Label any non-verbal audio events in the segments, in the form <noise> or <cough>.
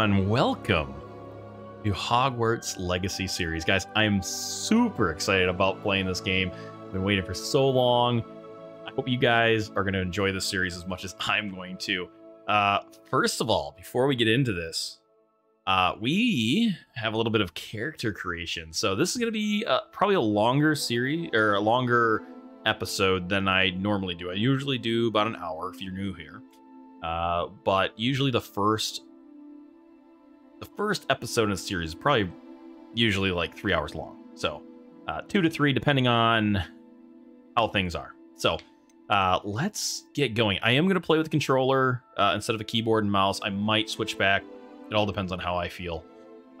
everyone. Welcome to Hogwarts Legacy series. Guys, I'm super excited about playing this game. I've been waiting for so long. I hope you guys are going to enjoy this series as much as <laughs> I'm going to. Uh, first of all, before we get into this, uh, we have a little bit of character creation. So this is going to be uh, probably a longer series or a longer episode than I normally do. I usually do about an hour if you're new here. Uh, but usually the first the first episode in the series is probably usually like three hours long. So uh, two to three, depending on how things are. So uh, let's get going. I am going to play with the controller uh, instead of a keyboard and mouse. I might switch back. It all depends on how I feel.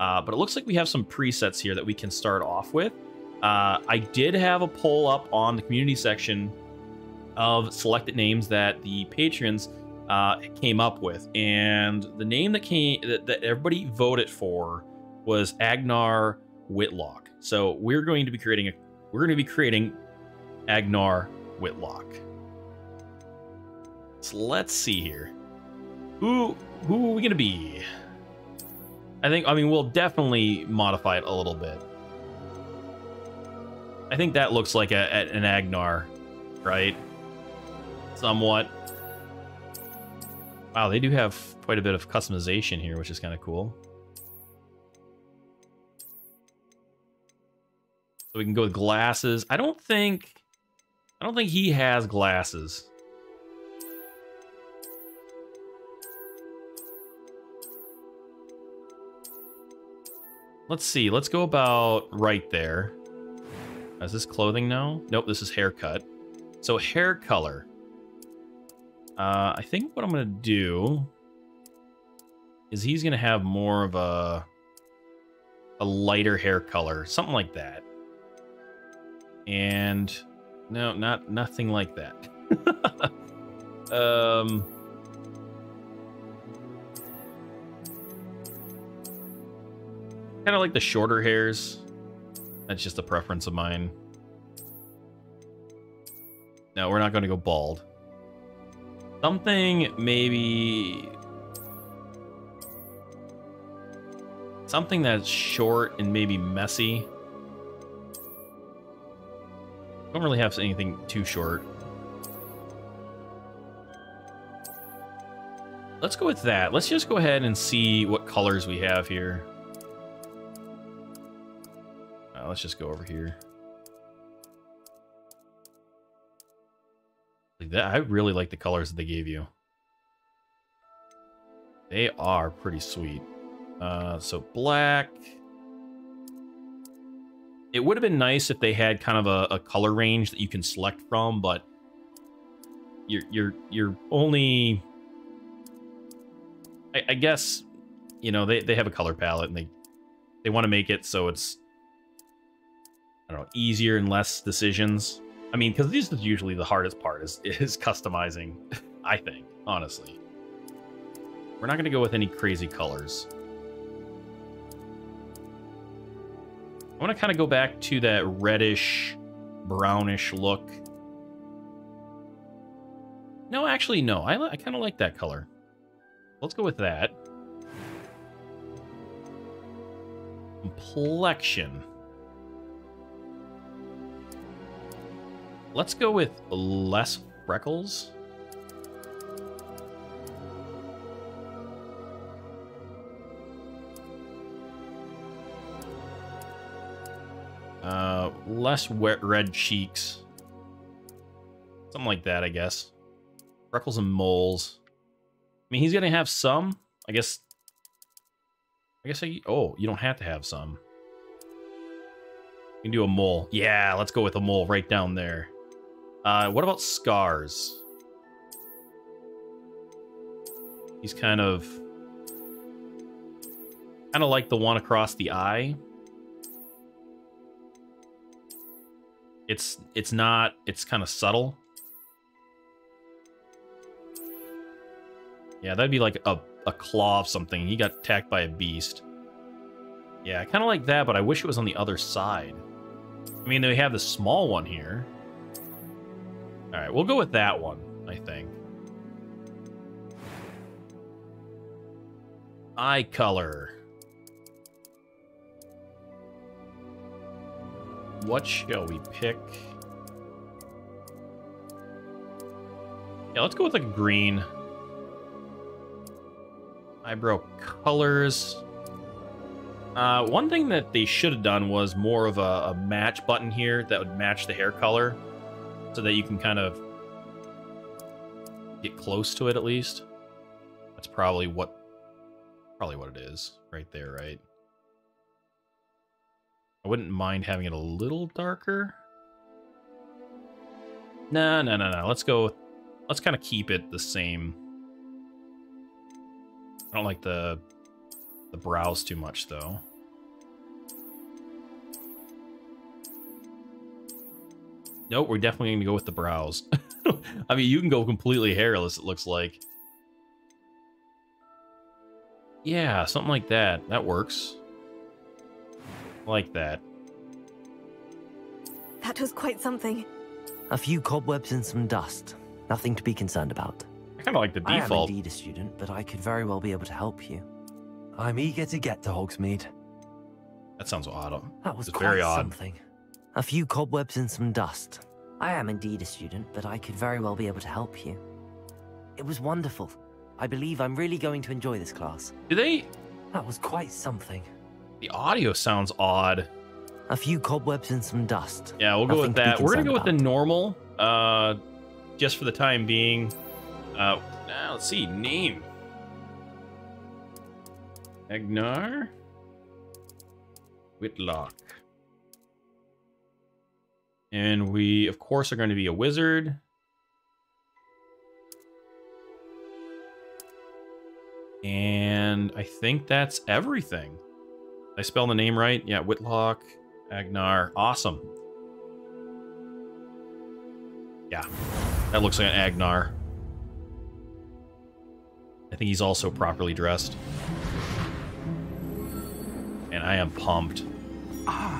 Uh, but it looks like we have some presets here that we can start off with. Uh, I did have a poll up on the community section of selected names that the patrons uh, came up with, and the name that came that, that everybody voted for was Agnar Whitlocke. So we're going to be creating a we're going to be creating Agnar Whitlocke. So let's see here. Who who are we going to be? I think I mean we'll definitely modify it a little bit. I think that looks like a, an Agnar, right? Somewhat. Wow, they do have quite a bit of customization here, which is kind of cool. So we can go with glasses. I don't think... I don't think he has glasses. Let's see. Let's go about right there. Is this clothing now? Nope, this is haircut. So hair color. Uh, I think what I'm going to do is he's going to have more of a a lighter hair color, something like that. And no, not nothing like that. <laughs> um kind of like the shorter hairs. That's just a preference of mine. No, we're not going to go bald. Something maybe... Something that's short and maybe messy. Don't really have anything too short. Let's go with that. Let's just go ahead and see what colors we have here. Uh, let's just go over here. Like that, I really like the colors that they gave you. They are pretty sweet. Uh, so black. It would have been nice if they had kind of a, a color range that you can select from, but you're you're you're only. I, I guess, you know, they they have a color palette and they they want to make it so it's I don't know easier and less decisions. I mean, because this is usually the hardest part is is customizing. I think honestly, we're not going to go with any crazy colors. I want to kind of go back to that reddish, brownish look. No, actually, no. I, I kind of like that color. Let's go with that. Complexion. Let's go with less freckles. Uh, less wet red cheeks. Something like that, I guess. Freckles and moles. I mean, he's gonna have some. I guess. I guess I. Oh, you don't have to have some. You can do a mole. Yeah, let's go with a mole right down there. Uh, what about scars? He's kind of... Kind of like the one across the eye. It's it's not... It's kind of subtle. Yeah, that'd be like a, a claw of something. He got attacked by a beast. Yeah, kind of like that, but I wish it was on the other side. I mean, they have the small one here. All right, we'll go with that one, I think. Eye color. What shall we pick? Yeah, let's go with like green. Eyebrow colors. Uh, one thing that they should have done was more of a, a, match button here that would match the hair color so that you can kind of get close to it at least. That's probably what probably what it is right there, right? I wouldn't mind having it a little darker. No, no, no, no. Let's go. Let's kind of keep it the same. I don't like the the brows too much, though. Nope, we're definitely going to go with the brows. <laughs> I mean, you can go completely hairless, it looks like. Yeah, something like that. That works. Like that. That was quite something. A few cobwebs and some dust. Nothing to be concerned about. I kind of like the default. I am indeed a student, but I could very well be able to help you. I'm eager to get to Hogsmeade. That sounds odd. That was quite very odd. something. A few cobwebs and some dust. I am indeed a student, but I could very well be able to help you. It was wonderful. I believe I'm really going to enjoy this class. Do they? That was quite something. The audio sounds odd. A few cobwebs and some dust. Yeah, we'll Nothing go with that. We're gonna go about. with the normal, uh, just for the time being. Uh, now let's see name. Agnar Whitlocke. And we, of course, are going to be a wizard. And I think that's everything. I spell the name right? Yeah, Whitlocke, Agnar. Awesome. Yeah, that looks like an Agnar. I think he's also properly dressed. And I am pumped. Ah,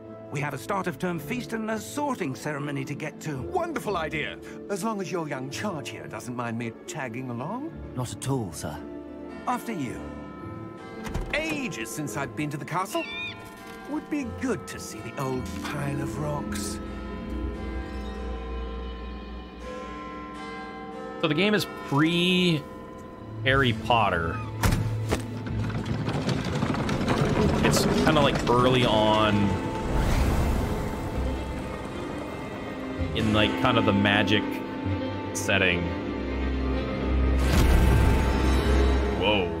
We have a start of term feast and a sorting ceremony to get to. Wonderful idea. As long as your young charge here doesn't mind me tagging along. Not at all, sir. After you. Ages since I've been to the castle. Would be good to see the old pile of rocks. So the game is pre Harry Potter. It's kind of like early on in like kind of the magic setting. Whoa.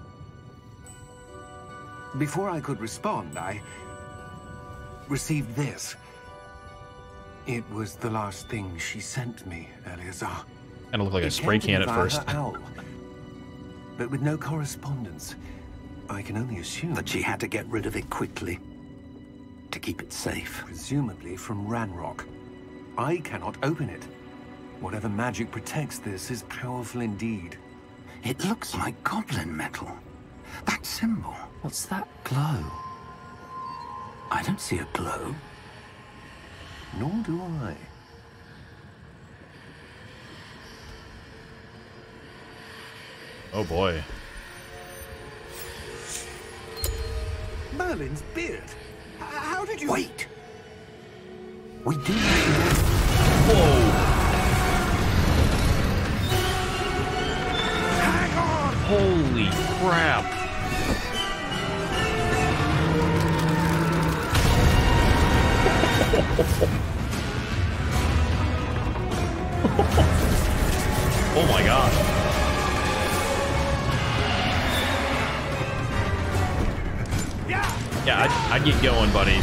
Before I could respond, I received this. It was the last thing she sent me, Eleazar. Kind of look like a spray came to can me at via first. her owl, but with no correspondence. I can only assume. that she had to get rid of it quickly. To keep it safe. Presumably from Ranrock. I cannot open it. Whatever magic protects this is powerful indeed. It looks like goblin metal. That symbol. What's that glow? I don't see a glow. Nor do I. Oh boy. Merlin's beard. H- How did you... Wait! We do Holy crap. <laughs> oh my god. Yeah, I'd, I'd get going, buddy.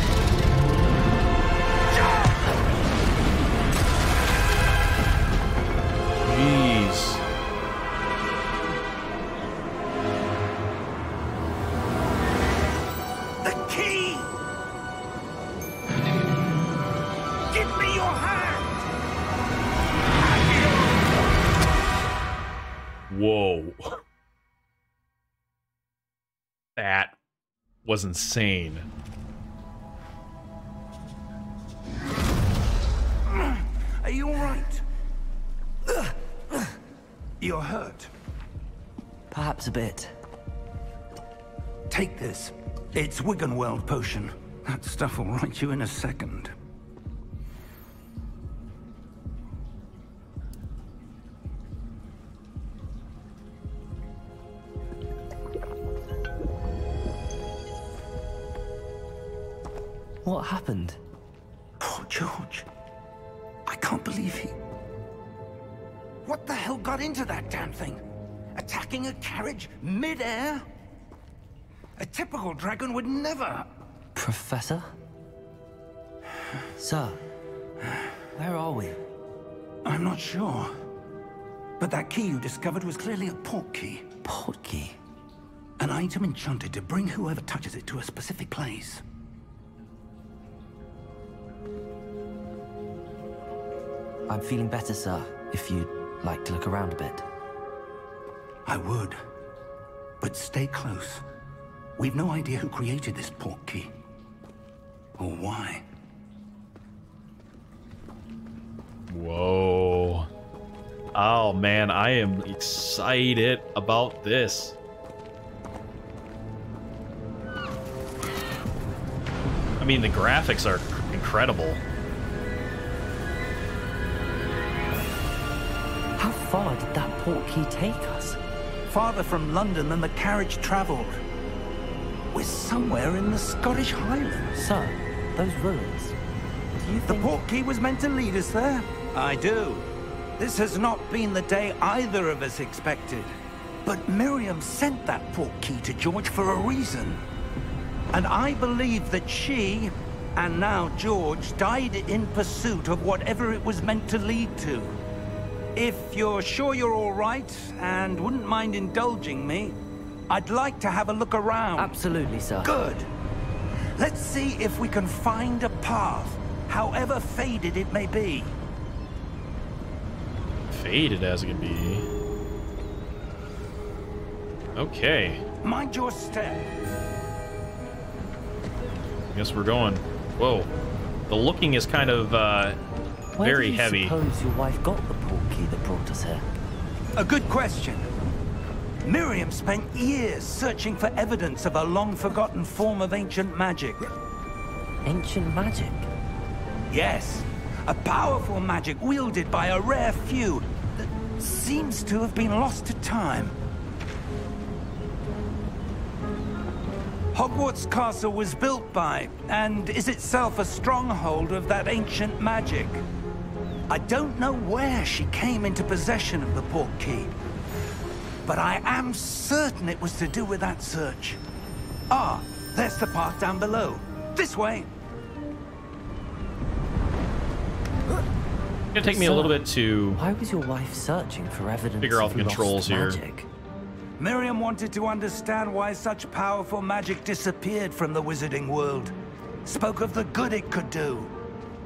Jeez. Was insane. Are you alright? You're hurt. Perhaps a bit. Take this. It's Wiggenweld potion. That stuff will right you in a second. What happened? Poor George. I can't believe he... What the hell got into that damn thing? Attacking a carriage mid-air? A typical dragon would never... Professor? Sir, where are we? I'm not sure. But that key you discovered was clearly a port key. Portkey. An item enchanted to bring whoever touches it to a specific place. I'm feeling better, sir, if you'd like to look around a bit. I would. But stay close. We've no idea who created this port key. Or why. Whoa. Oh man, I am excited about this. I mean, the graphics are incredible. Far did that portkey take us? Farther from London than the carriage traveled. We're somewhere in the Scottish Highlands. Sir, those ruins. Do you The think... port key was meant to lead us there? I do. This has not been the day either of us expected. But Miriam sent that port key to George for a reason. And I believe that she, and now George, died in pursuit of whatever it was meant to lead to. If you're sure you're all right, and wouldn't mind indulging me, I'd like to have a look around. Absolutely, sir. Good. Let's see if we can find a path, however faded it may be. Faded as it can be. Okay. Mind your step. Guess we're going. Whoa. The looking is kind of uh, Where very do you heavy. suppose your wife got the port key that brought us here? A good question. Miriam spent years searching for evidence of a long-forgotten form of ancient magic. Ancient magic? Yes, a powerful magic wielded by a rare few that seems to have been lost to time. Hogwarts Castle was built by, and is itself a stronghold of that ancient magic. I don't know where she came into possession of the port key, but I am certain it was to do with that search. Ah, there's the path down below. This way. It's gonna take me a little bit to Why was your wife searching for evidence Figure out of the lost controls here. magic? Miriam wanted to understand why such powerful magic disappeared from the wizarding world. Spoke of the good it could do.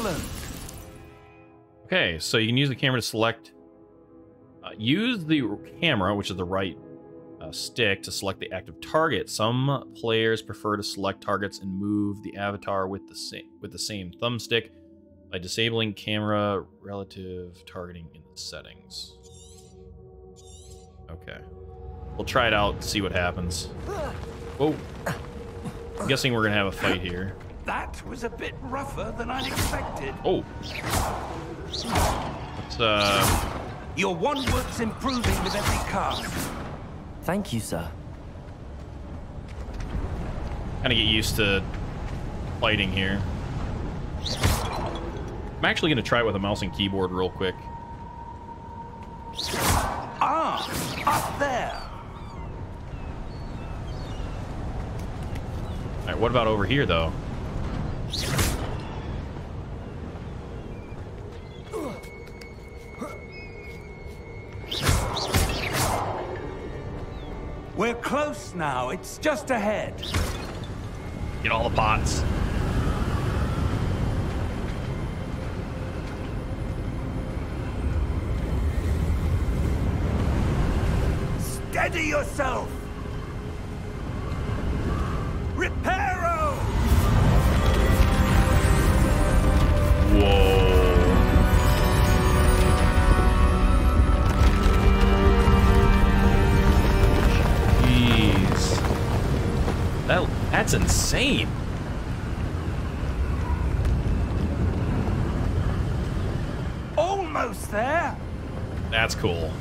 Excellent! Okay, so you can use the camera to select. Uh, use the camera, which is the right uh, stick, to select the active target. Some players prefer to select targets and move the avatar with the same with the same thumbstick by disabling camera relative targeting in the settings. Okay, we'll try it out, see what happens. Whoa! I'm guessing we're gonna have a fight here. That was a bit rougher than I'd expected. Oh. Let's, uh, Your wand work's improving with every cast. Thank you, sir. kind of get used to fighting here. I'm actually going to try it with a mouse and keyboard real quick. Ah, up there. All right, what about over here, though? We're close now. It's just ahead. Get all the pots. Steady yourself. Reparo! Whoa. Jeez. That, that's insane. Almost there. That's cool.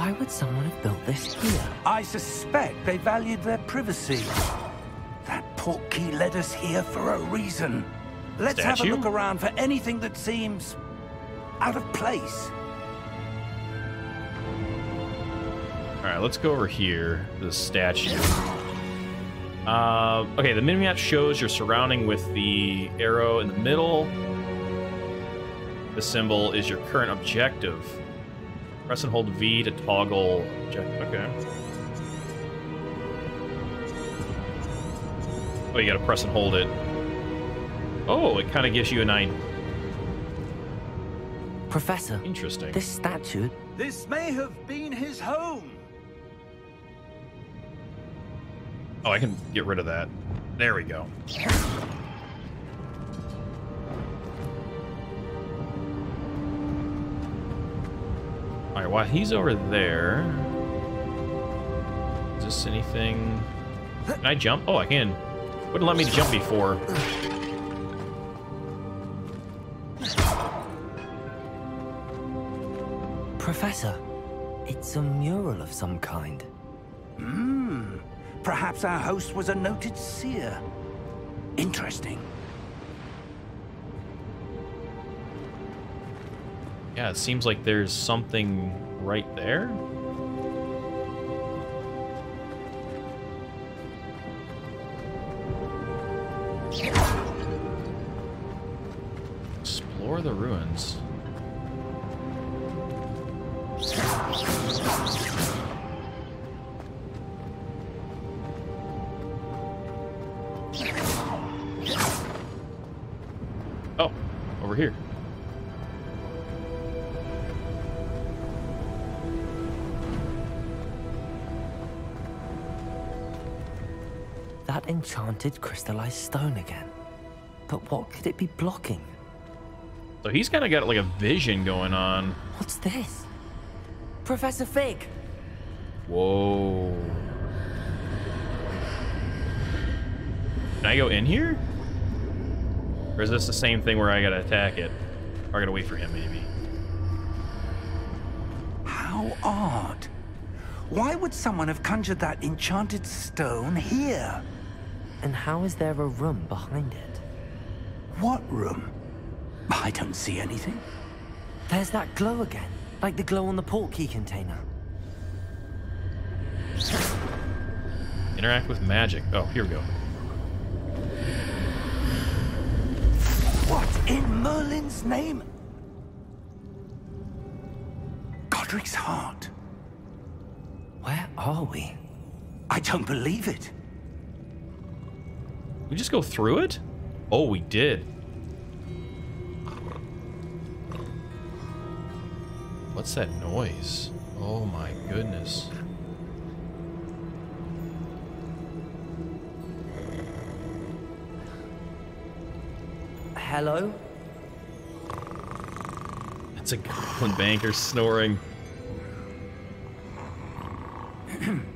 Why would someone have built this here? I suspect they valued their privacy. That port key led us here for a reason. Let's have a look around for anything that seems out of place. All right, let's go over here. The statue. Uh, okay, the minimap shows your surrounding with the arrow in the middle. The symbol is your current objective. Press and hold V to toggle object. Okay. Oh, you gotta press and hold it. Oh, it kind of gives you a nine. Professor, Interesting. this statue, This may have been his home. Oh, I can get rid of that. There we go. All right, while he's over there, is this anything? Can I jump? Oh, I can. Wouldn't let me jump before. Professor, it's a mural of some kind. Hmm. Perhaps our host was a noted seer. Interesting. Yeah, it seems like there's something right there. Enchanted crystallized stone again. But what could it be blocking? So he's kind of got like a vision going on. What's this? Professor Fig! Whoa. Can I go in here? Or is this the same thing where I gotta attack it? Or I gotta wait for him, maybe? How odd. Why would someone have conjured that enchanted stone here? And how is there a room behind it? What room? I don't see anything. There's that glow again, like the glow on the portkey container. Interact with magic. Oh, here we go. What in Merlin's name? Godric's heart. Where are we? I don't believe it. We just go through it? Oh, we did. What's that noise? Oh my goodness. Hello? That's a <laughs> goblin banker snoring. <clears throat>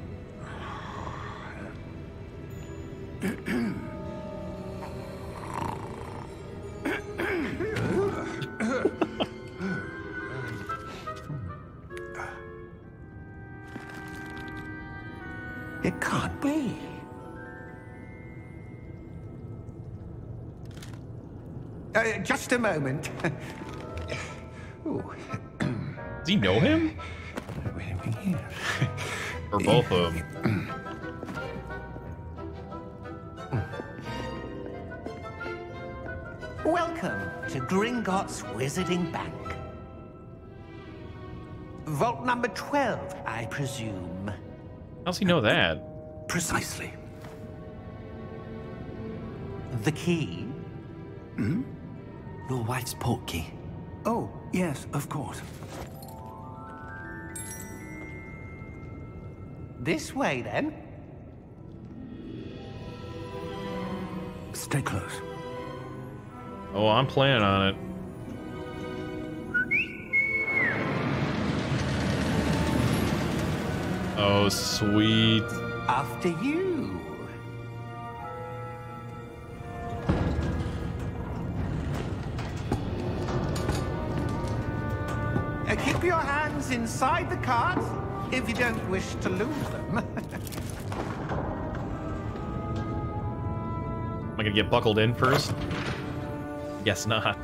moment. <laughs> Does he know him? Or both of them? Welcome to Gringotts Wizarding Bank. Vault number 12, I presume. How's he know that? Precisely. The key? Hmm? Your wife's portkey. Oh, yes, of course. This way, then. Stay close. Oh, I'm planning on it. Oh, sweet. After you. Hands inside the cart if you don't wish to lose them. <laughs> Am I gonna get buckled in first? Guess not.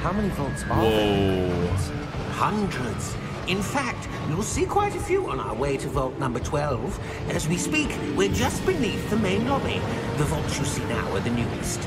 How many vaults are there? Whoa. Hundreds. In fact, you'll see quite a few on our way to vault number 12. As we speak, we're just beneath the main lobby. The vaults you see now are the newest.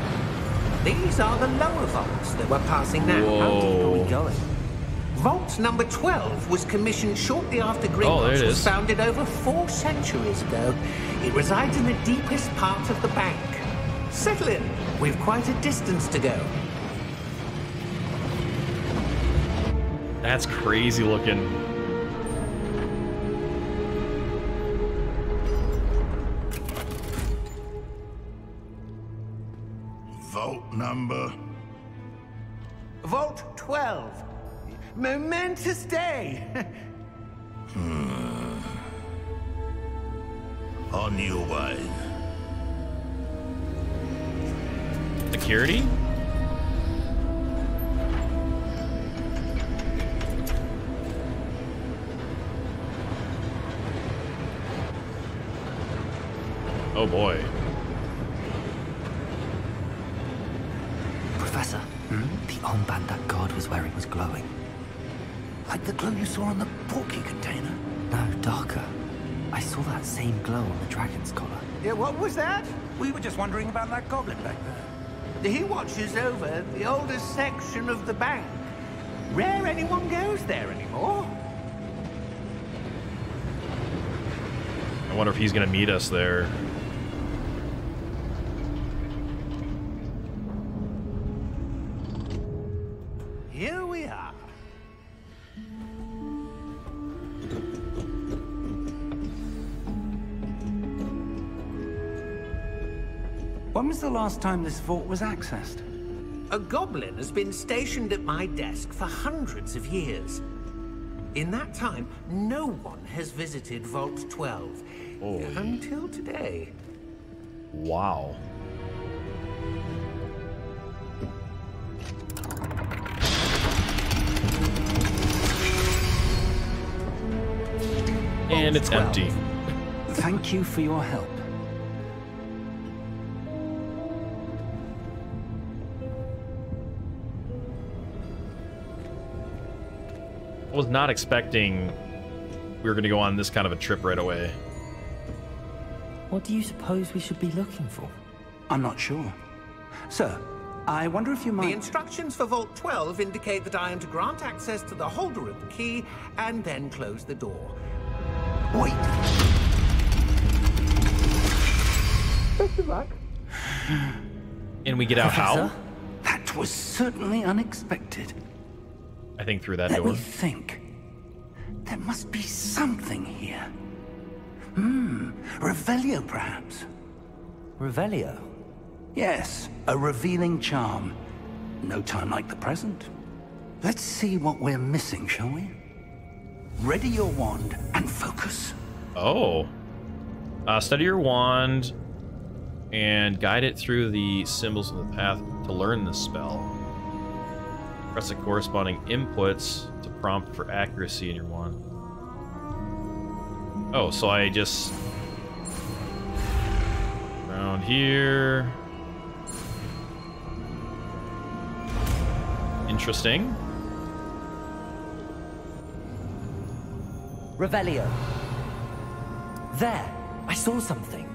These are the lower vaults that we're passing now. How deep are we going? Vault number 12 was commissioned shortly after Oh, Gringotts it was founded over four centuries ago. It resides in the deepest part of the bank. Settle in. We've quite a distance to go. That's crazy looking. Momentous day. Hmm. On your way. Security? Oh boy. Saw on the portkey container. No, darker. I saw that same glow on the dragon's collar. Yeah, what was that? We were just wondering about that goblin back there. He watches over the oldest section of the bank. Rare anyone goes there anymore. I wonder if he's gonna meet us there. The last time this vault was accessed? A goblin has been stationed at my desk for hundreds of years. In that time, no one has visited Vault 12. Holy. Until today. Wow. And it's empty. Thank you for your help. Was not expecting we were going to go on this kind of a trip right away. What do you suppose we should be looking for? I'm not sure. Sir, I wonder if you might... The instructions for Vault 12 indicate that I am to grant access to the holder of the key and then close the door. Wait! And we get out how? That was certainly unexpected. I think through that Let door. me think. There must be something here. Hmm, Revelio perhaps? Revelio. Yes, a revealing charm. No time like the present. Let's see what we're missing, shall we? Ready your wand and focus. Oh. Uh, study your wand and guide it through the symbols of the path to learn the spell. Press the corresponding inputs to prompt for accuracy in your wand. Oh, so I just around here. Interesting. Revelio. There. I saw something.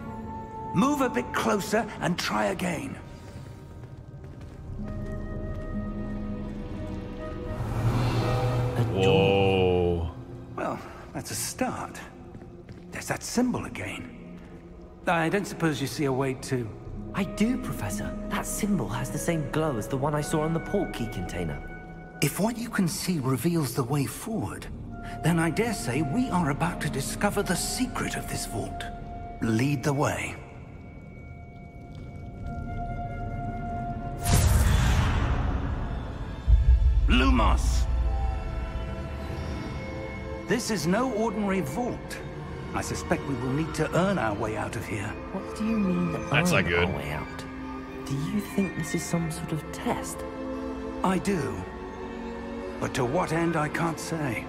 Move a bit closer and try again. A door. Well, that's a start. There's that symbol again. I don't suppose you see a way to... I do, Professor. That symbol has the same glow as the one I saw on the port key container. If what you can see reveals the way forward, then I dare say we are about to discover the secret of this vault. Lead the way. Lumos! This is no ordinary vault. I suspect we will need to earn our way out of here. What do you mean That's earn not good. our way out? Do you think this is some sort of test? I do. But to what end, I can't say.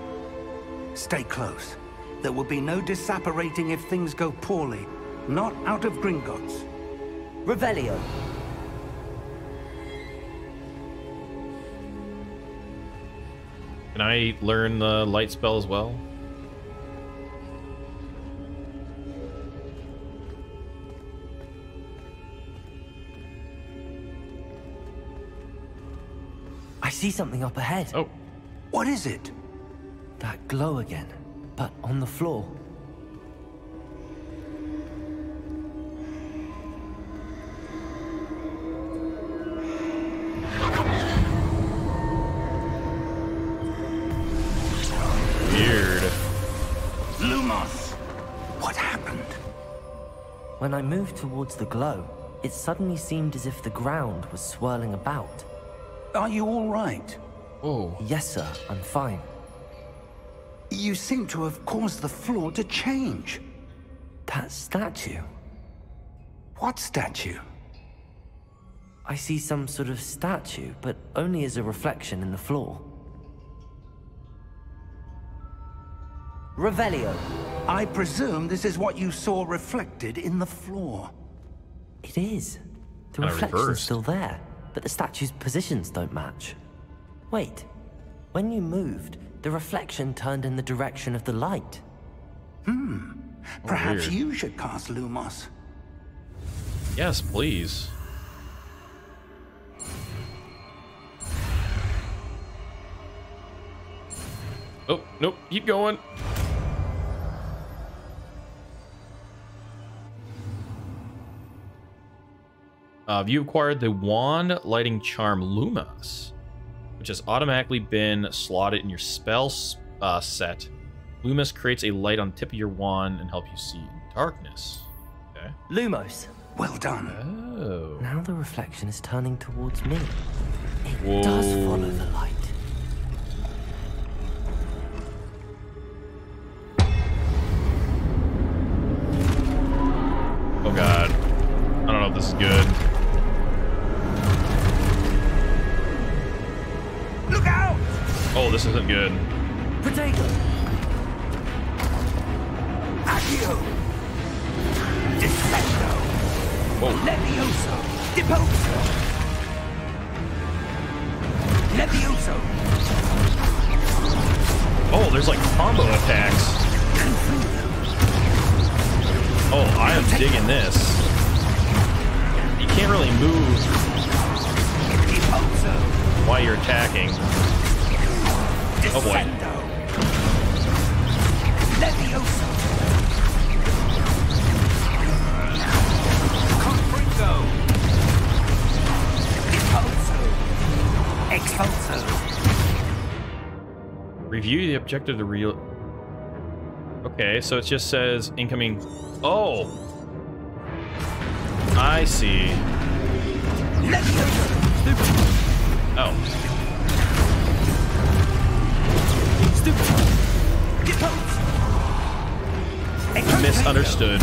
Stay close. There will be no disapparating if things go poorly. Not out of Gringotts. Revelio. Can I learn the light spell as well? I see something up ahead. Oh, What is it? That glow again, but on the floor. Weird. Lumos! What happened? When I moved towards the glow, it suddenly seemed as if the ground was swirling about. Are you all right? Oh. Yes, sir, I'm fine. You seem to have caused the floor to change. That statue. What statue? I see some sort of statue, but only as a reflection in the floor. Revelio. I presume this is what you saw reflected in the floor. It is. The Kinda reflection's reversed. still there, but the statue's positions don't match. Wait. When you moved, the reflection turned in the direction of the light. Hmm. Perhaps weird. you should cast Lumos. Yes, please. Oh, nope. Keep going. Uh, have you acquired the wand lighting charm Lumos, which has automatically been slotted in your spell uh, set. Lumos creates a light on the tip of your wand and help you see in darkness. Okay. Lumos. Well done. Oh. Now the reflection is turning towards me. It does follow the light. Good. Objective to real. Okay, so it just says incoming. Oh! I see. Oh. Misunderstood.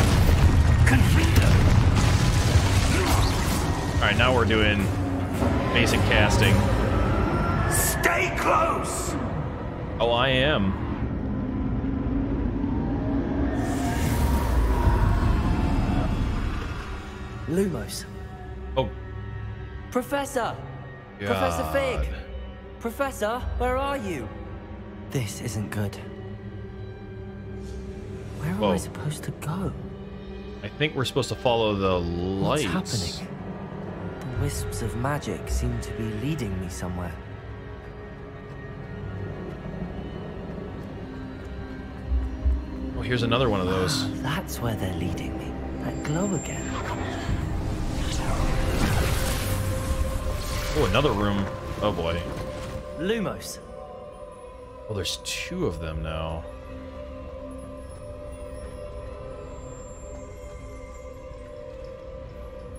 Alright, now we're doing basic casting. Stay close! Oh, I am. Lumos. Oh, Professor! Professor Fig! Professor, where are you? This isn't good. Where am I supposed to go? I think we're supposed to follow the lights. What's happening? The wisps of magic seem to be leading me somewhere. Here's another one of those. That's where they're leading me. That glow again. Oh, another room. Oh boy. Lumos. Oh, there's two of them now.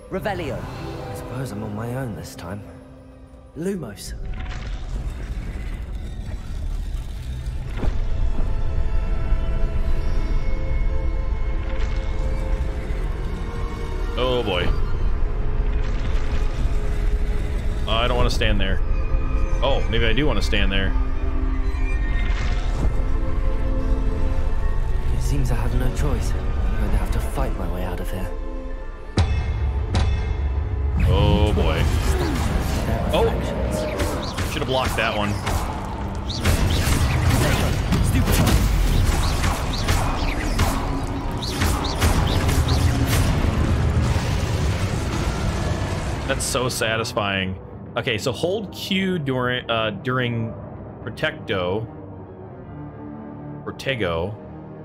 Revelio. I suppose I'm on my own this time. Lumos. Oh boy. I don't want to stand there. Oh, maybe I do want to stand there. It seems I have no choice. I'm going to have to fight my way out of here. Oh boy. Oh. Should have blocked that one. That's so satisfying. Okay, so hold Q during uh, during Protecto, Protego,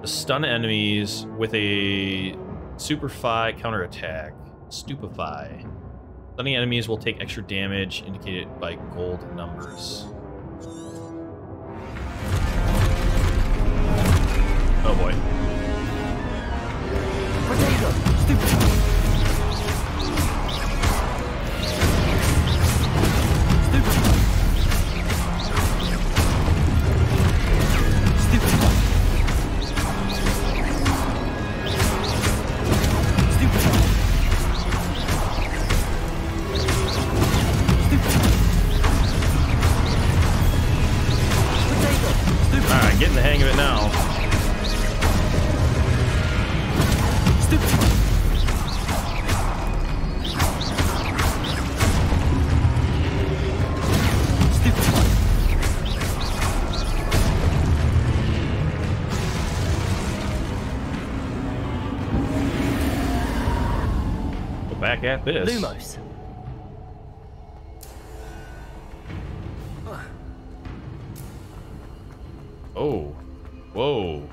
to stun enemies with a Stupefy counterattack. Stupefy. Stunning enemies will take extra damage indicated by gold numbers. Oh boy. Alright, back at this. Lumos. Oh. Whoa.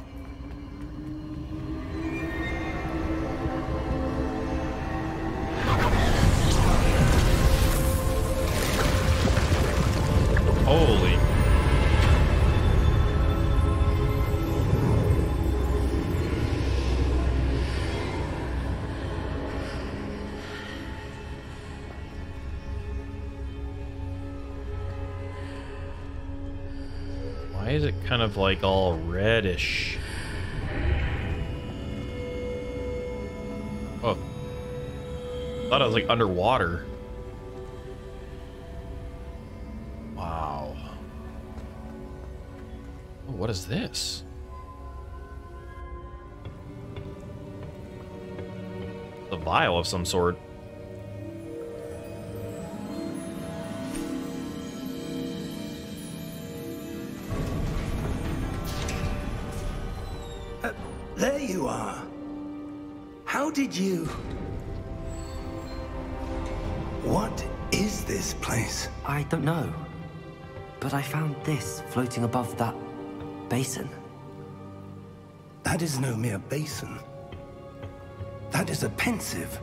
Kind of like all reddish? Oh. Thought I was like underwater. Wow. Oh, what is this? A vial of some sort. This floating above that basin. That is no mere basin. That is a Pensieve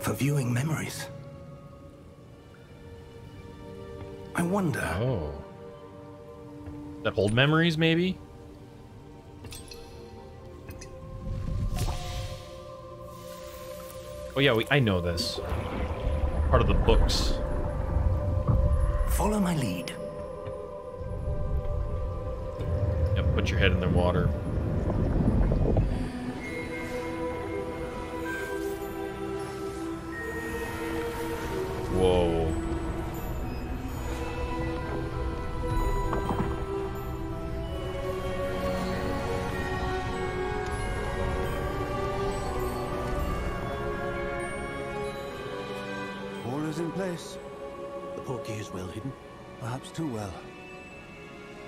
for viewing memories. I wonder, Oh. That hold memories, maybe? Oh yeah, we, I know this. Part of the books. follow my lead. Put your head in the water. Whoa. All is in place. The portkey is well hidden. Perhaps too well.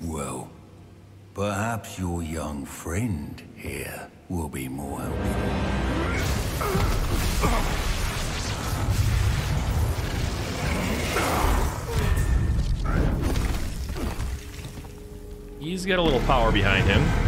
Well, perhaps your young friend here will be more helpful. He's got a little power behind him.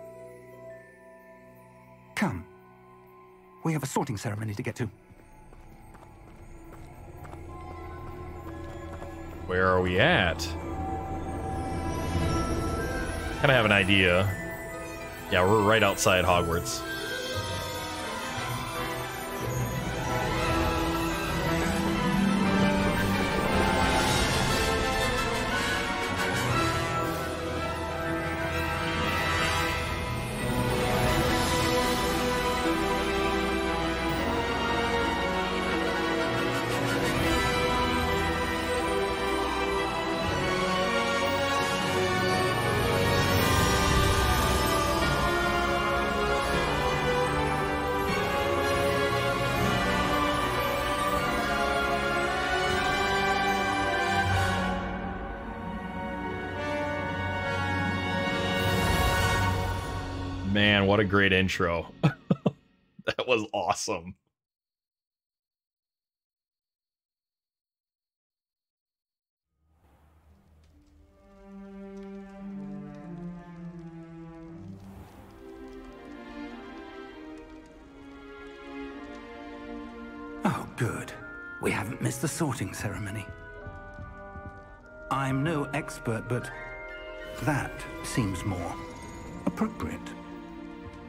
Come. We have a sorting ceremony to get to. Where are we at? Kind of have an idea. Yeah, we're right outside Hogwarts. Great intro. <laughs> that was awesome. Oh, good. We haven't missed the sorting ceremony. I'm no expert, but That seems more appropriate.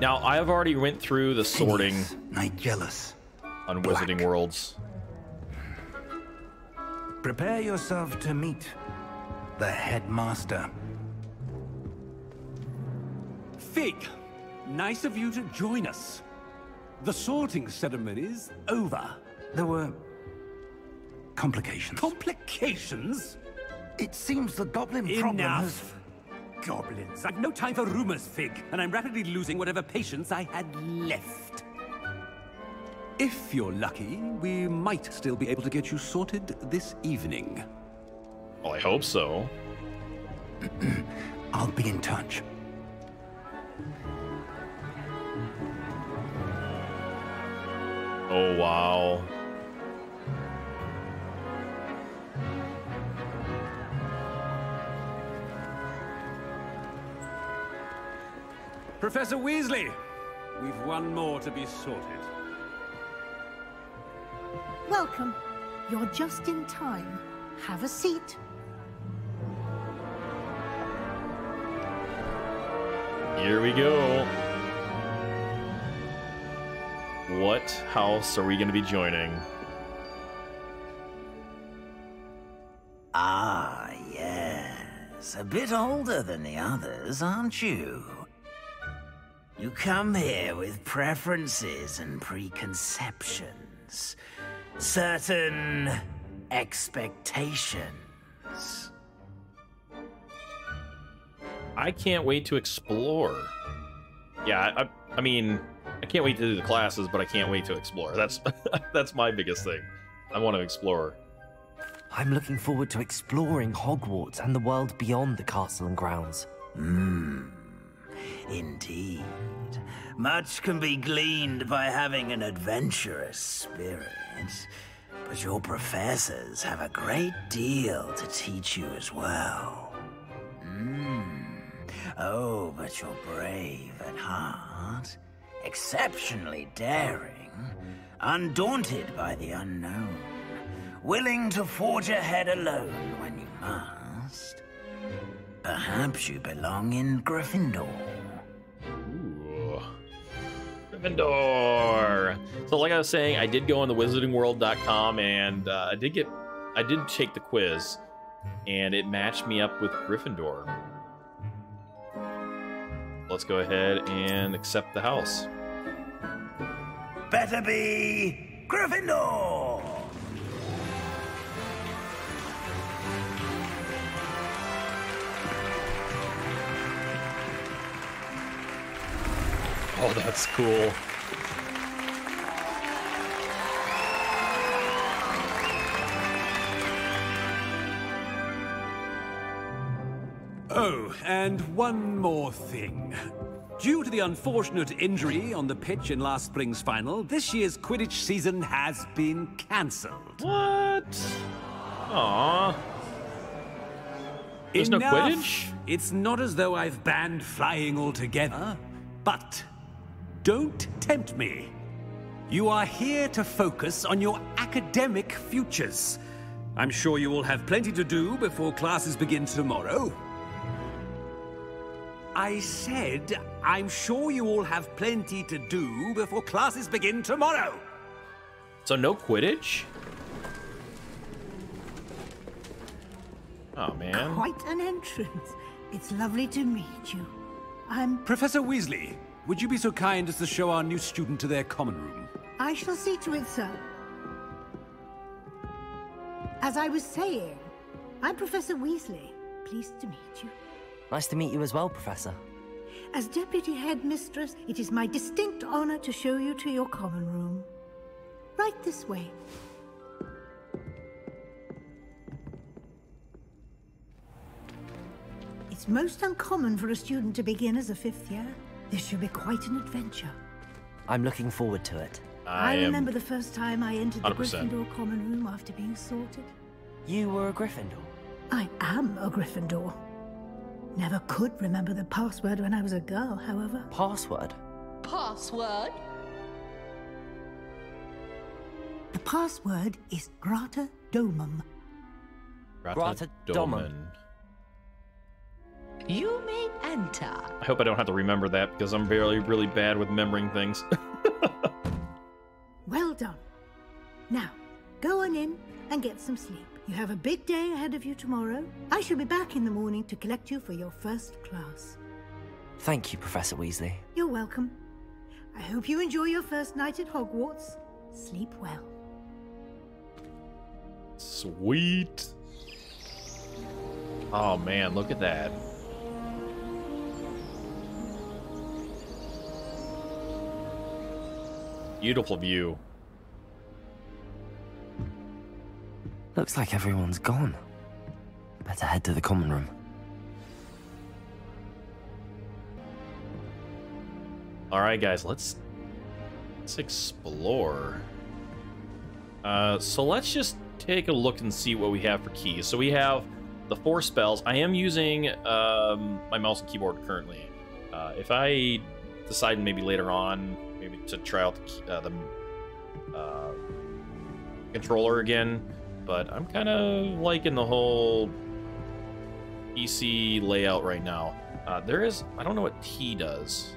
Now, I have already went through the sorting Phineas, Nigellus. on Black. Wizarding Worlds. Prepare yourself to meet the headmaster. Fig, nice of you to join us. The sorting ceremony is over. There were complications. Complications? it seems the goblin problem has... Goblins. I've no time for rumors, Fig, and I'm rapidly losing whatever patience I had left. If you're lucky, we might still be able to get you sorted this evening. Well, I hope so. <clears throat> I'll be in touch. Oh, wow. Professor Weasley, we've one more to be sorted. Welcome. You're just in time. Have a seat. Here we go. What house are we going to be joining? Ah, yes. A bit older than the others, aren't you? You come here with preferences and preconceptions. Certain expectations. I can't wait to explore. Yeah, I, I mean, I can't wait to do the classes, but I can't wait to explore. That's <laughs> that's my biggest thing. I want to explore. I'm looking forward to exploring Hogwarts and the world beyond the castle and grounds. Hmm. Indeed. Much can be gleaned by having an adventurous spirit. But your professors have a great deal to teach you as well. Hmm. Oh, but you're brave at heart, exceptionally daring, undaunted by the unknown, willing to forge ahead alone when you must. Perhaps you belong in Gryffindor. Ooh. Gryffindor. So, like I was saying, I did go on the wizardingworld.com and uh, I did get, I did take the quiz, and it matched me up with Gryffindor. Let's go ahead and accept the house. Better be Gryffindor! Oh, that's cool. Oh, and one more thing. Due to the unfortunate injury on the pitch in last spring's final, this year's Quidditch season has been cancelled. What? Aww. There's no Quidditch? It's not as though I've banned flying altogether, but don't tempt me. You are here to focus on your academic futures. I'm sure you will have plenty to do before classes begin tomorrow. I said, I'm sure you all have plenty to do before classes begin tomorrow. So no Quidditch? Oh man. Quite an entrance. It's lovely to meet you. I'm. Professor Weasley, would you be so kind as to show our new student to their common room? I shall see to it, sir. As I was saying, I'm Professor Weasley. Pleased to meet you. Nice to meet you as well, Professor. As Deputy Headmistress, it is my distinct honor to show you to your common room. Right this way. It's most uncommon for a student to begin as a fifth year. This should be quite an adventure. I'm looking forward to it. I, am- remember the first time I entered the 100%. Gryffindor common room after being sorted. You were a Gryffindor. I am a Gryffindor. Never could remember the password when I was a girl, however. Password? Password? The password is Grata Domum. Grata Domum. You may enter. I hope I don't have to remember that because I'm really, really bad with remembering things. <laughs> Well done. Now, go on in and get some sleep. You have a big day ahead of you tomorrow. I shall be back in the morning to collect you for your first class. Thank you, Professor Weasley. You're welcome. I hope you enjoy your first night at Hogwarts. Sleep well. Sweet. Oh man, look at that. Beautiful view. Looks like everyone's gone. Better head to the common room. All right, guys, let's let's explore. Uh, so let's just take a look and see what we have for keys. So we have the four spells. I am using um, my mouse and keyboard currently. Uh, if I decide maybe later on, maybe to try out the, uh, the uh, controller again, but I'm kind of liking the whole PC layout right now. Uh, there is, I don't know what T does.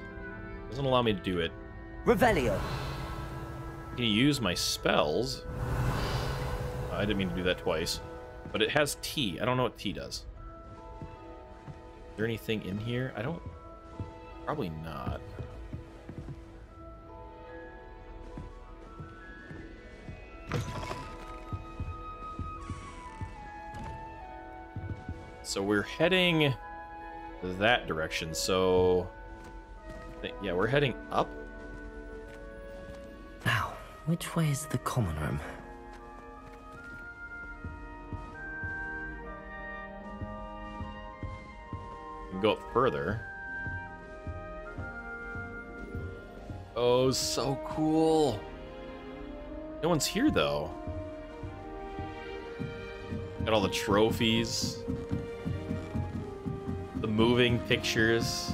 Doesn't allow me to do it. Revelio. I can use my spells. I didn't mean to do that twice. But it has T. I don't know what T does. Is there anything in here? I don't... Probably not. So we're heading that direction. So, yeah, we're heading up. Now, which way is the common room? Go up further. Oh, so cool. No one's here though. Got all the trophies. Moving pictures.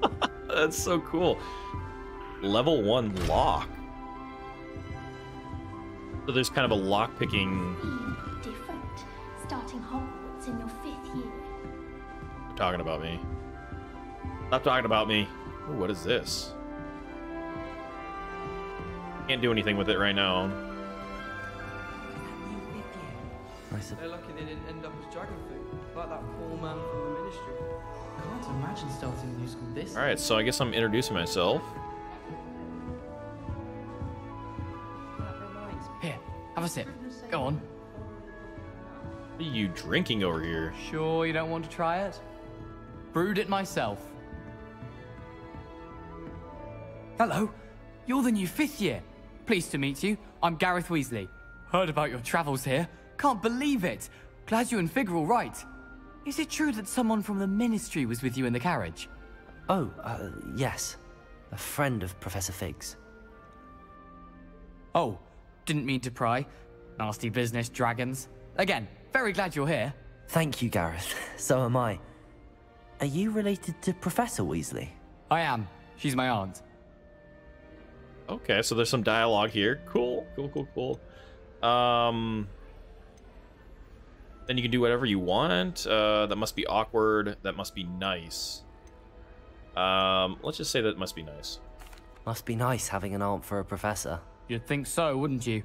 <laughs> That's so cool. Level 1 lock. So there's kind of a lock picking different, starting Hogwarts in your fifth year. You're talking about me. Stop talking about me. Ooh, what is this? Can't do anything with it right now. They didn't end up as dragon food, like that poor man from the ministry. Can't imagine starting a new school this. All right, so I guess I'm introducing myself. Here, have a sip. Go on. What are you drinking over here? Sure you don't want to try it? Brewed it myself. Hello, you're the new fifth year. Pleased to meet you. I'm Gareth Weasley. Heard about your travels here. Can't believe it. Glad you and Fig are all right. Is it true that someone from the ministry was with you in the carriage? Oh, uh, yes. A friend of Professor Fig's. Oh, didn't mean to pry. Nasty business, dragons. Again, very glad you're here. Thank you, Gareth. <laughs> So am I. Are you related to Professor Weasley? I am. She's my aunt. Okay, so there's some dialogue here. Cool, cool, cool, cool. Um, then you can do whatever you want. Uh, that must be awkward. That must be nice. Um, let's just say that must be nice. Must be nice having an aunt for a professor. You'd think so, wouldn't you?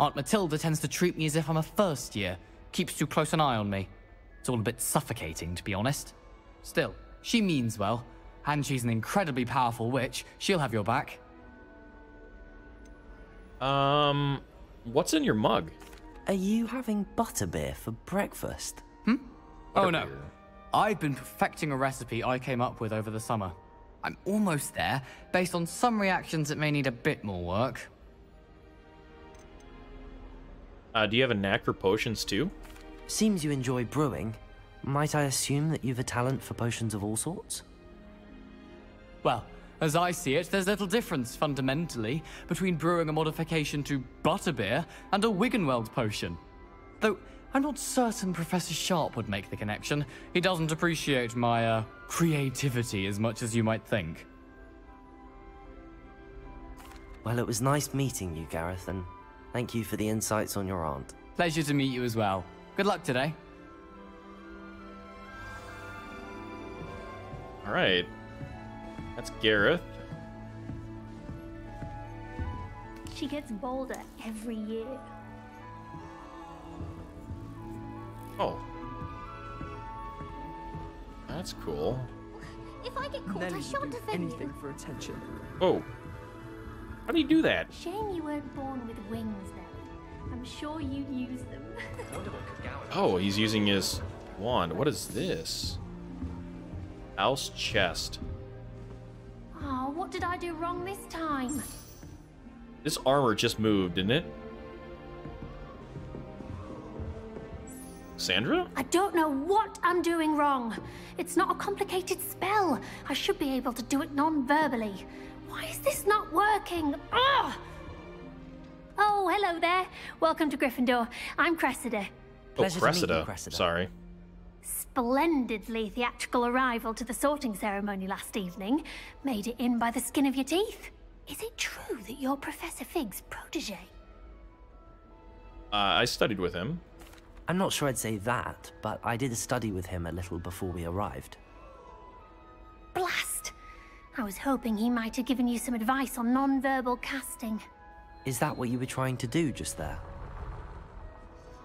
Aunt Matilda tends to treat me as if I'm a first year, keeps too close an eye on me. It's all a bit suffocating, to be honest. Still, she means well, and she's an incredibly powerful witch. She'll have your back. Um, what's in your mug? Are you having butterbeer for breakfast? Hmm? Oh no. I've been perfecting a recipe I came up with over the summer. I'm almost there, based on some reactions that may need a bit more work. Uh, do you have a knack for potions too? Seems you enjoy brewing. Might I assume that you've a talent for potions of all sorts? Well, as I see it, there's little difference, fundamentally, between brewing a modification to butterbeer and a Wiggenweld potion. Though, I'm not certain Professor Sharp would make the connection. He doesn't appreciate my, uh, creativity as much as you might think. Well, it was nice meeting you, Gareth, and thank you for the insights on your aunt. Pleasure to meet you as well. Good luck today. All right. That's Gareth. She gets bolder every year. Oh. That's cool. If I get caught, I shan't offend you. for attention. Oh. How do you do that? Shame you weren't born with wings, then. I'm sure you'd use them. <laughs> Oh, he's using his wand. What is this? House chest. Oh, what did I do wrong this time? This armor just moved, didn't it? Sandra? I don't know what I'm doing wrong. It's not a complicated spell. I should be able to do it non-verbally. Why is this not working? Ah! Oh, hello there. Welcome to Gryffindor. I'm Cressida. Oh, Cressida. Sorry. Splendidly theatrical arrival to the sorting ceremony last evening. Made it in by the skin of your teeth. Is it true that you're Professor Fig's protege? Uh, I studied with him. I'm not sure I'd say that, but I did a study with him a little before we arrived. Blast! I was hoping he might have given you some advice on non-verbal casting. Is that what you were trying to do just there?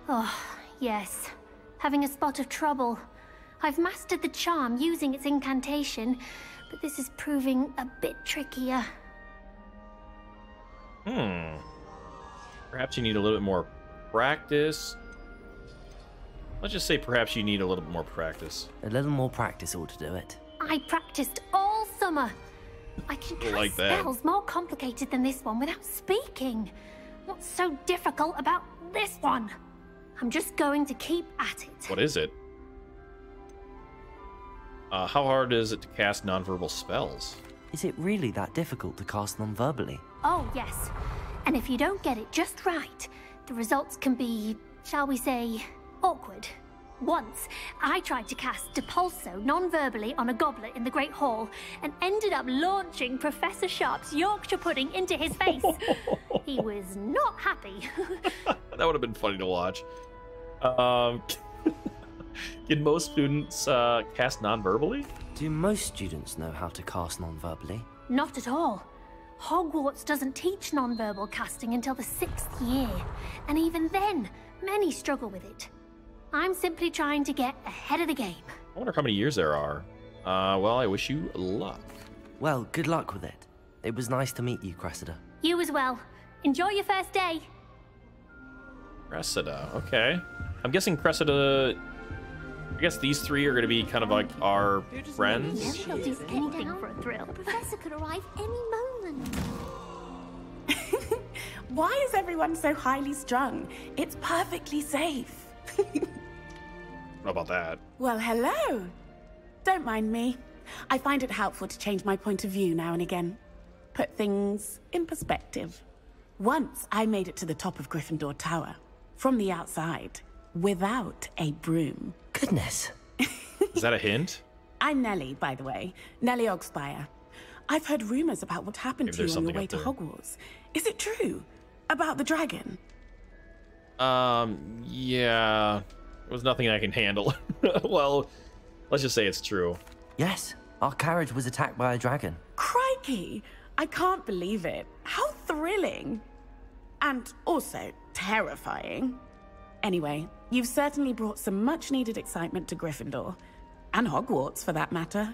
Oh, yes. Having a spot of trouble. I've mastered the charm using its incantation, but this is proving a bit trickier. Hmm. Perhaps you need a little bit more practice. Let's just say perhaps you need a little bit more practice. A little more practice ought to do it. I practiced all summer. I can cast Like that. spells more complicated than this one without speaking. What's so difficult about this one? I'm just going to keep at it. What is it? Uh, how hard is it to cast nonverbal spells? Is it really that difficult to cast non-verbally? Oh, yes. And if you don't get it just right, the results can be, shall we say, awkward. Once, I tried to cast Depulso non-verbally on a goblet in the Great Hall and ended up launching Professor Sharp's Yorkshire pudding into his face. <laughs> he was not happy. <laughs> That would have been funny to watch. Um, <laughs> <laughs> can most students uh, cast non-verbally? Do most students know how to cast non-verbally? Not at all. Hogwarts doesn't teach non-verbal casting until the sixth year, and even then, many struggle with it. I'm simply trying to get ahead of the game. I wonder how many years there are. Uh, well, I wish you luck. Well, good luck with it. It was nice to meet you, Cressida. You as well. Enjoy your first day. Cressida, okay. I'm guessing Cressida. I guess these three are going to be kind of like our friends. Anything for a thrill. Professor could arrive any moment. <laughs> Why is everyone so highly strung? It's perfectly safe. <laughs> How about that? Well, hello. Don't mind me. I find it helpful to change my point of view now and again. Put things in perspective. Once I made it to the top of Gryffindor Tower, from the outside, without a broom. Goodness. <laughs> Is that a hint? I'm Nellie, by the way. Nellie Ogspire. I've heard rumors about what happened Maybe to you on your way to. Hogwarts. Is it true? About the dragon? Um, yeah. It was nothing I can handle. <laughs> well, let's just say it's true. Yes, our carriage was attacked by a dragon. Crikey! I can't believe it. How thrilling! And also terrifying. Anyway, you've certainly brought some much needed excitement to Gryffindor. And Hogwarts, for that matter.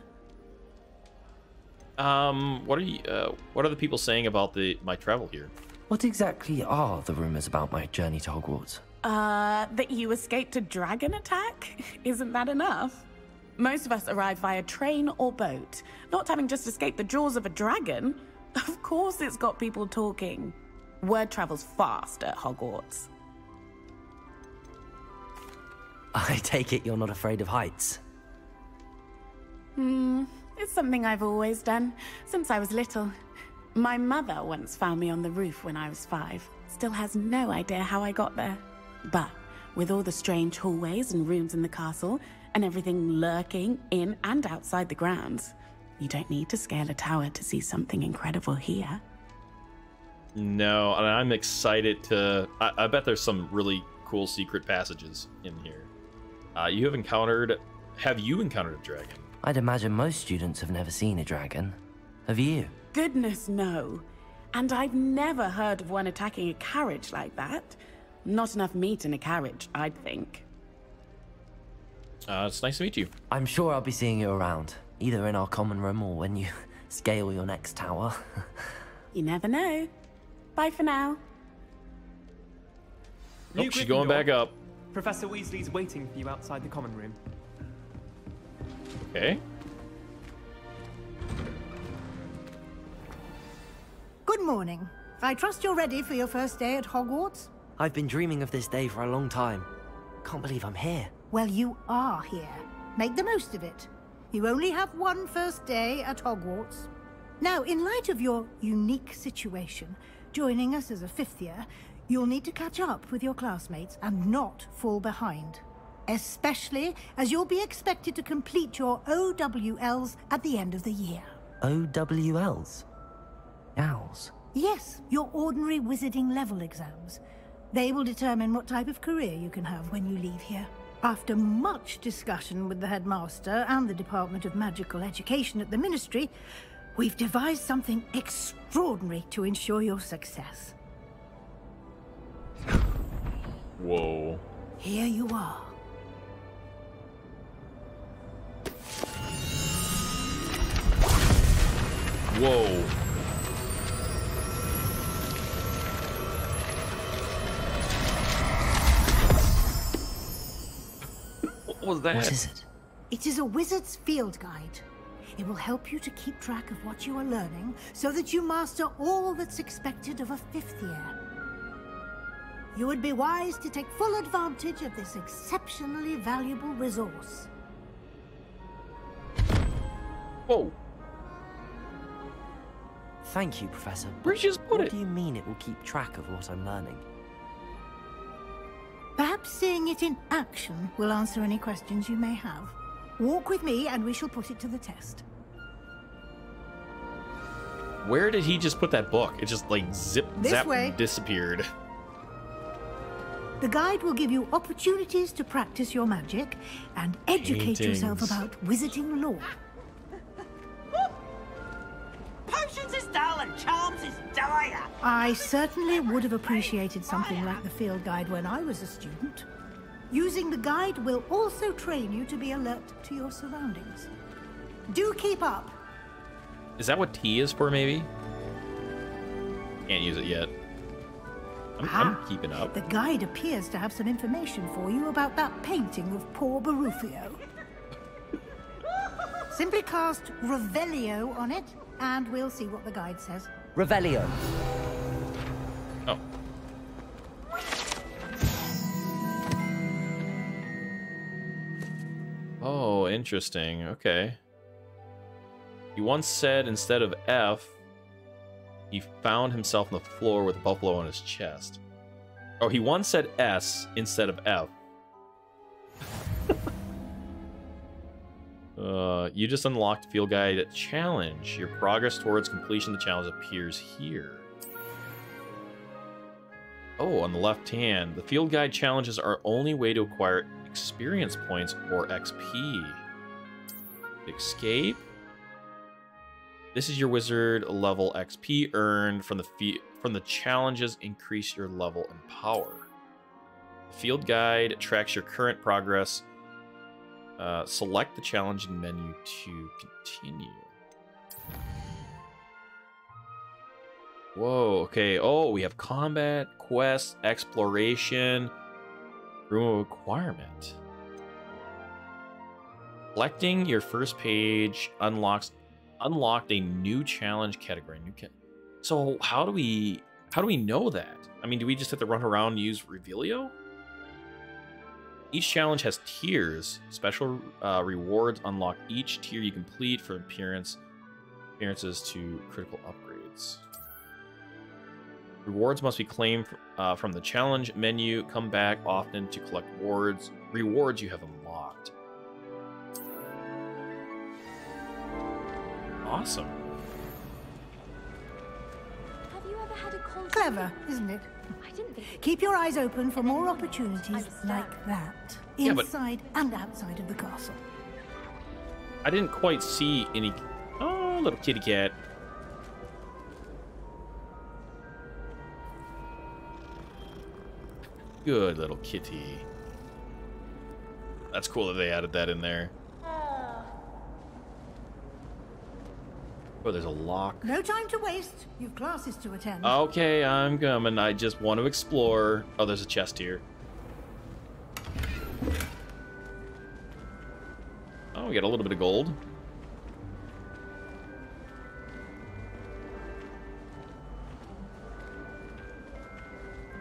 Um, what are you? Uh, what are the people saying about the my travel here? What exactly are the rumors about my journey to Hogwarts? Uh, that you escaped a dragon attack? <laughs> Isn't that enough? Most of us arrive via train or boat, not having just escaped the jaws of a dragon. <laughs> Of course, it's got people talking. Word travels fast at Hogwarts. I take it you're not afraid of heights. Hmm, it's something I've always done, since I was little. My mother once found me on the roof when I was five. Still has no idea how I got there. But with all the strange hallways and rooms in the castle, and everything lurking in and outside the grounds, you don't need to scale a tower to see something incredible here. No, and I'm excited to. I, I bet there's some really cool secret passages in here. Uh, you have encountered. Have you encountered a dragon? I'd imagine most students have never seen a dragon. Have you? Goodness, no. And I've never heard of one attacking a carriage like that. Not enough meat in a carriage, I'd think. Uh, it's nice to meet you. I'm sure I'll be seeing you around, either in our common room or when you <laughs> scale your next tower. <laughs> you never know. Bye for now. Nope, she's going back up. Professor Weasley's waiting for you outside the common room. Okay. Good morning. I trust you're ready for your first day at Hogwarts? I've been dreaming of this day for a long time. Can't believe I'm here. Well, you are here. Make the most of it. You only have one first day at Hogwarts. Now, in light of your unique situation, joining us as a fifth year, you'll need to catch up with your classmates and not fall behind. Especially as you'll be expected to complete your OWLs at the end of the year. OWLs? Owls? Yes, your ordinary wizarding level exams. They will determine what type of career you can have when you leave here. After much discussion with the headmaster and the Department of Magical Education at the Ministry, we've devised something extraordinary to ensure your success. Whoa. Here you are. Whoa. What was that? What is it? It is a wizard's field guide. It will help you to keep track of what you are learning so that you master all that's expected of a fifth year. You would be wise to take full advantage of this exceptionally valuable resource. Whoa. Thank you, Professor. Where'd you just put what it? do you mean it will keep track of what I'm learning? Perhaps seeing it in action will answer any questions you may have. Walk with me and we shall put it to the test. Where did he just put that book? It just like zip This zap way. disappeared. <laughs> The guide will give you opportunities to practice your magic and educate yourself about wizarding lore. Potions is dull and charms is dire. I certainly would have appreciated something like the field guide when I was a student. Using the guide will also train you to be alert to your surroundings. Do keep up. Is that what T is for, maybe? Can't use it yet. I'm, I'm ah, keeping up. The guide appears to have some information for you about that painting of poor Barufio. <laughs> Simply cast Revelio on it, and we'll see what the guide says. Revelio. Oh. Oh, interesting. Okay. He once said instead of F, he found himself on the floor with a buffalo on his chest. Oh, he once said S instead of F. <laughs> uh, you just unlocked Field Guide Challenge. Your progress towards completion of the challenge appears here. Oh, on the left hand, the field guide challenges are only way to acquire experience points or XP. Escape. This is your wizard level XP earned from the fe- from the challenges increase your level and power. Field guide tracks your current progress. Uh, select the challenging menu to continue. Whoa, okay. Oh, we have combat, quest, exploration. Room of requirement. Collecting your first page unlocks unlocked a new challenge category. New ca- so how do we how do we know that? I mean, do we just have to run around and use Revelio? Each challenge has tiers. Special uh, rewards unlock each tier you complete for appearance appearances to critical upgrades. Rewards must be claimed uh, from the challenge menu. Come back often to collect rewards. Rewards you have unlocked. Awesome. Have you ever had a cold Clever, isn't it? I didn't think Keep your eyes open for more opportunities like that, Yeah, but- inside and outside of the castle. I didn't quite see any. Oh, little kitty cat. Good little kitty. That's cool that they added that in there. Oh, there's a lock. No time to waste. You've classes to attend. Okay, I'm coming. I just want to explore. Oh, there's a chest here. Oh, we got a little bit of gold.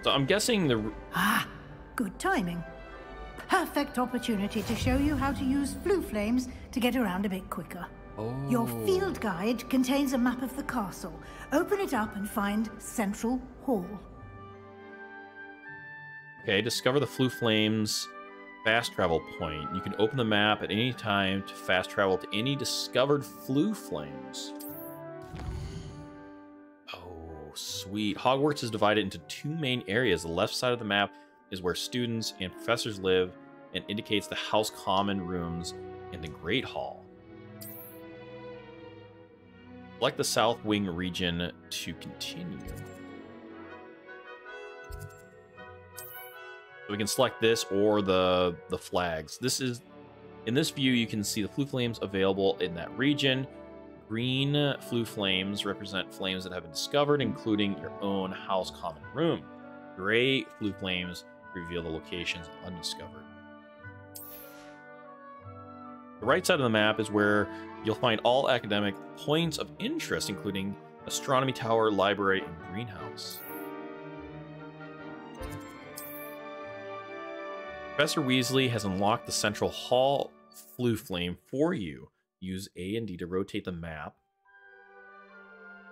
So I'm guessing the Ah, good timing. Perfect opportunity to show you how to use flue flames to get around a bit quicker. Your oh. field guide contains a map of the castle. Open it up and find Central Hall. Okay, discover the Flue Flames fast travel point. You can open the map at any time to fast travel to any discovered Flue Flames. Oh, sweet. Hogwarts is divided into two main areas. The left side of the map is where students and professors live and indicates the House Common rooms in the Great Hall. Select the South Wing region to continue. So we can select this or the the flags. This is in this view you can see the flue flames available in that region. Green flue flames represent flames that have been discovered, including your own house common room. Gray flue flames reveal the locations undiscovered. The right side of the map is where you'll find all academic points of interest, including astronomy tower, library, and greenhouse. Professor Weasley has unlocked the central hall flue flame for you. Use A and D to rotate the map.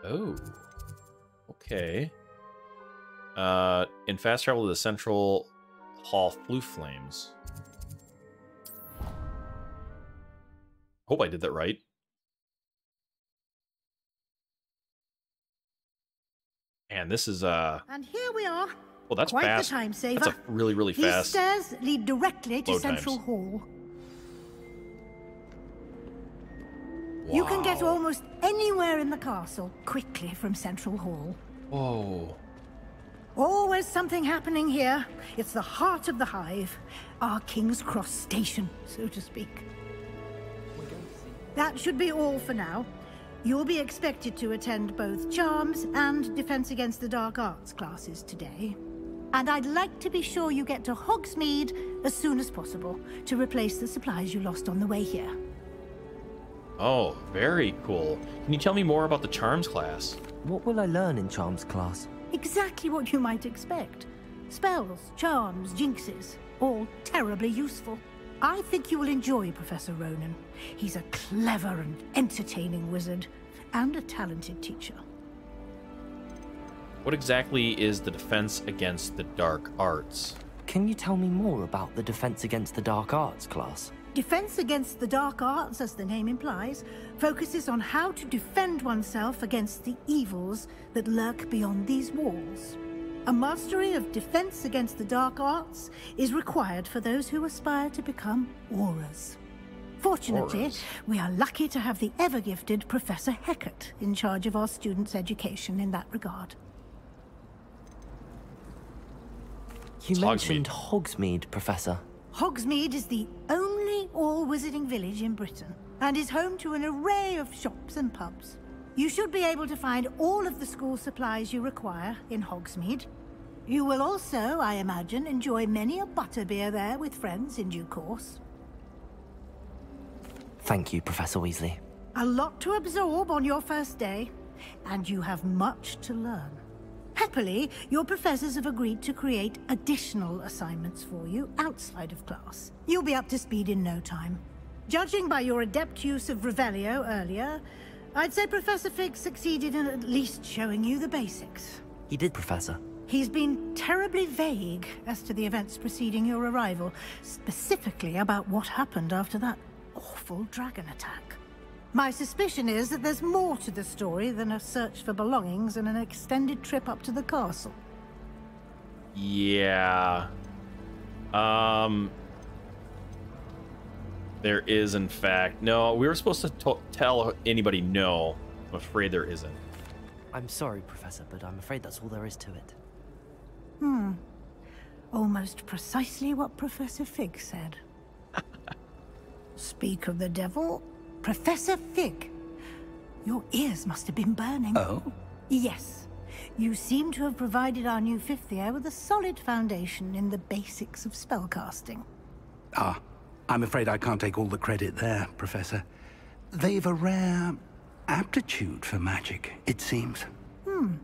Oh. Okay. Uh, and fast travel to the central hall flue flames. Hope I did that right. And this is uh And here we are. well that's Quite fast. the time saver. That's a really really These fast. stairs lead directly to Central times. Hall. You can get almost anywhere in the castle quickly from Central Hall. Whoa. Always something happening here. It's the heart of the hive, our King's Cross station, so to speak. That should be all for now. You'll be expected to attend both Charms and Defense Against the Dark Arts classes today. And I'd like to be sure you get to Hogsmeade as soon as possible to replace the supplies you lost on the way here. Oh, very cool. Can you tell me more about the charms class? What will I learn in Charms class? Exactly what you might expect. Spells, charms, jinxes, all terribly useful. I think you will enjoy Professor Ronen. He's a clever and entertaining wizard, and a talented teacher. What exactly is the defense against the dark arts? Can you tell me more about the Defense Against the Dark Arts class? Defense against the dark arts, as the name implies, focuses on how to defend oneself against the evils that lurk beyond these walls. A mastery of defense against the dark arts is required for those who aspire to become Aurors. Fortunately, Aurors. we are lucky to have the ever gifted Professor Hecat in charge of our students' education in that regard. You It's mentioned Hogsmeade, Professor. Hogsmeade is the only all wizarding village in Britain and is home to an array of shops and pubs. You should be able to find all of the school supplies you require in Hogsmeade. You will also, I imagine, enjoy many a butterbeer there with friends in due course. Thank you, Professor Weasley. A lot to absorb on your first day, and you have much to learn. Happily, your professors have agreed to create additional assignments for you outside of class. You'll be up to speed in no time. Judging by your adept use of Revelio earlier, I'd say Professor Fig succeeded in at least showing you the basics. He did, Professor. He's been terribly vague as to the events preceding your arrival, specifically about what happened after that awful dragon attack. My suspicion is that there's more to the story than a search for belongings and an extended trip up to the castle. Yeah. Um. There is, in fact. No, we were supposed to t- tell anybody no. I'm afraid there isn't. I'm sorry, Professor, but I'm afraid that's all there is to it. Hmm. Almost precisely what Professor Fig said. <laughs> Speak of the devil, Professor Fig. Your ears must have been burning. Oh? Yes. You seem to have provided our new fifth year with a solid foundation in the basics of spellcasting. Ah, I'm afraid I can't take all the credit there, Professor. They've a rare aptitude for magic, it seems. Hmm.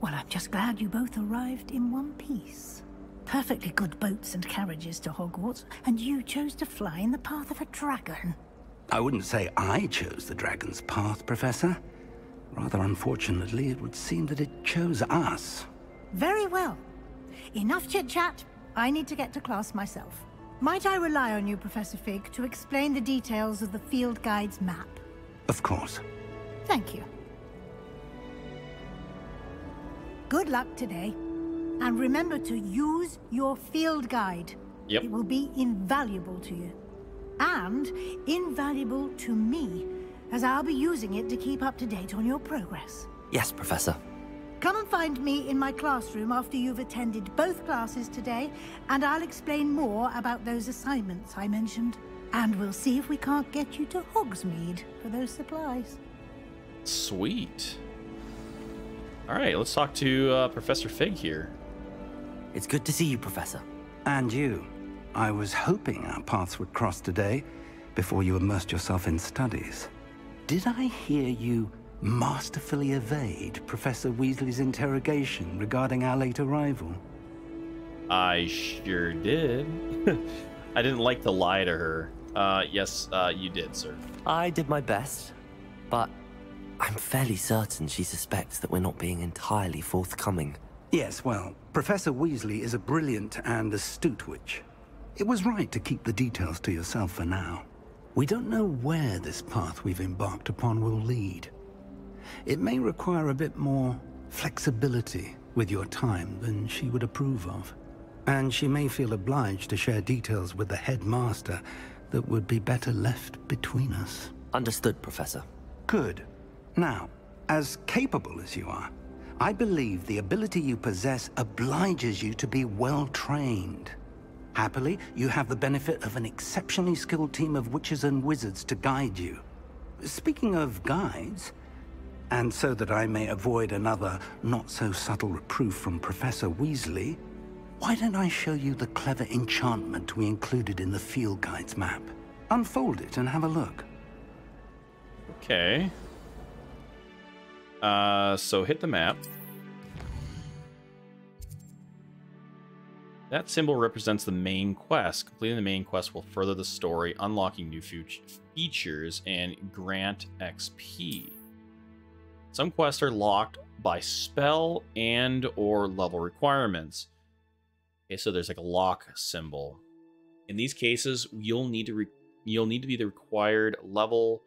Well, I'm just glad you both arrived in one piece. Perfectly good boats and carriages to Hogwarts, and you chose to fly in the path of a dragon. I wouldn't say I chose the dragon's path, Professor. Rather unfortunately, it would seem that it chose us. Very well. Enough chit-chat. I need to get to class myself. Might I rely on you, Professor Fig, to explain the details of the field guide's map? Of course. Thank you. Good luck today. And remember to use your field guide. Yep. It will be invaluable to you. And invaluable to me, as I'll be using it to keep up to date on your progress. Yes, Professor. Come and find me in my classroom after you've attended both classes today, and I'll explain more about those assignments I mentioned. And we'll see if we can't get you to Hogsmeade for those supplies. Sweet. All right, let's talk to uh, Professor Fig here. It's good to see you, Professor. And you. I was hoping our paths would cross today, before you immersed yourself in studies. Did I hear you masterfully evade Professor Weasley's interrogation regarding our late arrival? I sure did. <laughs> I didn't like to lie to her. Uh, yes, uh, you did, sir. I did my best, but I'm fairly certain she suspects that we're not being entirely forthcoming. Yes, well, Professor Weasley is a brilliant and astute witch. It was right to keep the details to yourself for now. We don't know where this path we've embarked upon will lead. It may require a bit more flexibility with your time than she would approve of. And she may feel obliged to share details with the headmaster that would be better left between us. Understood, Professor. Good. Now, as capable as you are, I believe the ability you possess obliges you to be well trained. Happily, you have the benefit of an exceptionally skilled team of witches and wizards to guide you. Speaking of guides, and so that I may avoid another not-so-subtle reproof from Professor Weasley, why don't I show you the clever enchantment we included in the field guide's map? Unfold it and have a look. Okay. Uh, so hit the map. That symbol represents the main quest. Completing the main quest will further the story, unlocking new features, and grant XP. Some quests are locked by spell and or level requirements. Okay, so there's like a lock symbol. In these cases, you'll need to you'll need to be the required level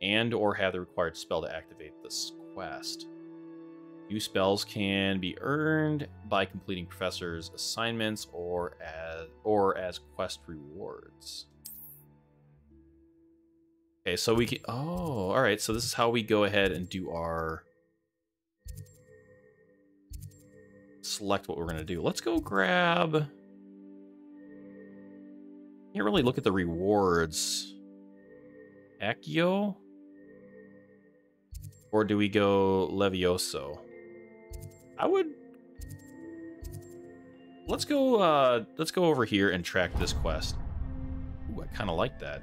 and or have the required spell to activate this quest. New spells can be earned by completing professors' assignments or as or as quest rewards. Okay, so we can Oh, all right. So this is how we go ahead and do our select what we're going to do. Let's go grab Can't really look at the rewards. Accio? Or do we go Levioso? I would let's go. Uh, let's go over here and track this quest. Ooh, I kind of like that.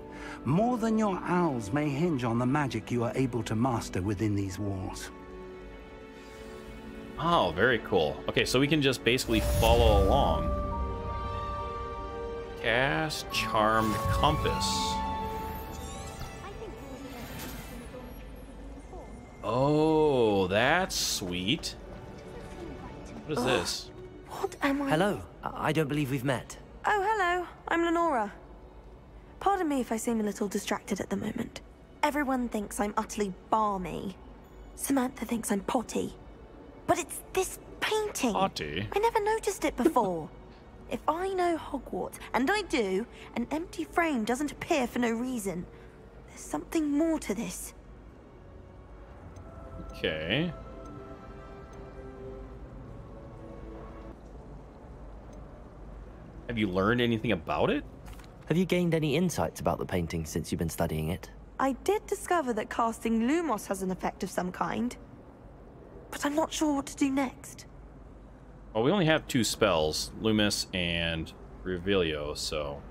More than your owls may hinge on the magic you are able to master within these walls. Oh, very cool. Okay, so we can just basically follow along. Cast Charmed Compass. Oh, that's sweet. What is this? What am I? Hello. I I don't believe we've met. Oh, hello. I'm Lenora. Pardon me if I seem a little distracted at the moment. Everyone thinks I'm utterly balmy. Samantha thinks I'm potty. But it's this painting. Potty? I never noticed it before. <laughs> if I know Hogwarts, and I do, an empty frame doesn't appear for no reason. There's something more to this. Okay. Have you learned anything about it? Have you gained any insights about the painting since you've been studying it? I did discover that casting Lumos has an effect of some kind. But I'm not sure what to do next. Well, we only have two spells, Lumos and Revelio, so...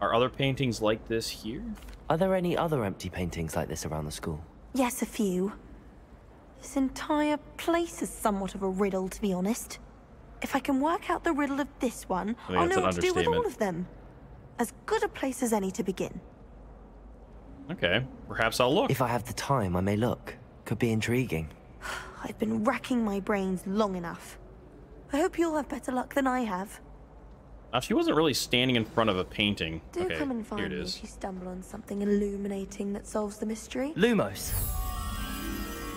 Are other paintings like this here? Are there any other empty paintings like this around the school? Yes, a few. This entire place is somewhat of a riddle, to be honest. If I can work out the riddle of this one, I think I'll know an what to do with all of them. As good a place as any to begin. Okay, perhaps I'll look. If I have the time, I may look. Could be intriguing. <sighs> I've been racking my brains long enough. I hope you'll have better luck than I have. Uh, she wasn't really standing in front of a painting. Do okay, come and here find it me is. if you stumble on something illuminating that solves the mystery. Lumos.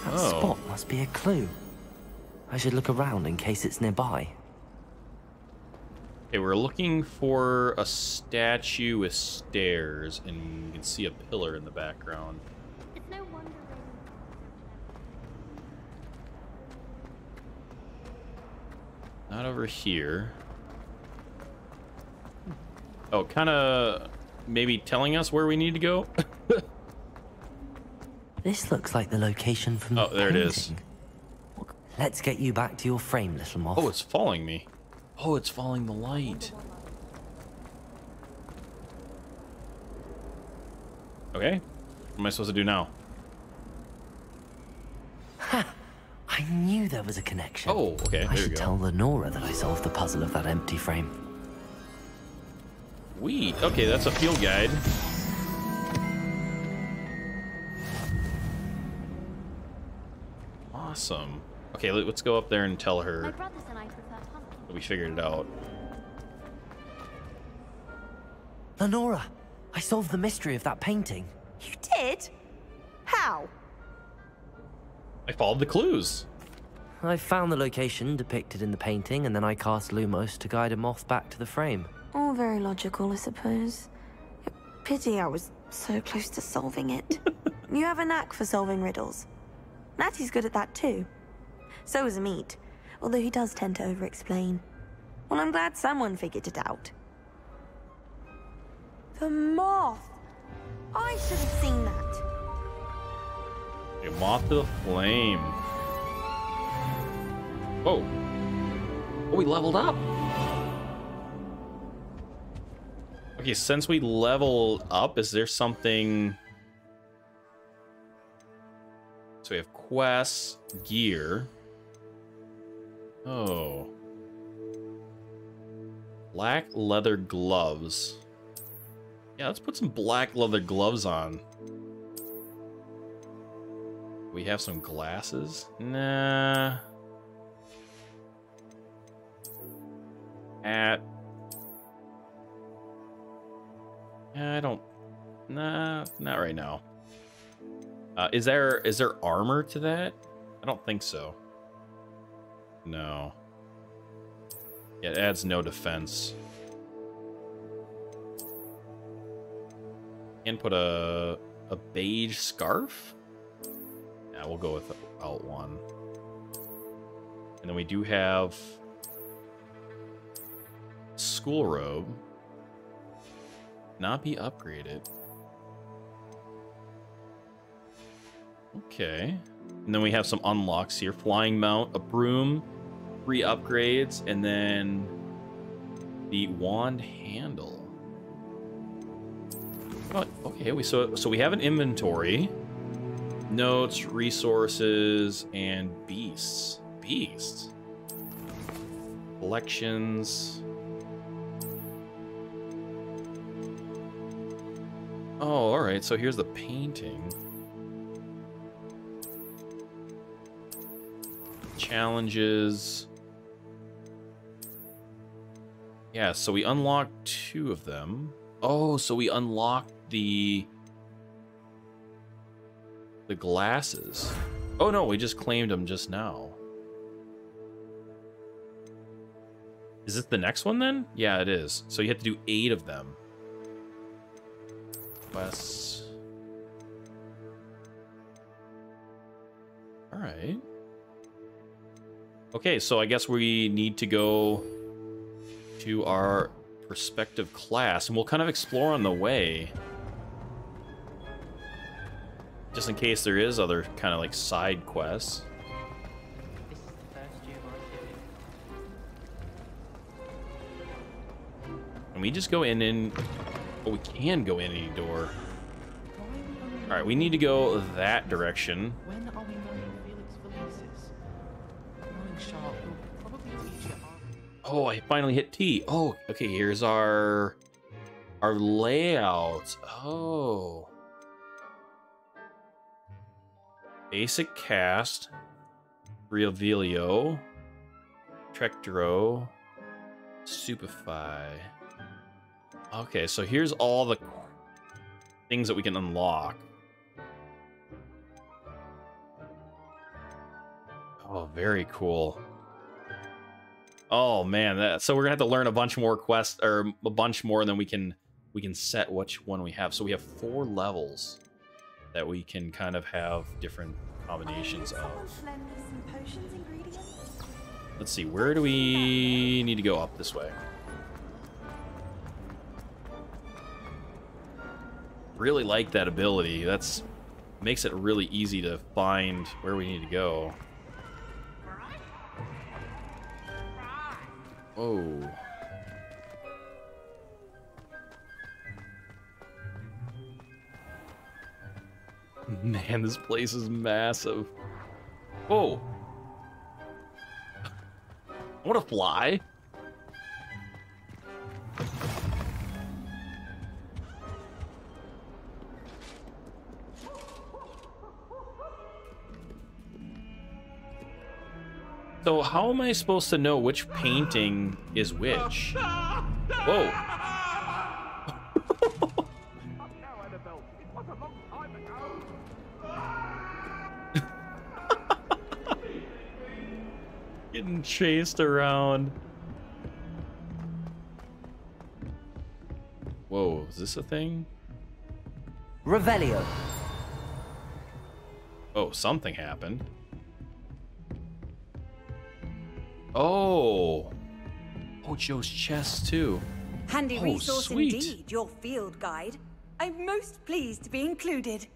That Oh. spot must be a clue. I should look around in case it's nearby. Okay, we're looking for a statue with stairs, and you can see a pillar in the background. It's no wonder Not over here. Oh, kind of maybe telling us where we need to go? <laughs> This looks like the location from the Oh, there it is. Let's get you back to your frame, little moth. Oh, it's following me. Oh, it's following the light. Okay. What am I supposed to do now? Ha! I knew there was a connection. Oh, okay. I There you should go. tell Lenora that I solved the puzzle of that empty frame. Weed. Okay, that's a field guide. Awesome. Okay, let- let's go up there and tell My her we figured it out. Lenora, I solved the mystery of that painting. You did? How? I followed the clues. I found the location depicted in the painting, and then I cast Lumos to guide a moth back to the frame. All very logical, I suppose. Pity I was so close to solving it. <laughs> you have a knack for solving riddles. Natty's good at that too. So is Amit, although he does tend to over-explain. Well, I'm glad someone figured it out. The moth! I should have seen that. A moth to the flame. Whoa. Oh, we leveled up. Okay, since we leveled up, is there something... So we have quests, gear. Oh. Black leather gloves. Yeah, let's put some black leather gloves on. We have some glasses? Nah. At. I don't. Nah, not right now. Uh, is there is there armor to that? I don't think so. No. It adds no defense. And put a a beige scarf. Yeah, we'll go with out one. And then we do have school robe. Not be upgraded. Okay. And then we have some unlocks here. Flying mount, a broom, three upgrades, and then the wand handle. Oh, okay, we so so we have an inventory. Notes, resources, and beasts. Beasts. Collections. Oh, alright, so here's the painting. Challenges. Yeah, so we unlocked two of them. Oh, so we unlocked the the glasses. Oh no, we just claimed them just now. Is this the next one then? Yeah, it is. So you have to do eight of them. Quests. All right. Okay, so I guess we need to go to our respective class, and we'll kind of explore on the way. Just in case there is other kind of like side quests. And we just go in and... Oh, we can go in any door. Alright, we need to go that direction. Oh, I finally hit T. Oh, okay, here's our... Our layout. Oh. Basic cast. Revelio. Trectro. Stupefy. Okay, so here's all the things that we can unlock. Oh, very cool. Oh man, that so we're gonna have to learn a bunch more quests or a bunch more than we can we can set which one we have. So we have four levels that we can kind of have different combinations of. Let's see, where do we need to go up this way? Really like that ability. That's makes it really easy to find where we need to go. Oh. Man, this place is massive. Whoa. I want to fly. So how am I supposed to know which painting is which? Whoa. <laughs> Getting chased around. Whoa, is this a thing? Revelio. Oh, something happened. Oh. Oh, Joe's chest too. Handy Oh, resource sweet. indeed, your field guide. I'm most pleased to be included.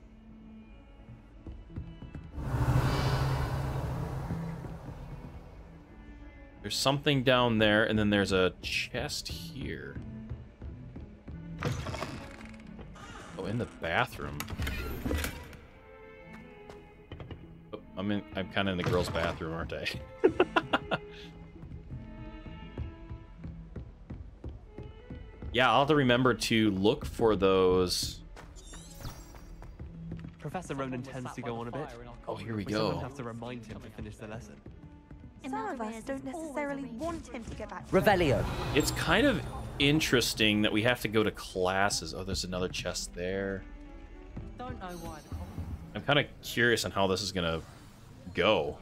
There's something down there, and then there's a chest here. Oh, in the bathroom. Oh, I'm in. I'm kind of in the girls' bathroom, aren't I? <laughs> <laughs> yeah, I'll have to remember to look for those. Professor Ronen tends to go on a bit. Oh, here we We sometimes go. have to remind him to finish the lesson. Some of us don't necessarily want him to get back. Revelio. It's kind of interesting that we have to go to classes. Oh, there's another chest there. Don't know why I'm kind of curious on how this is gonna go.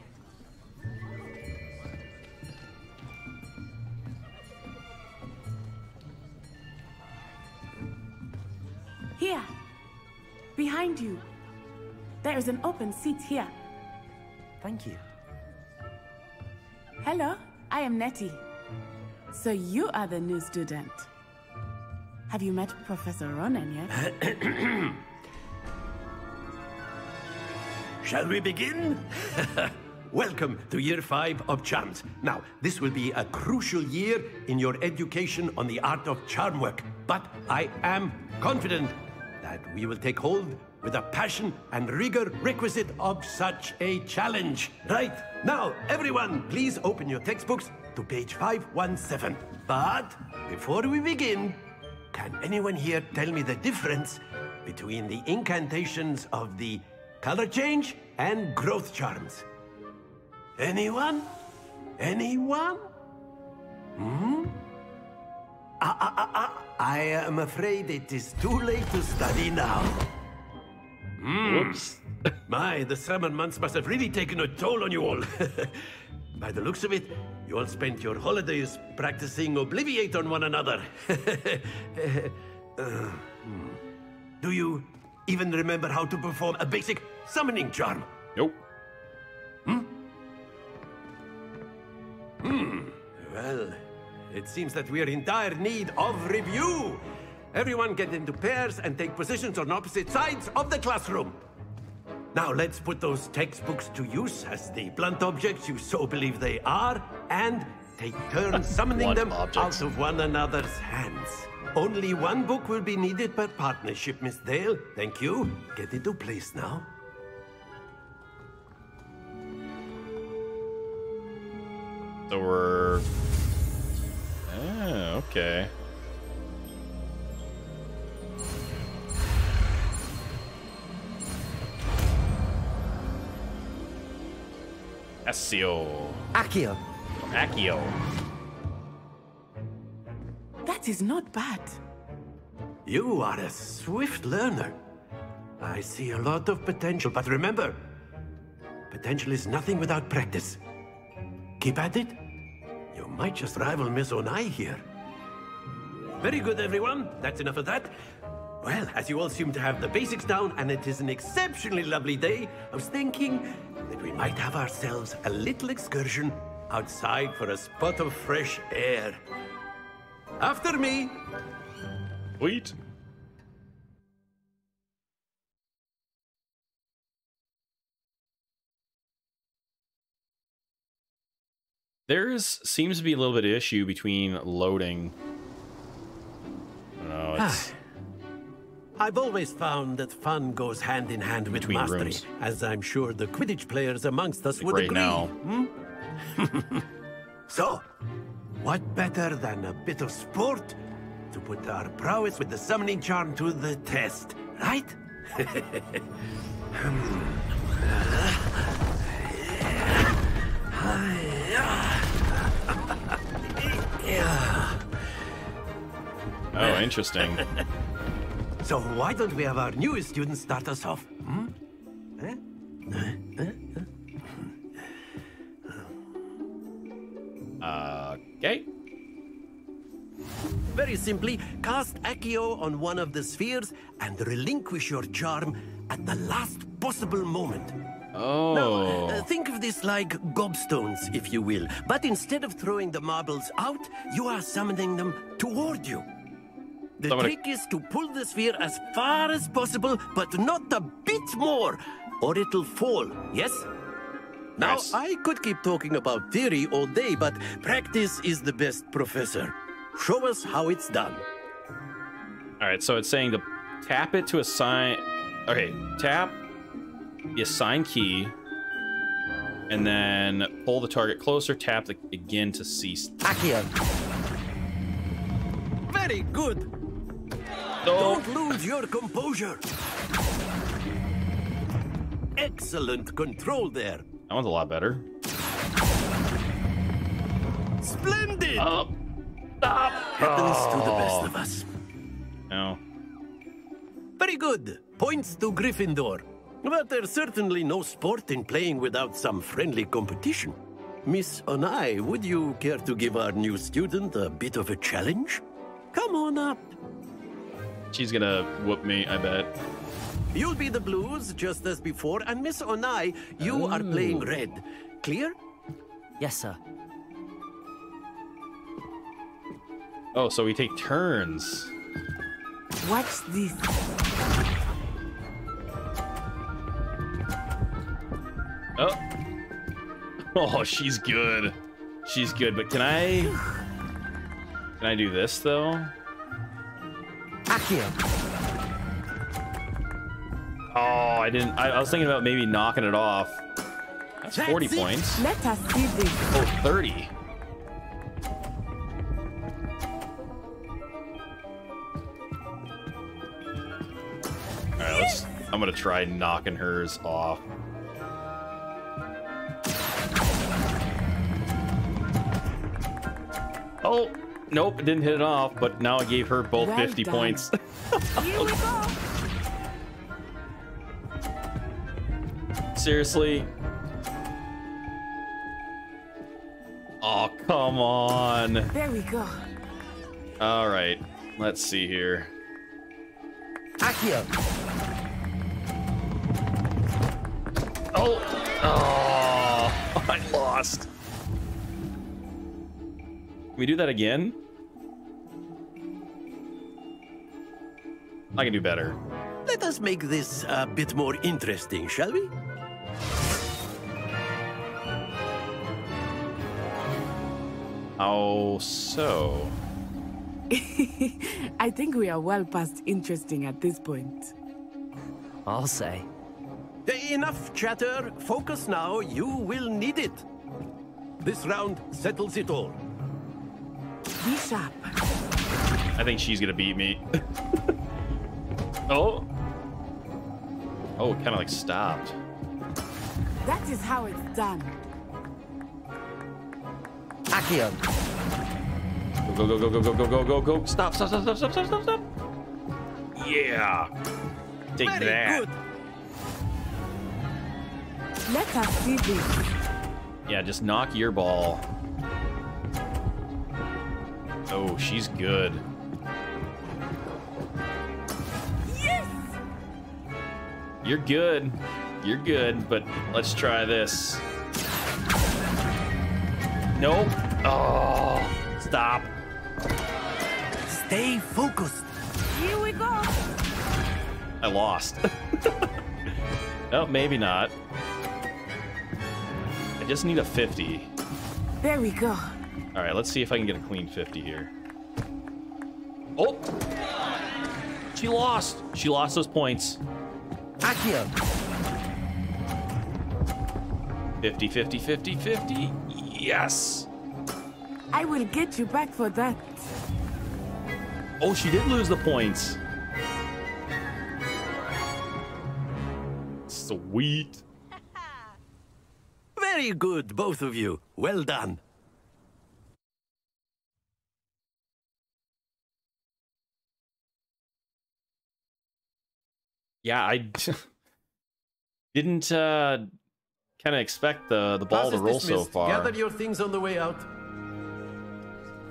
There is an open seat here. Thank you. Hello, I am Natty. So you are the new student. Have you met Professor Ronen yet? <coughs> Shall we begin? <laughs> Welcome to year five of charms. Now, this will be a crucial year in your education on the art of charm work, but I am confident we will take hold with the passion and rigor requisite of such a challenge. Right, now, everyone, please open your textbooks to page 517. But before we begin, can anyone here tell me the difference between the incantations of the color change and growth charms? Anyone? Anyone? Hmm? Ah, ah, ah, ah. I am afraid it is too late to study now. Whoops. My, the summer months must have really taken a toll on you all. <laughs> By the looks of it, you all spent your holidays practicing Obliviate on one another. <laughs> Uh, hmm. Do you even remember how to perform a basic summoning charm? Nope. Hmm? Hmm. Well, it seems that we are in dire need of review. Everyone get into pairs and take positions on opposite sides of the classroom. Now let's put those textbooks to use as the blunt objects you so believe they are, and take turns <laughs> summoning them objects. out of one another's hands. Only one book will be needed per partnership, Miss Dale. Thank you. Get into place now. So we're. Ah, okay. Accio. Accio. Accio. That is not bad. You are a swift learner. I see a lot of potential, but remember, potential is nothing without practice. Keep at it. Might just rival Miss Onai here. Very good, everyone. That's enough of that. Well, as you all seem to have the basics down, and it is an exceptionally lovely day, I was thinking that we might have ourselves a little excursion outside for a spot of fresh air. After me. Sweet. There's seems to be a little bit of issue between loading. No, it's... I've always found that fun goes hand in hand with Between mastery, rooms. as I'm sure the Quidditch players amongst us would right agree. now. Hmm? <laughs> so, what better than a bit of sport to put our prowess with the summoning charm to the test, right? <laughs> <laughs> Oh, interesting. <laughs> So why don't we have our newest student start us off? Hmm? Eh? okay. Very simply, cast Accio on one of the spheres and relinquish your charm at the last possible moment. Oh. Now, uh, think of this like gobstones, if you will. But instead of throwing the marbles out, you are summoning them toward you. The trick is to pull the sphere as far as possible, but not a bit more, or it'll fall, yes? Now, Yes. I could keep talking about theory all day, but practice is the best professor. Show us how it's done. All right, so it's saying to tap it to assign. Okay, tap the assign key, and then pull the target closer. Tap the, again to cease. Accio. Very good. So, Don't lose your composure. Excellent control there. that one's a lot better. Splendid. Up. Stop. Happens to the best of oh. us. No. Very good. Points to Gryffindor. But there's certainly no sport in playing without some friendly competition. Miss Onai, would you care to give our new student a bit of a challenge? Come on up. She's gonna whoop me, I bet. You'll be the blues, just as before, and Miss Onai, you are playing red. Clear? Yes, sir. Oh, so we take turns. Watch this. Oh. <laughs> Oh, she's good. She's good, but can I... Can I do this, though? Accio. Oh, I didn't... I, I was thinking about maybe knocking it off. That's 40 points. Let us see this. Oh, 30. Alright, let's... I'm gonna try knocking hers off. Oh, nope, it didn't hit it off, but now I gave her both Well 50 done. points. <laughs> Here we go. Seriously? Oh, come on. There we go. All right, let's see here. Accio. Oh, oh, <laughs> I lost. Can we do that again? I can do better. Let us make this a bit more interesting, shall we? How so? <laughs> I think we are well past interesting at this point. I'll say. Enough chatter. Focus now. You will need it. This round settles it all. Be sharp. I think she's gonna beat me. <laughs> oh. Oh, it kind of like stopped. That is how it's done. Accio. Go, go, go, go, go, go, go, go, go. Stop, stop, stop, stop, stop, stop, stop, stop. Yeah. Take Very that. good. Let us see this. Yeah, just knock your ball. Oh, she's good. Yes! You're good. You're good, but let's try this. Nope. Oh, stop. Stay focused. Here we go. I lost. <laughs> oh, maybe not. I just need a 50. There we go. All right, let's see if I can get a clean 50 here. Oh! She lost. She lost those points. Accio. 50, 50, 50, 50. Yes. I will get you back for that. Oh, she did lose the points. Sweet. Very good, both of you. Well done. Yeah, I <laughs> didn't uh, kind of expect the the ball Class to is roll so dismissed. far. Gather your things on the way out.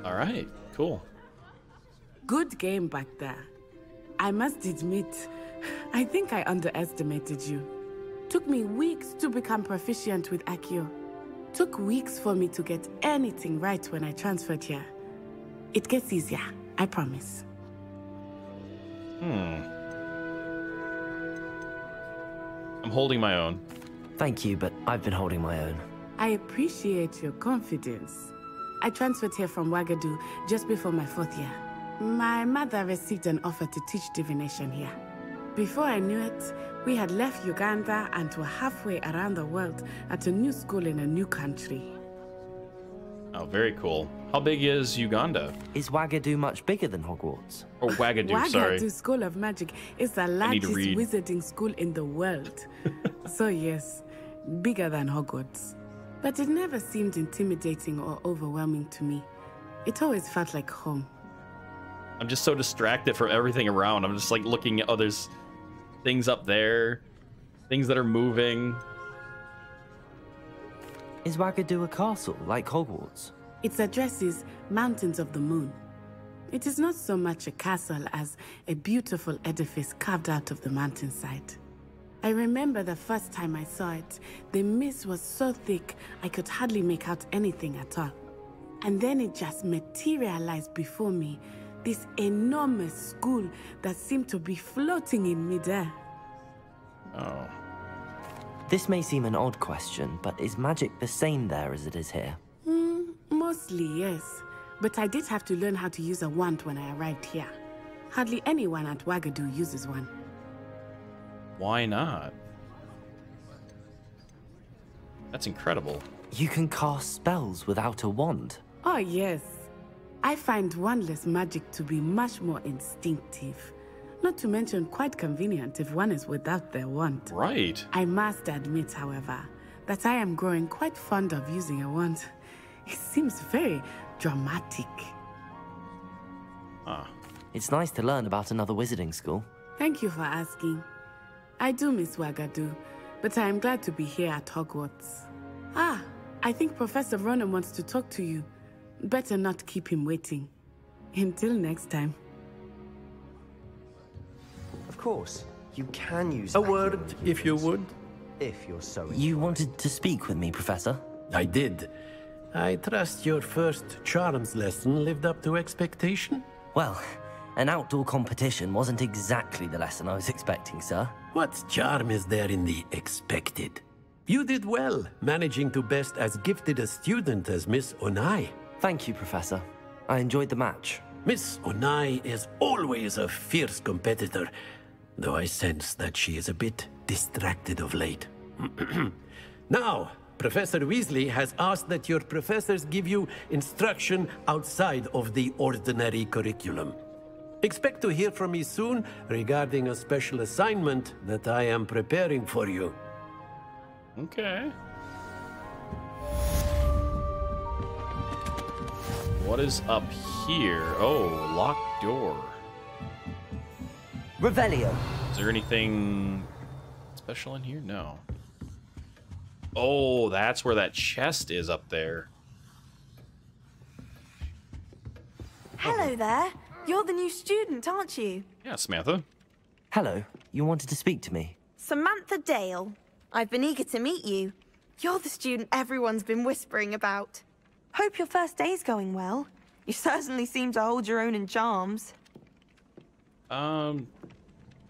All right, cool. Good game back there. I must admit, <sighs> I think I underestimated you. Took me weeks to become proficient with Accio. Took weeks for me to get anything right when I transferred here. It gets easier, I promise. I'm holding my own. Thank you, but I've been holding my own. I appreciate your confidence. I transferred here from Wagadu just before my fourth year. My mother received an offer to teach divination here. Before I knew it, we had left Uganda and were halfway around the world at a new school in a new country. Oh, very cool. How big is Uganda? Is Wagadu much bigger than Hogwarts? Oh, or Wagadu, sorry. Wagadu School of Magic is the largest wizarding school in the world. <laughs> so yes, bigger than Hogwarts. But it never seemed intimidating or overwhelming to me. It always felt like home. I'm just so distracted from everything around. I'm just like looking at others, things up there, things that are moving. Is Wagadu a castle like Hogwarts? Its address is Mountains of the Moon. It is not so much a castle as a beautiful edifice carved out of the mountainside. I remember the first time I saw it, the mist was so thick I could hardly make out anything at all. And then it just materialized before me, this enormous school that seemed to be floating in midair. Oh. This may seem an odd question, but is magic the same there as it is here? Mostly, yes. But I did have to learn how to use a wand when I arrived here. Hardly anyone at Wagadu uses one. Why not? That's incredible. You can cast spells without a wand. Oh, yes. I find wandless magic to be much more instinctive. Not to mention quite convenient if one is without their wand. Right. I must admit, however, that I am growing quite fond of using a wand. It seems very dramatic. Ah. It's nice to learn about another wizarding school. Thank you for asking. I do miss Wagadu, but I am glad to be here at Hogwarts. Ah, I think Professor Ronen wants to talk to you. Better not keep him waiting. Until next time. Of course, you can use A word, if you would. If you're so You wanted to speak with me, Professor? I did. I trust your first charms lesson lived up to expectation? Well, an outdoor competition wasn't exactly the lesson I was expecting, sir. What charm is there in the expected? You did well, managing to best as gifted a student as Miss Onai. Thank you, Professor. I enjoyed the match. Miss Onai is always a fierce competitor, though I sense that she is a bit distracted of late. <clears throat> now, Professor Weasley has asked that your professors give you instruction outside of the ordinary curriculum. Expect to hear from me soon regarding a special assignment that I am preparing for you. Okay. What is up here? Oh, locked door. Revelio. Is there anything special in here? No. Oh, that's where that chest is up there. Hello there. You're the new student, aren't you? Yeah, Samantha. Hello. You wanted to speak to me? Samantha Dale. I've been eager to meet you. You're the student everyone's been whispering about. Hope your first day's going well. You <laughs> certainly seem to hold your own in charms. Um,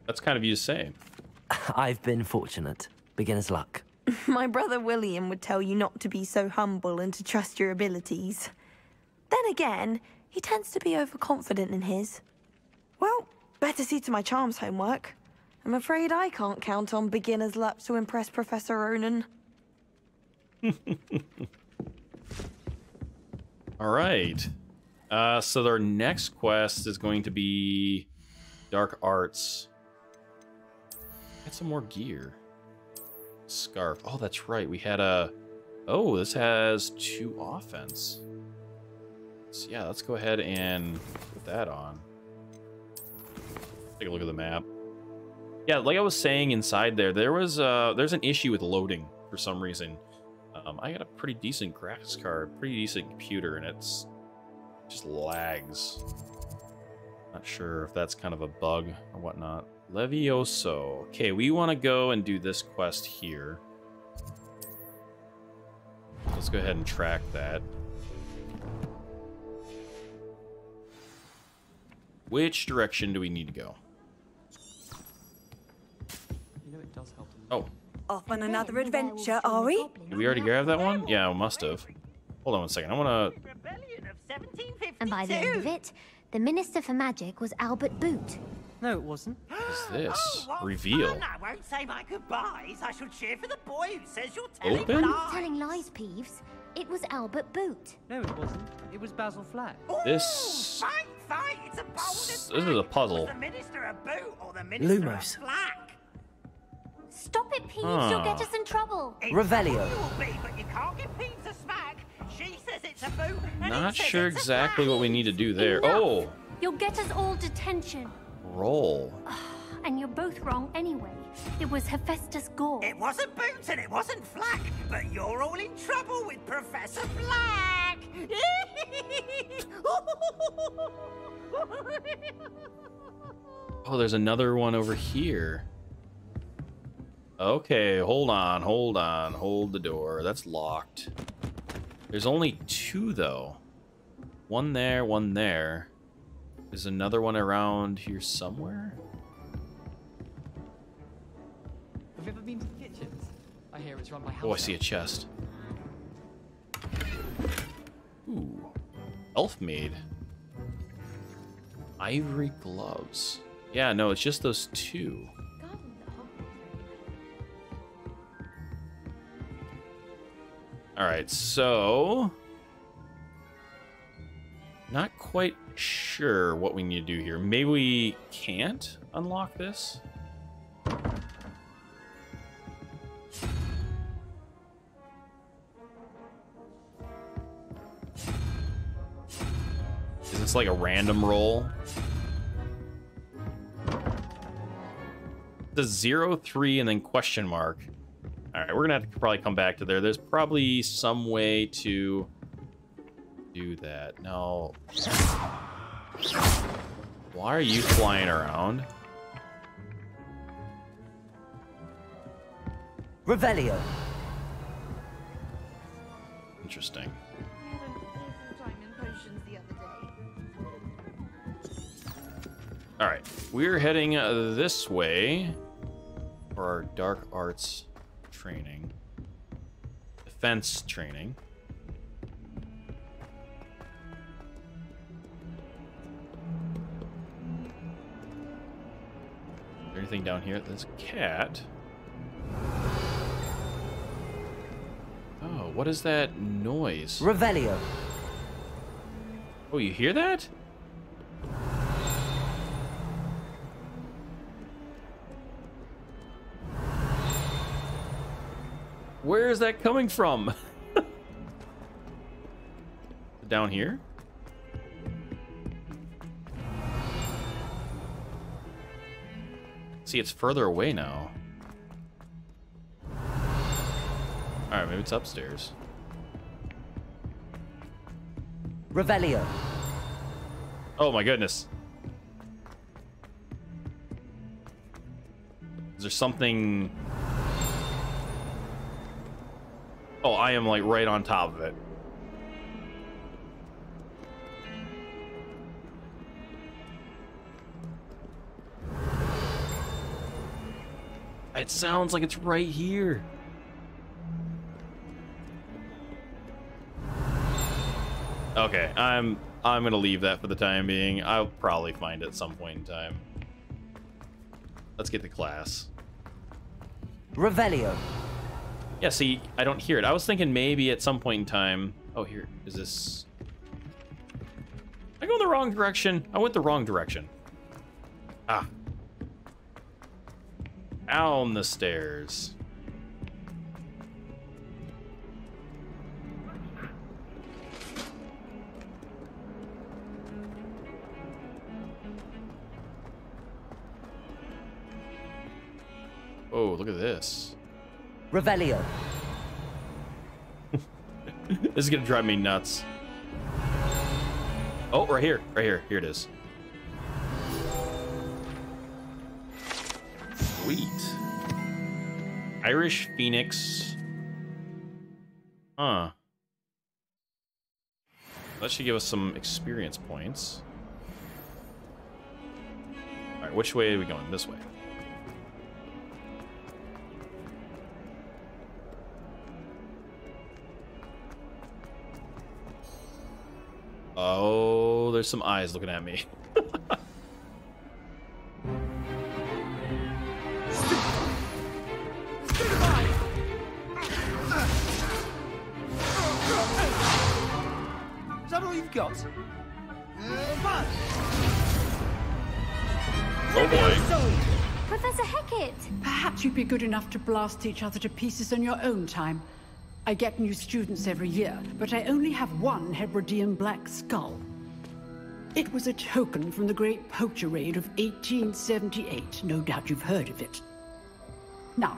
that's kind of you to say. <laughs> I've been fortunate. Beginner's luck. <laughs> My brother William would tell you not to be so humble and to trust your abilities. Then again, he tends to be overconfident in his. Well, better see to my charms homework. I'm afraid I can't count on beginner's luck to impress Professor Ronen. <laughs> All right. Uh, so our next quest is going to be Dark Arts. Get some more gear. Scarf. Oh, that's right. We had a. Oh, this has two offense. So yeah, let's go ahead and put that on. Take a look at the map. Yeah, like I was saying inside there, there was uh, there's an issue with loading for some reason. Um, I got a pretty decent graphics card, pretty decent computer, and it's just lags. Not sure if that's kind of a bug or whatnot. Levioso. Okay, we want to go and do this quest here. Let's go ahead and track that. Which direction do we need to go? You know it does help. Oh, Off on another adventure, are we? did we already grab that one? Yeah, we must have. Hold on one second. I want to... And by the end of it, the Minister for Magic was Albert Boot. No, it wasn't. <gasps> What is this? Oh, Reveal. I won't say my goodbyes. I shall cheer for the boy who says you're telling Open? lies. Telling lies, Peeves. It was Albert Boot. No, it wasn't. It was Basil Flack. This... Fight, fight! It's a bold This is a puzzle. the minister a boot or the minister Lumos. a flack. Stop it, Peeves. You'll get us in trouble. It Revelio. will be, but you can't give Peeves a smack. She says it's a boot. And Not he says sure it's a exactly what we need to do there. Oh. Enough. Oh, You'll get us all detention. Roll. Ah, and you're both wrong anyway. It was Hephaestus Gore. It wasn't Boots and it wasn't Flack, but you're all in trouble with Professor Flack. <laughs> Oh, there's another one over here. Okay, hold on, hold on, hold the door. That's locked. There's only two, though. One there, one there. There's another one around here somewhere? Have you ever been to the kitchens? I hear it's run by Oh, I see a chest. Ooh. Elf made. Ivory gloves. Yeah, no, it's just those two. Alright, so... Not quite sure what we need to do here. Maybe we can't unlock this? Is this like a random roll? The zero, three, and then question mark. All right, we're gonna have to probably come back to there. There's probably some way to do that. No. Why are you flying around? Revelio. Interesting. All right, we're heading uh, this way for our dark arts training, defense training. Anything down here? There's a cat. Oh, what is that noise? Revelio. Oh, you hear that? Where is that coming from? <laughs> Down here? See, it's further away now. Alright, maybe it's upstairs. Revelio. Oh my goodness. Is there something... Oh, I am like right on top of it. It sounds like it's right here. Okay, I'm I'm gonna leave that for the time being. I'll probably find it at some point in time. Let's get the class. Revelio. Yeah, see, I don't hear it. I was thinking maybe at some point in time. Oh, here is this. I go in the wrong direction. I went the wrong direction. Ah. Down the stairs. Oh, look at this. Revelio. <laughs> this is gonna drive me nuts. Oh, right here. Right here. Here it is. Sweet. Irish Phoenix. Huh. That should give us some experience points. Alright, which way are we going? This way. Oh, there's some eyes looking at me. <laughs> Is that you've got? Oh boy. Professor Hecat! Perhaps you'd be good enough to blast each other to pieces in your own time. I get new students every year, but I only have one Hebridean black skull. It was a token from the Great Poacher Raid of 1878. No doubt you've heard of it. Now,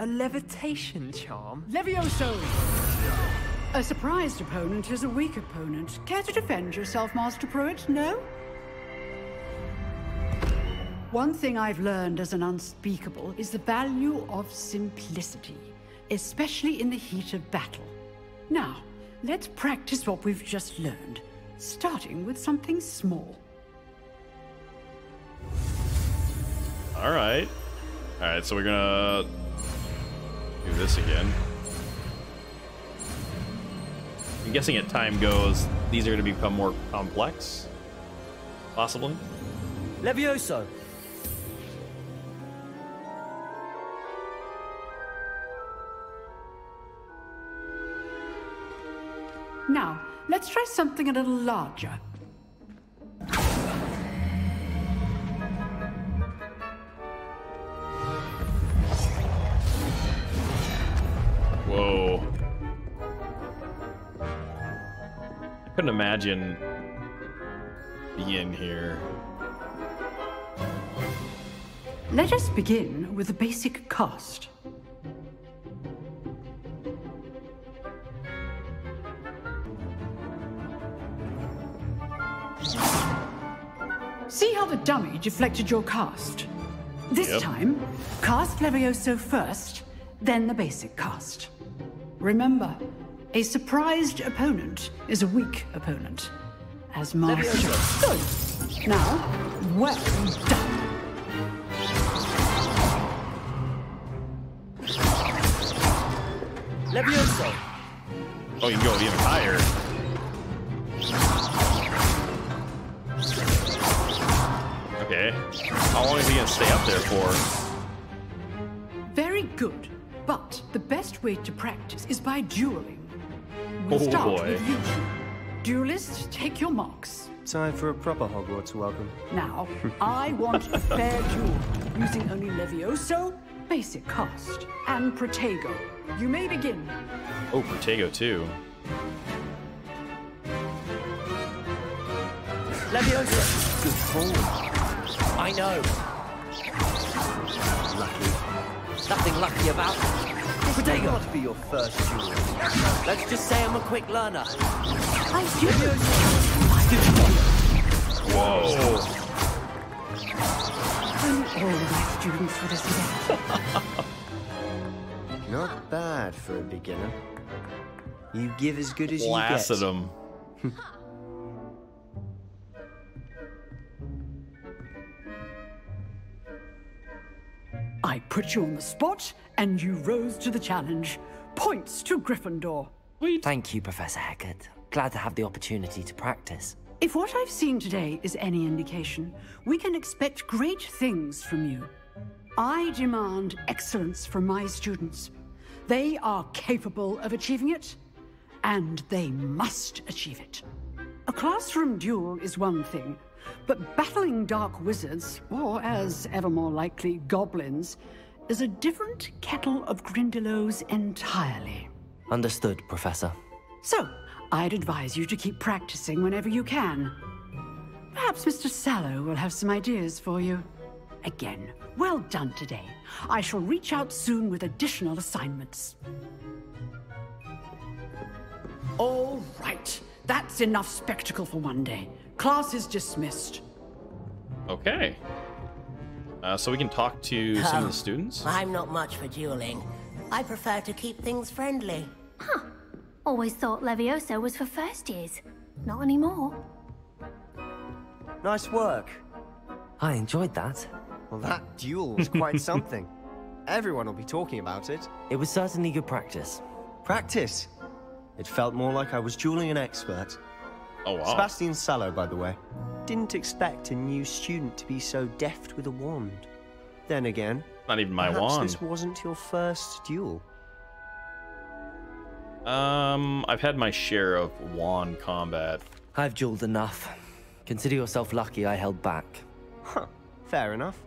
A levitation charm? Levioso! A surprised opponent is a weak opponent. Care to defend yourself, Master Prewett? No? One thing I've learned as an unspeakable is the value of simplicity, especially in the heat of battle. Now, let's practice what we've just learned, starting with something small. All right. All right, so we're gonna do this again. I'm guessing as time goes, these are gonna become more complex. Possibly. Levioso. Now, let's try something a little larger. Whoa. I couldn't imagine being here. Let us begin with the basic cast. See how the dummy deflected your cast? This Yep. time, cast Levioso first, then the basic cast. Remember, a surprised opponent is a weak opponent. As master. Good. Now, well done. Levioso. Oh, you can go even higher. Okay. How long is he gonna stay up there for? Very good. But the best way to practice is by dueling. We'll Oh, start boy. with you. Duelist, take your marks. Time for a proper Hogwarts welcome. Now, <laughs> I want a fair duel, using only Levioso, basic cast, and Protego. You may begin. Oh, Protego too. Levioso. Good form. I know. Lucky. Nothing lucky about it. This may not be your first duel. Let's just say I'm a quick learner. I do. Whoa. Only all of my students would have said. Not bad for a beginner. You give as good as Blasted you get. him. <laughs> I put you on the spot, and you rose to the challenge. Points to Gryffindor. Thank you, Professor Hecat. Glad to have the opportunity to practice. If what I've seen today is any indication, we can expect great things from you. I demand excellence from my students. They are capable of achieving it, and they must achieve it. A classroom duel is one thing, but battling dark wizards, or as ever more likely, goblins, is a different kettle of Grindylows entirely. Understood, Professor. So, I'd advise you to keep practicing whenever you can. Perhaps Mr. Sallow will have some ideas for you. Again, well done today. I shall reach out soon with additional assignments. All right, that's enough spectacle for one day. Class is dismissed. Okay. Uh, so we can talk to some of Oh, the students. I'm not much for dueling. I prefer to keep things friendly. Huh. Always thought Levioso was for first years. Not anymore. Nice work. I enjoyed that. Well, that duel was quite <laughs> something. Everyone will be talking about it. It was certainly good practice. Practice? It felt more like I was dueling an expert. Oh, wow. Sebastian Sallow, by the way. Didn't expect a new student to be so deft with a wand. Then again, Not even my perhaps wand. this wasn't your first duel. Um, I've had my share of wand combat. I've dueled enough. Consider yourself lucky I held back. Huh, fair enough.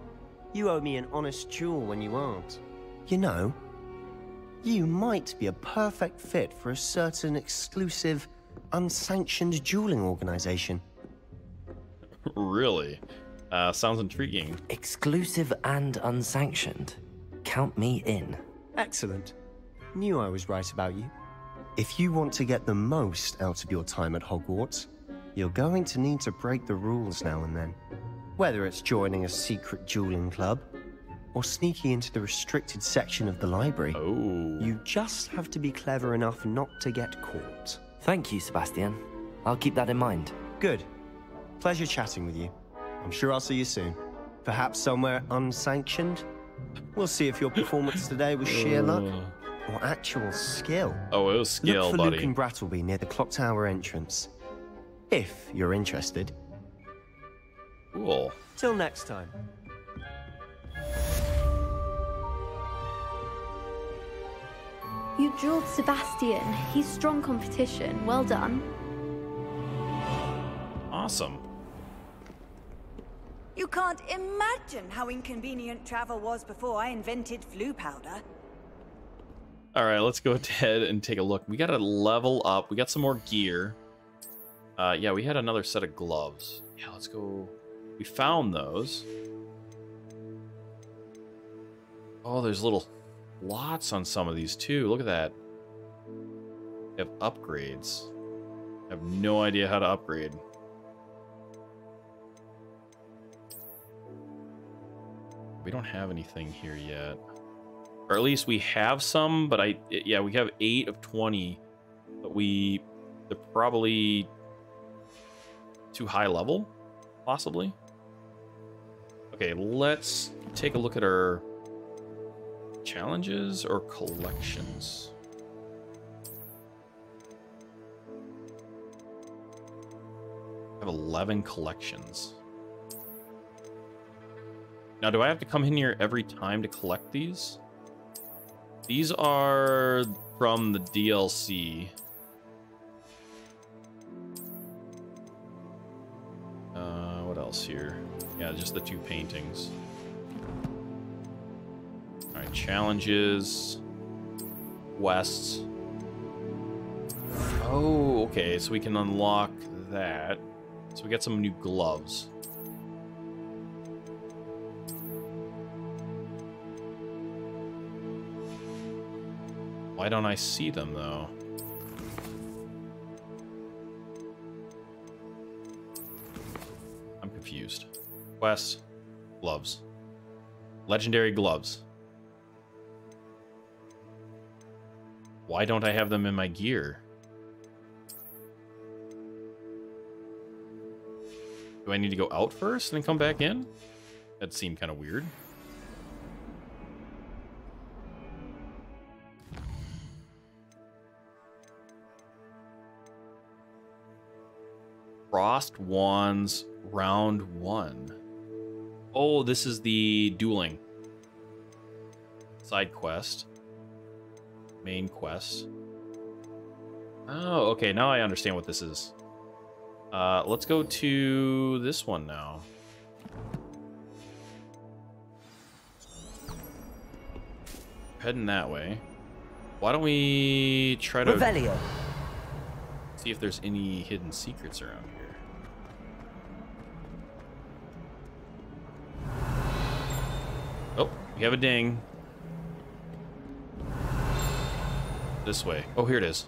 You owe me an honest jewel when you aren't. You know, you might be a perfect fit for a certain exclusive, unsanctioned dueling organization. really? Uh, sounds intriguing. Exclusive and unsanctioned. Count me in. Excellent. Knew I was right about you. If you want to get the most out of your time at Hogwarts, you're going to need to break the rules now and then. Whether it's joining a secret dueling club, or sneaking into the restricted section of the library. Oh. You just have to be clever enough not to get caught. Thank you, Sebastian. I'll keep that in mind. Good. Pleasure chatting with you. I'm sure I'll see you soon. Perhaps somewhere unsanctioned? We'll see if your performance today was sheer uh. luck or actual skill. Oh, it was skill, Look for buddy. Luke and Brattleby near the clock tower entrance. If you're interested. Cool. Till next time. You drilled Sebastian. He's strong competition. Well done. Awesome. You can't imagine how inconvenient travel was before I invented Floo powder. All right, let's go <laughs> ahead and take a look. We got to level up. We got some more gear. Uh, yeah, we had another set of gloves. Yeah, let's go. We found those. Oh, there's little lots on some of these too. Look at that. We have upgrades. I have no idea how to upgrade. We don't have anything here yet. Or at least we have some, but I yeah, we have 8 of 20, but we they're probably too high level possibly. Okay, let's take a look at our challenges or collections. I have 11 collections. Now, do I have to come in here every time to collect these? These are from the DLC. Uh, what else here? Yeah, just the two paintings. Alright, challenges. Quests. Oh, okay, so we can unlock that. So we got some new gloves. Why don't I see them, though? I'm confused. Quest. Gloves. Legendary gloves. Why don't I have them in my gear? Do I need to go out first and then come back in? That seemed kind of weird. Crossed Wands Round 1. Oh, this is the dueling. Side quest. Main quest. Oh, okay, now I understand what this is. Uh, let's go to this one now. Heading that way. Why don't we try to... Revelio. See if there's any hidden secrets around here. Oh, we have a ding. This way. Oh, here it is.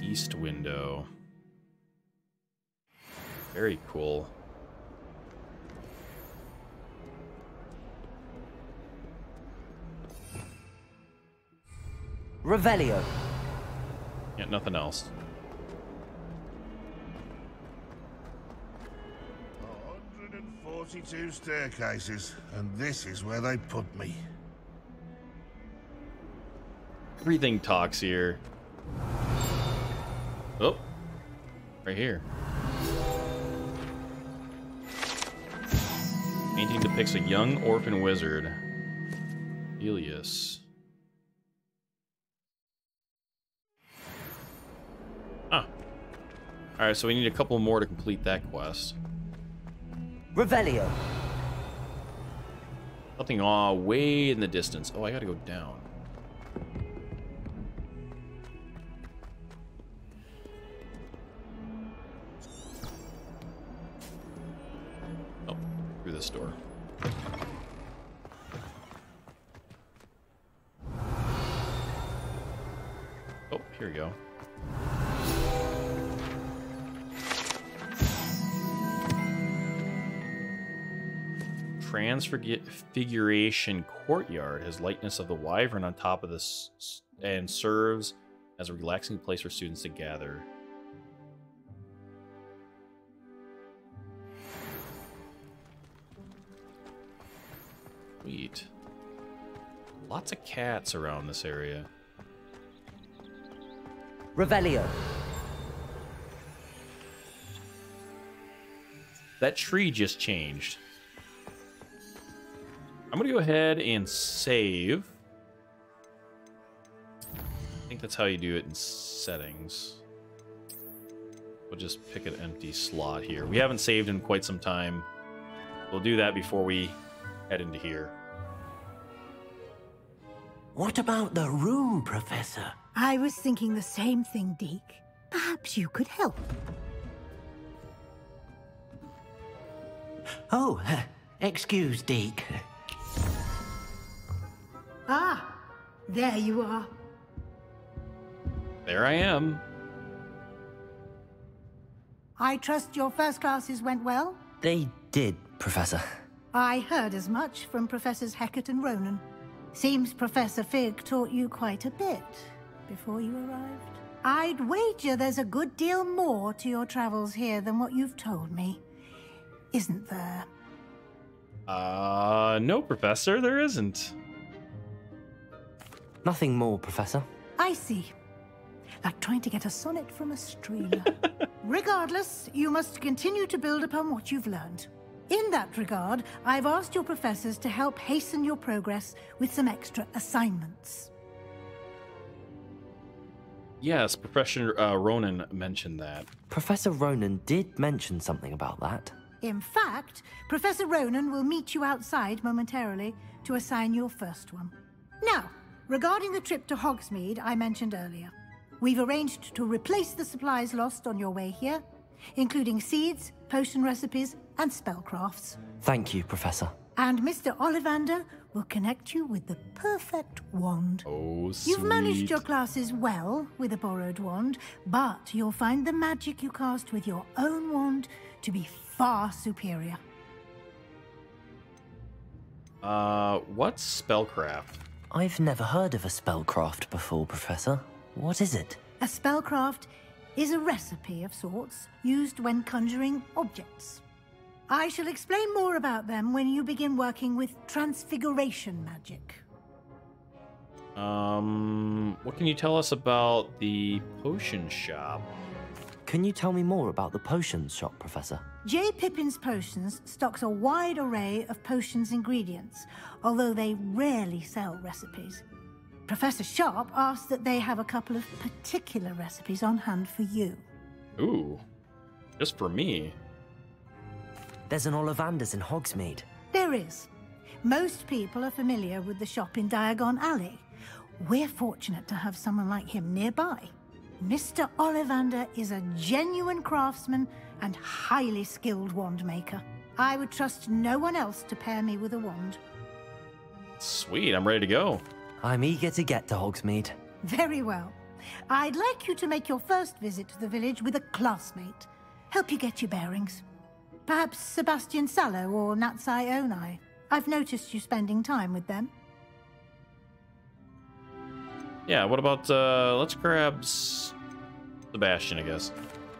East window. Very cool. Revelio. Yeah, nothing else. Forty-two staircases, and this is where they put me. Everything talks here. Oh, right here. Painting depicts a young orphan wizard, Elias. Huh. All right, so we need a couple more to complete that quest. Revelio. Something aw way in the distance. Oh, I gotta go down. Oh, through this door. Oh, here we go. Transfiguration Courtyard has likeness of the wyvern on top of this and serves as a relaxing place for students to gather. Sweet. Lots of cats around this area. Revelio. That tree just changed. I'm gonna go ahead and save. I think that's how you do it in settings. We'll just pick an empty slot here. We haven't saved in quite some time. We'll do that before we head into here. What about the room, Professor? I was thinking the same thing, Deek. Perhaps you could help. Oh, <laughs> excuse, Deek. Ah, there you are. There I am. I trust your first classes went well? They did, Professor. I heard as much from Professors Hecat and Ronen. Seems Professor Fig taught you quite a bit before you arrived. I'd wager there's a good deal more to your travels here than what you've told me. Isn't there? Uh, no, Professor, there isn't. Nothing more, Professor. I see. Like trying to get a sonnet from a streamer. <laughs> Regardless, you must continue to build upon what you've learned. In that regard, I've asked your professors to help hasten your progress with some extra assignments. Yes, Professor uh, Ronen mentioned that. Professor Ronen did mention something about that. In fact, Professor Ronen will meet you outside momentarily to assign your first one. Now, regarding the trip to Hogsmeade I mentioned earlier, we've arranged to replace the supplies lost on your way here, including seeds, potion recipes, and spellcrafts. Thank you, Professor. And Mr. Ollivander will connect you with the perfect wand. Oh, You've managed your classes well with a borrowed wand, but you'll find the magic you cast with your own wand to be far superior. Uh, what's spellcraft? I've never heard of a spellcraft before, Professor. What is it? A spellcraft is a recipe of sorts used when conjuring objects. I shall explain more about them when you begin working with transfiguration magic. Um, what can you tell us about the potion shop? Can you tell me more about the potion shop, Professor? J. Pippin's Potions stocks a wide array of potions ingredients, although they rarely sell recipes. Professor Sharp asked that they have a couple of particular recipes on hand for you. Ooh, just for me. There's an Ollivander's in Hogsmeade. There is. Most people are familiar with the shop in Diagon Alley. We're fortunate to have someone like him nearby. Mr. Ollivander is a genuine craftsman and highly skilled wand maker. I would trust no one else to pair me with a wand. Sweet, I'm ready to go. I'm eager to get to Hogsmeade. Very well. I'd like you to make your first visit to the village with a classmate. Help you get your bearings. Perhaps Sebastian Sallow or Natsai Onai. I've noticed you spending time with them. Yeah, what about, uh, let's grab Sebastian, I guess.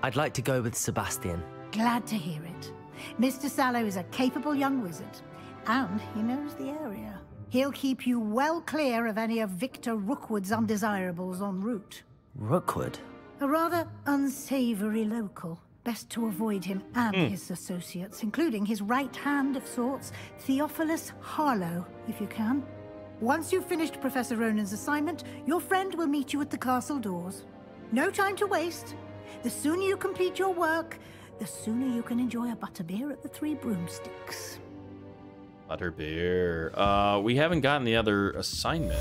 I'd like to go with Sebastian. Glad to hear it. Mr. Sallow is a capable young wizard, and he knows the area. He'll keep you well clear of any of Victor Rookwood's undesirables en route. Rookwood? A rather unsavory local. Best to avoid him and Hmm. his associates, including his right hand of sorts, Theophilus Harlow, if you can. Once you've finished Professor Ronen's assignment, your friend will meet you at the castle doors. No time to waste. The sooner you complete your work, the sooner you can enjoy a butterbeer at the Three Broomsticks. Butterbeer. Uh, we haven't gotten the other assignment.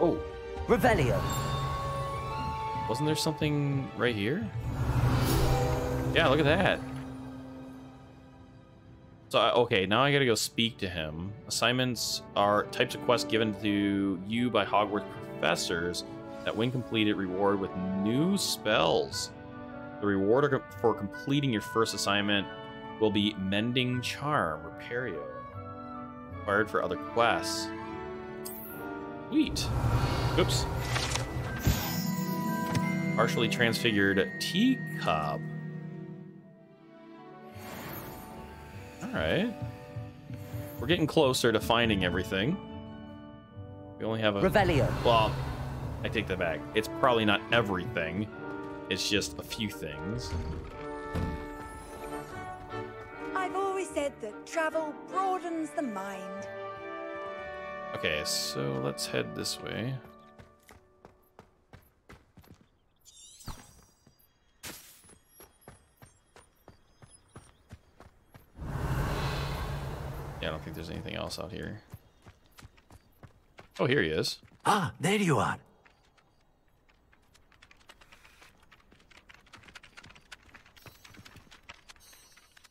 Oh. Revelio. Wasn't there something right here? Yeah, look at that. So, I- okay, now I gotta go speak to him. Assignments are types of quests given to you by Hogwarts professors that, when completed, reward with new spells. The reward for completing your first assignment will be Mending Charm, Reparo. Required for other quests. Sweet. Oops. Partially transfigured teacup. Alright. We're getting closer to finding everything. We only have a... Revelio. Well, I take that back. It's probably not everything. It's just a few things. I've always said that travel broadens the mind. Okay, so let's head this way. Yeah, I don't think there's anything else out here. Oh, here he is. Ah, there you are.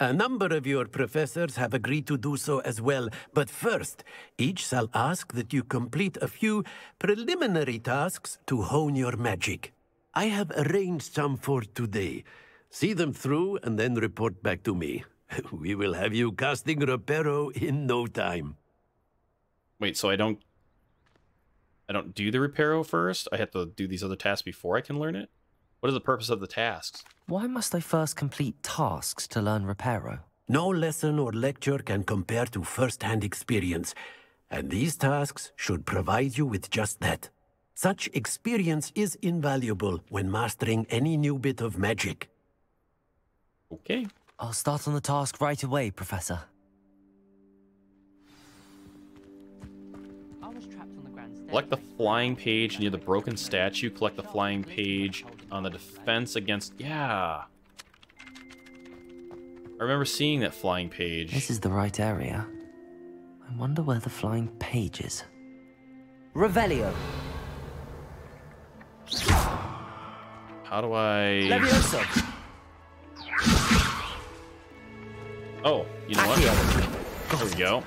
A number of your professors have agreed to do so as well, but first, each shall ask that you complete a few preliminary tasks to hone your magic. I have arranged some for today. See them through and then report back to me. <laughs> We will have you casting Reparo in no time. Wait, so I don't... I don't do the Reparo first? I have to do these other tasks before I can learn it? What is the purpose of the tasks? Why must I first complete tasks to learn Reparo? No lesson or lecture can compare to first-hand experience, and these tasks should provide you with just that. Such experience is invaluable when mastering any new bit of magic. Okay. I'll start on the task right away, Professor. Collect the flying page near the broken statue. Collect the flying page on the defense against... Yeah. I remember seeing that flying page. This is the right area. I wonder where the flying page is. Revelio. How do I... Levioso. Oh, you know what? There we go.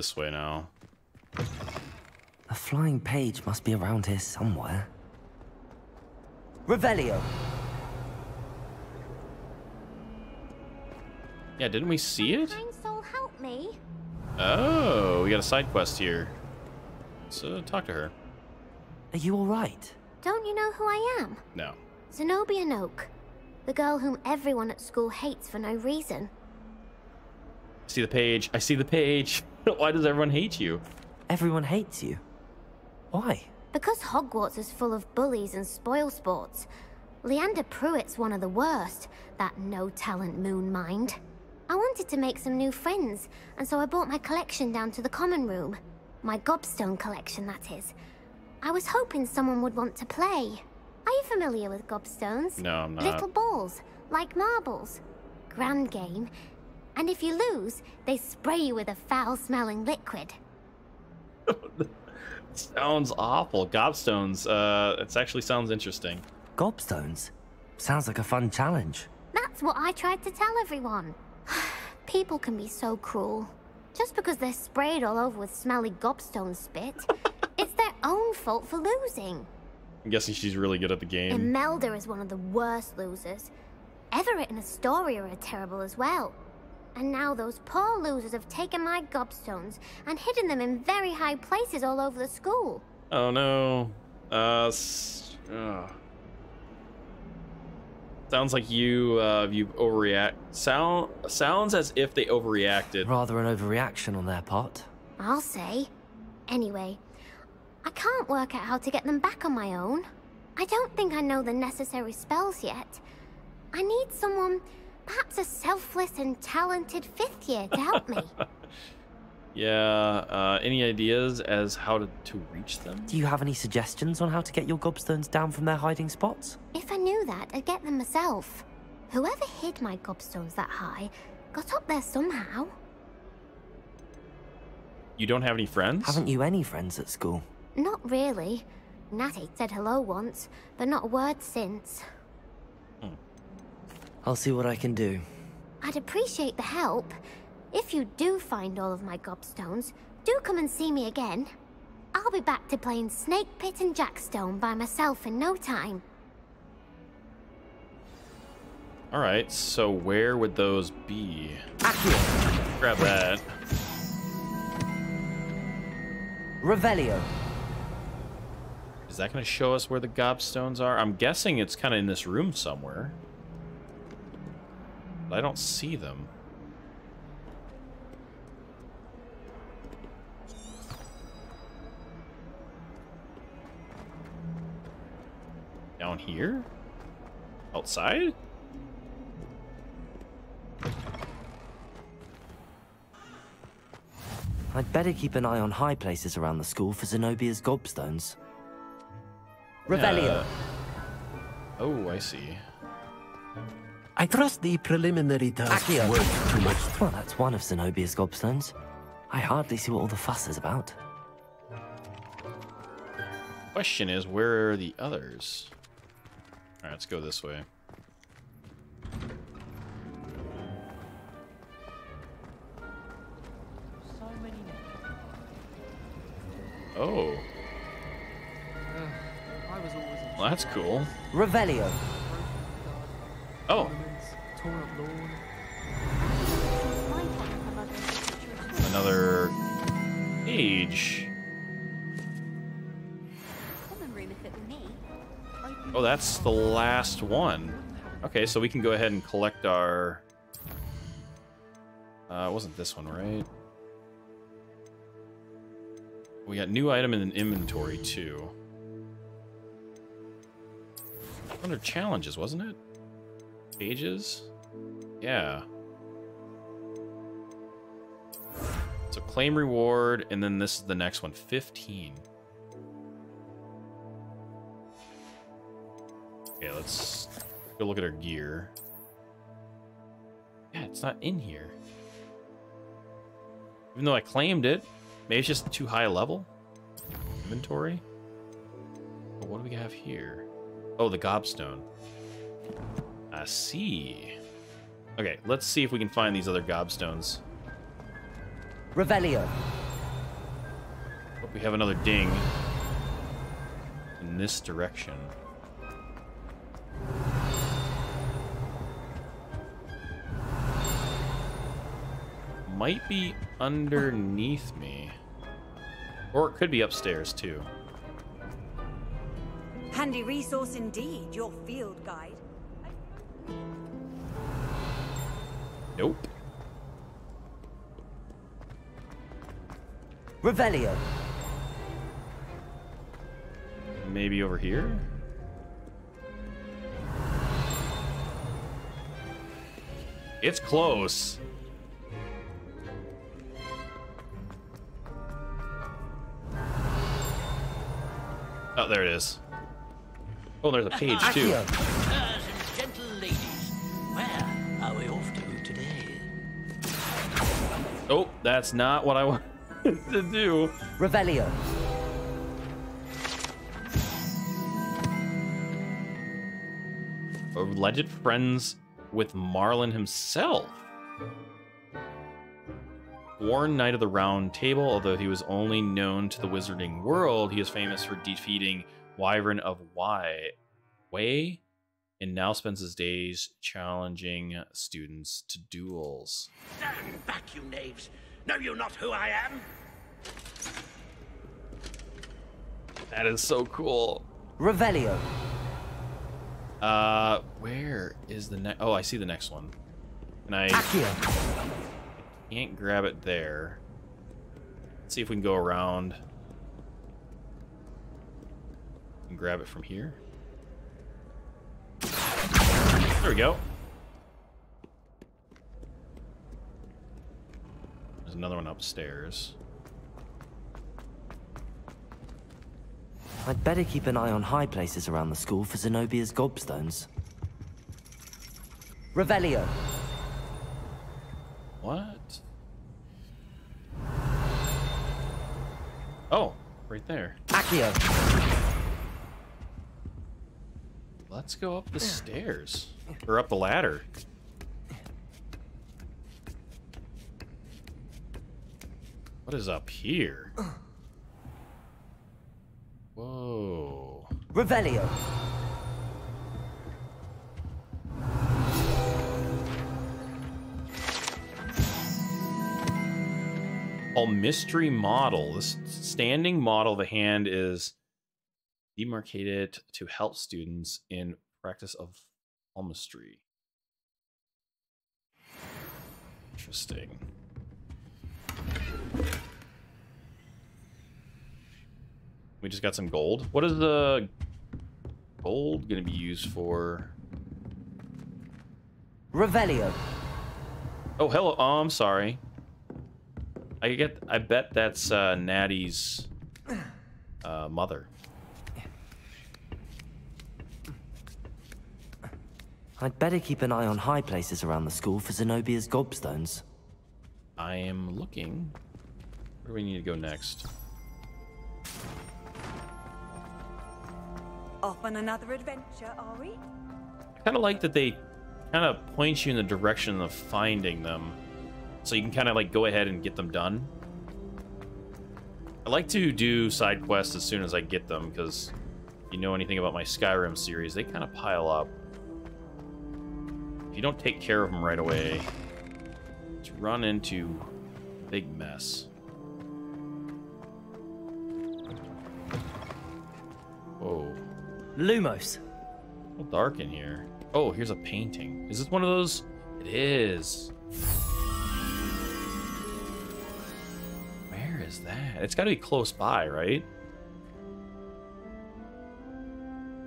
This way now. A flying page must be around here somewhere. Revelio. Yeah, didn't we see it? Kind soul, help me. Oh, we got a side quest here. Let's uh, talk to her. Are you all right? Don't you know who I am? No. Zenobia Noke. The girl whom everyone at school hates for no reason. See the page. I see the page. <laughs> Why does everyone hate you? Everyone hates you. Why? Because Hogwarts is full of bullies and spoil sports. Leander Prewett's one of the worst, that no-talent moon mind. I wanted to make some new friends, and so I brought my collection down to the common room. My gobstone collection, that is. I was hoping someone would want to play. Are you familiar with gobstones? No, I'm not. Little balls, like marbles. Grand game. And if you lose, they spray you with a foul-smelling liquid. <laughs> Sounds awful. Gobstones. Uh, it actually sounds interesting. Gobstones? Sounds like a fun challenge. That's what I tried to tell everyone. <sighs> People can be so cruel. Just because they're sprayed all over with smelly gobstone spit, <laughs> it's their own fault for losing. I'm guessing she's really good at the game. Imelda is one of the worst losers. Everett and Astoria are terrible as well. And now those poor losers have taken my gobstones and hidden them in very high places all over the school. Oh no. Uh, ugh. Sounds like you uh you overreact. Sound sounds as if they overreacted. Rather an overreaction on their part. I'll say. Anyway, I can't work out how to get them back on my own. I don't think I know the necessary spells yet. I need someone, perhaps a selfless and talented fifth year to help me. <laughs> Yeah. Uh, any ideas as how to to reach them? Do you have any suggestions on how to get your gobstones down from their hiding spots? if I knew that, I'd get them myself. Whoever hid my gobstones that high got up there somehow. You don't have any friends? Haven't you any friends at school? Not really. Natty said hello once, but not a word since. I'll see what I can do. I'd appreciate the help. If you do find all of my gobstones, do come and see me again. I'll be back to playing Snake Pit and Jackstone by myself in no time. All right. So where would those be? Grab that. Revelio. Is that going to show us where the gobstones are? I'm guessing it's kind of in this room somewhere. But I don't see them. Down here? Outside? I'd better keep an eye on high places around the school for Zenobia's gobstones. Revelio. Uh, oh, I see. I trust the preliminary tasks Accio. weren't too much. Well, that's one of Zenobia's gobstones. I hardly see what all the fuss is about. Question is, where are the others? All right, let's go this way. So many oh. names. Oh, I was always in well, that's cool. Revelio. Oh, another age. Oh, that's the last one. Okay, so we can go ahead and collect our... Uh, it wasn't this one, right? We got new item in inventory, too. Under challenges, wasn't it? Pages? Yeah. So claim reward, and then this is the next one, 15. Okay, let's go look at our gear. Yeah, it's not in here. Even though I claimed it, maybe it's just too high a level. Inventory. But what do we have here? Oh, the gobstone. I see. Okay, let's see if we can find these other gobstones. Revelio. Hope we have another ding in this direction. Might be underneath me. Or it could be upstairs too. Handy resource indeed, your field guide. Nope. Revelio. Maybe over here? It's close. Oh, there it is. Oh, there's a page too. Oh, that's not what I <laughs> want to do. Revelio. Alleged friends with Merlin himself. Warren Knight of the Round Table, although he was only known to the wizarding world, he is famous for defeating Wyvern of Wye. Way? And now spends his days challenging students to duels. Stand back, you knaves! Know you not who I am? That is so cool. Revelio. Uh, where is the next? Oh, I see the next one. Can I? I can't grab it there. Let's see if we can go around and grab it from here. There we go. There's another one upstairs. I'd better keep an eye on high places around the school for Zenobia's gobstones. Revelio. What? Oh, right there. Accio. Let's go up the stairs. Or up the ladder. What is up here? Whoa. Revelio. Oh, mystery model. This standing model of the hand is demarcated to help students in practice of palmistry. Interesting. We just got some gold. What is the gold going to be used for? Revelio. Oh, hello. Oh, I'm sorry. I get. I bet that's uh, Natty's uh, mother. I'd better keep an eye on high places around the school for Zenobia's gobstones. I am looking. Where do we need to go next? Off on another adventure, are we? I kind of like that they kind of point you in the direction of finding them, so you can kind of like go ahead and get them done. I like to do side quests as soon as I get them because if you know anything about my Skyrim series, they kind of pile up. If you don't take care of them right away, you run into a big mess. Whoa. Lumos. A little dark in here. Oh, here's a painting. Is this one of those? It is. Where is that? It's got to be close by, right?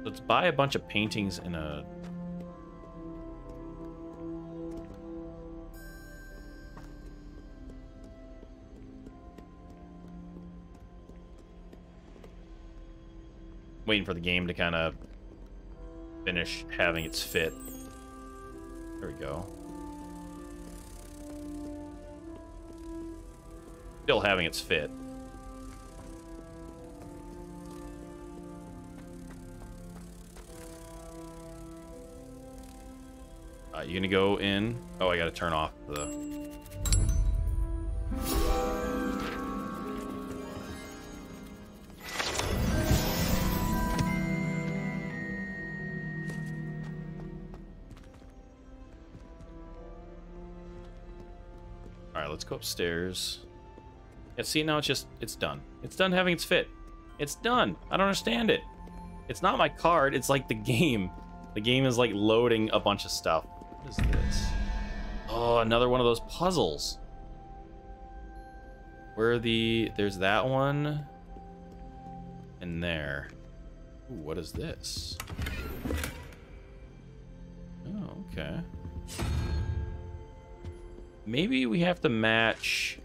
Let's buy a bunch of paintings in a... Waiting for the game to kind of finish having its fit. There we go. Still having its fit. Uh, you gonna go in? Oh, I gotta turn off the... let's go upstairs. Yeah, see, now it's just, it's done. It's done having its fit. It's done. I don't understand it. It's not my card. It's like the <laughs> game. The game is like loading a bunch of stuff. What is this? Oh, another one of those puzzles. Where the, there's that one. And there. Ooh, what is this? Oh, okay. Maybe we have to match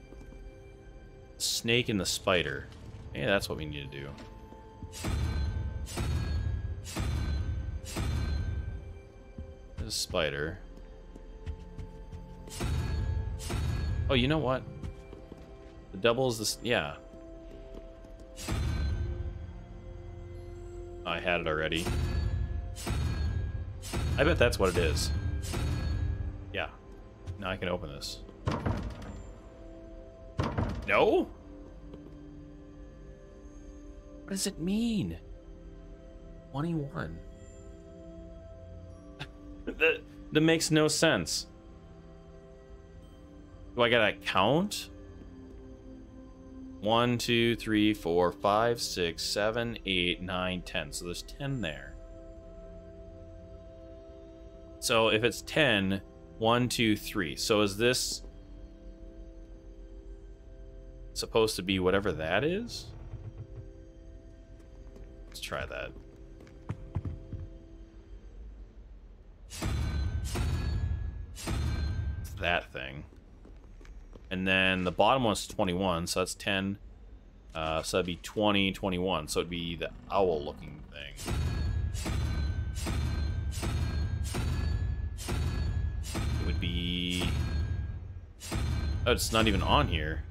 snake and the spider. Yeah, that's what we need to do. A spider. Oh, you know what? The double is this. Yeah. I had it already. I bet that's what it is. Now I can open this. No? What does it mean? 21. <laughs> that, that makes no sense. Do I gotta count? One, two, three, four, five, six, seven, eight, nine, ten. So there's ten there. So if it's 10, 1, 2, 3. So is this supposed to be whatever that is? Let's try that. That thing. And then the bottom one's 21, so that's 10. Uh, so that'd be 20, 21. So it'd be the owl looking thing. Would be... Oh, it's not even on here.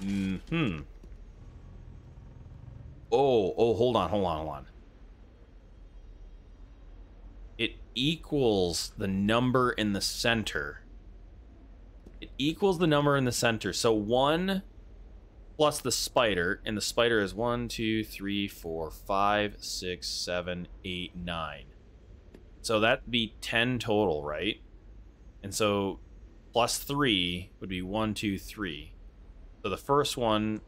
Hmm. Oh, oh, hold on, hold on, hold on. It equals the number in the center. It equals the number in the center. So one plus the spider, and the spider is one, two, three, four, five, six, seven, eight, nine. So that'd be 10 total, right? And so plus three would be one, two, three. So the first one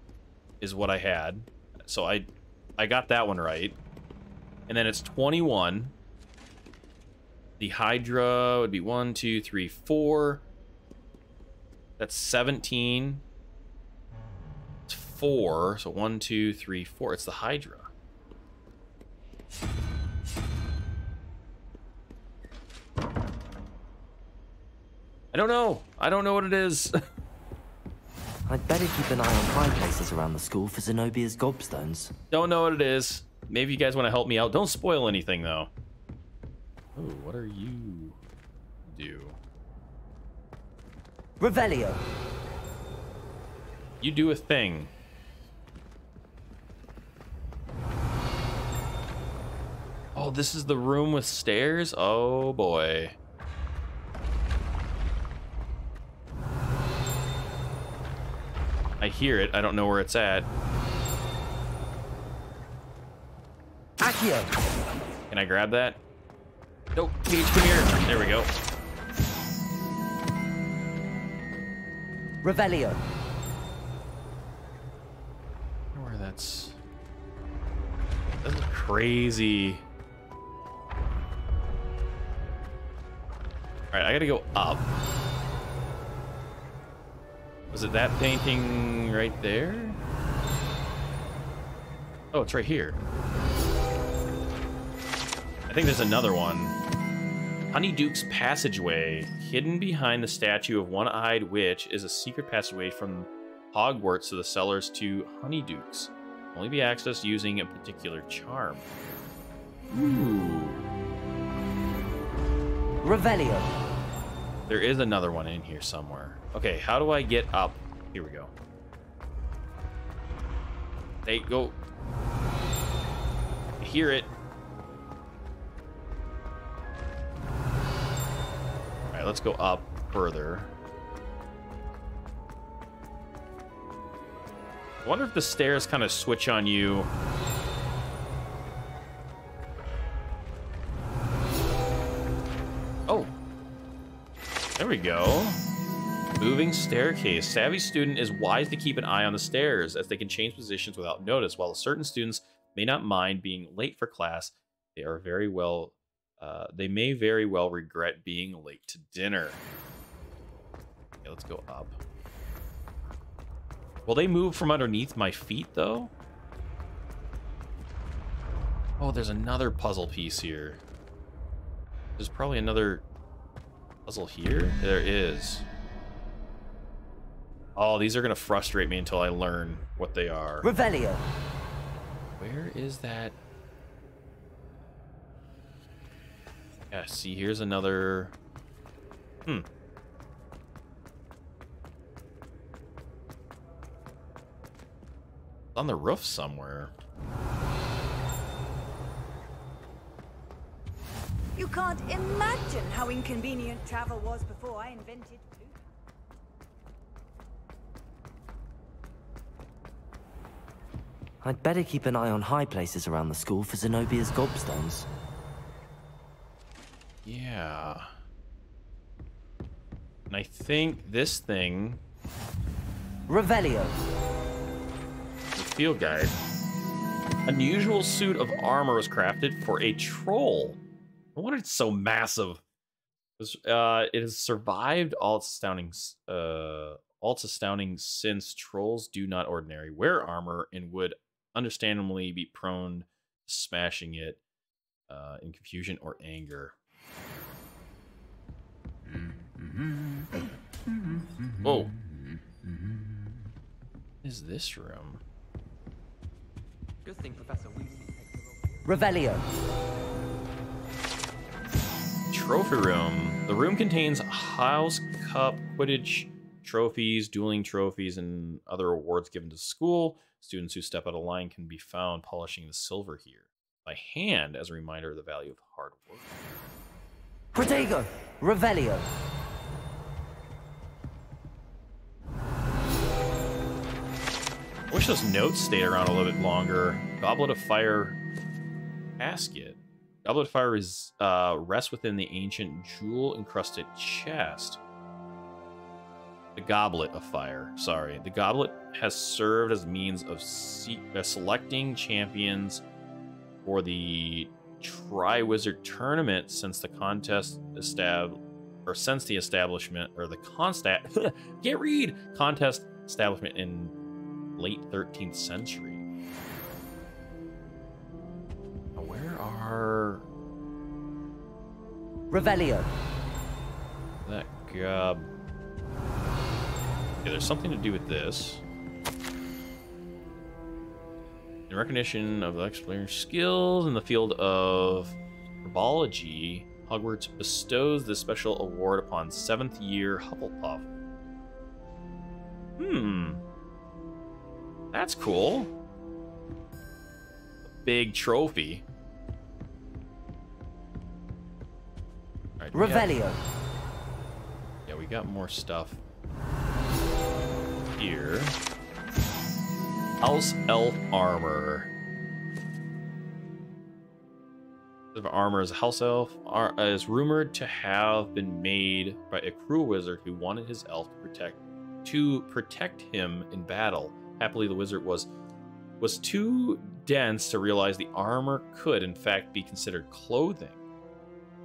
is what I had. So I I got that one right. And then it's 21. The Hydra would be one, two, three, four. That's 17. It's four. So one, two, three, four. It's the Hydra. I don't know. I don't know what it is. <laughs> I'd better keep an eye on high places around the school for Zenobia's gobstones. Don't know what it is. Maybe you guys want to help me out. Don't spoil anything, though. Oh, what are you do? Revelio. You do a thing. Oh, this is the room with stairs? Oh, boy. I hear it. I don't know where it's at. Can I grab that? Nope. Peach, come here. There we go. Revelio. Where that's... That's crazy. Alright, I gotta go up. Was it that painting right there? Oh, it's right here. I think there's another one. Honeydukes Passageway. Hidden behind the statue of One-Eyed Witch is a secret passageway from Hogwarts to the cellars to Honeydukes. Only be accessed using a particular charm. Ooh. Revelio. There is another one in here somewhere. Okay, how do I get up? Here we go. Hey, go. I hear it. Alright, let's go up further. I wonder if the stairs kind of switch on you. There we go. Moving staircase. Savvy student is wise to keep an eye on the stairs as they can change positions without notice. While certain students may not mind being late for class, they are very well uh, they may very well regret being late to dinner. Okay, let's go up. Will they move from underneath my feet, though? Oh, there's another puzzle piece here. There's probably another puzzle here. There is. Oh, these are going to frustrate me until I learn what they are. Revelio. Where is that? Yeah, see, here's another... Hmm. on the roof somewhere. You can't imagine how inconvenient travel was before I invented Pluto. I'd better keep an eye on high places around the school for Zenobia's gobstones. Yeah. And I think this thing. Revelio. The field guide. Unusual suit of armor was crafted for a troll. I wonder it's so massive. It, uh, it has survived all its astounding, uh, all its astounding since trolls do not ordinarily wear armor and would understandably be prone to smashing it uh, in confusion or anger. Whoa. What is this room? Good thing Professor Weasley Revelio. Trophy room. The room contains house cup, Quidditch trophies, dueling trophies, and other awards given to school. Students who step out of line can be found polishing the silver here by hand as a reminder of the value of hard work. Protego. Revelio. I wish those notes stayed around a little bit longer. Goblet of Fire casket. Goblet of Fire is uh, rests within the ancient jewel-encrusted chest. The Goblet of Fire. Sorry, the Goblet has served as means of uh, selecting champions for the Triwizard Tournament since the contest estab or since the establishment or the constat <laughs> can't read contest establishment in late 13th century. Are Revelio. that gob? Okay, there's something to do with this. In recognition of the explorer skills in the field of herbology, Hogwarts bestows this special award upon seventh year Hufflepuff. Hmm. That's cool. A big trophy. Right, Revelio. yeah, we got more stuff here. House Elf Armor. Of armor as a house elf are, is rumored to have been made by a cruel wizard who wanted his elf to protect to protect him in battle. Happily, the wizard was was too dense to realize the armor could, in fact, be considered clothing.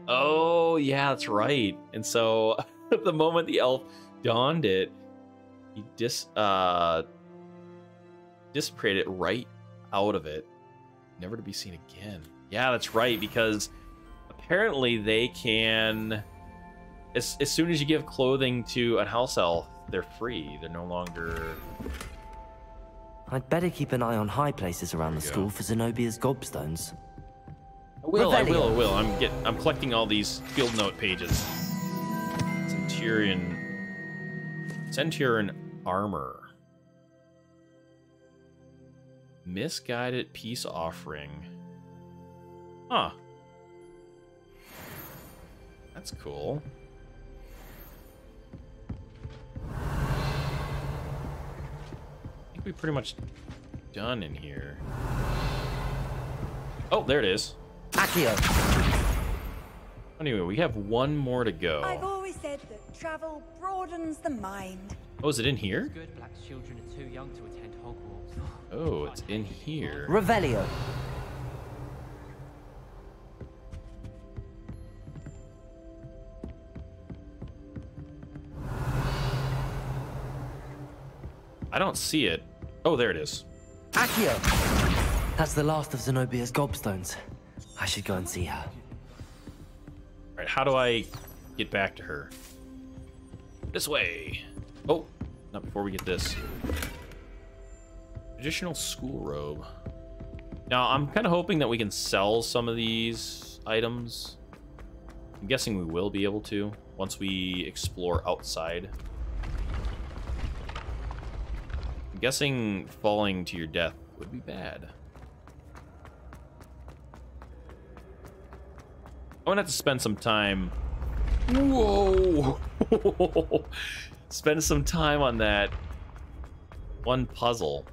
Oh, yeah, that's right. And so, <laughs> the moment the elf donned it, he dis uh dissipated it right out of it, never to be seen again. Yeah, that's right, because apparently they can as, as soon as you give clothing to a house elf, they're free. They're no longer I'd better keep an eye on high places around the you school for Zenobia's gobstones. I will, I will, I will. I'm get I'm collecting all these field note pages. Centurion Centurion armor. Misguided peace offering. Huh. That's cool. I think we pretty much done in here. Oh, there it is. Accio. Anyway, we have one more to go. I've always said that travel broadens the mind. Oh, is it in here? Good black children are too young to attend Hogwarts. Oh, it's in here. Revelio. I don't see it. Oh, there it is. Accio. That's the last of Zenobia's gobstones. I should go and see her. All right, how do I get back to her? This way. Oh, not before we get this. Traditional school robe. Now, I'm kind of hoping that we can sell some of these items. I'm guessing we will be able to once we explore outside. I'm guessing falling to your death would be bad. Gonna have to spend some time. Whoa! <laughs> spend some time on that one puzzle.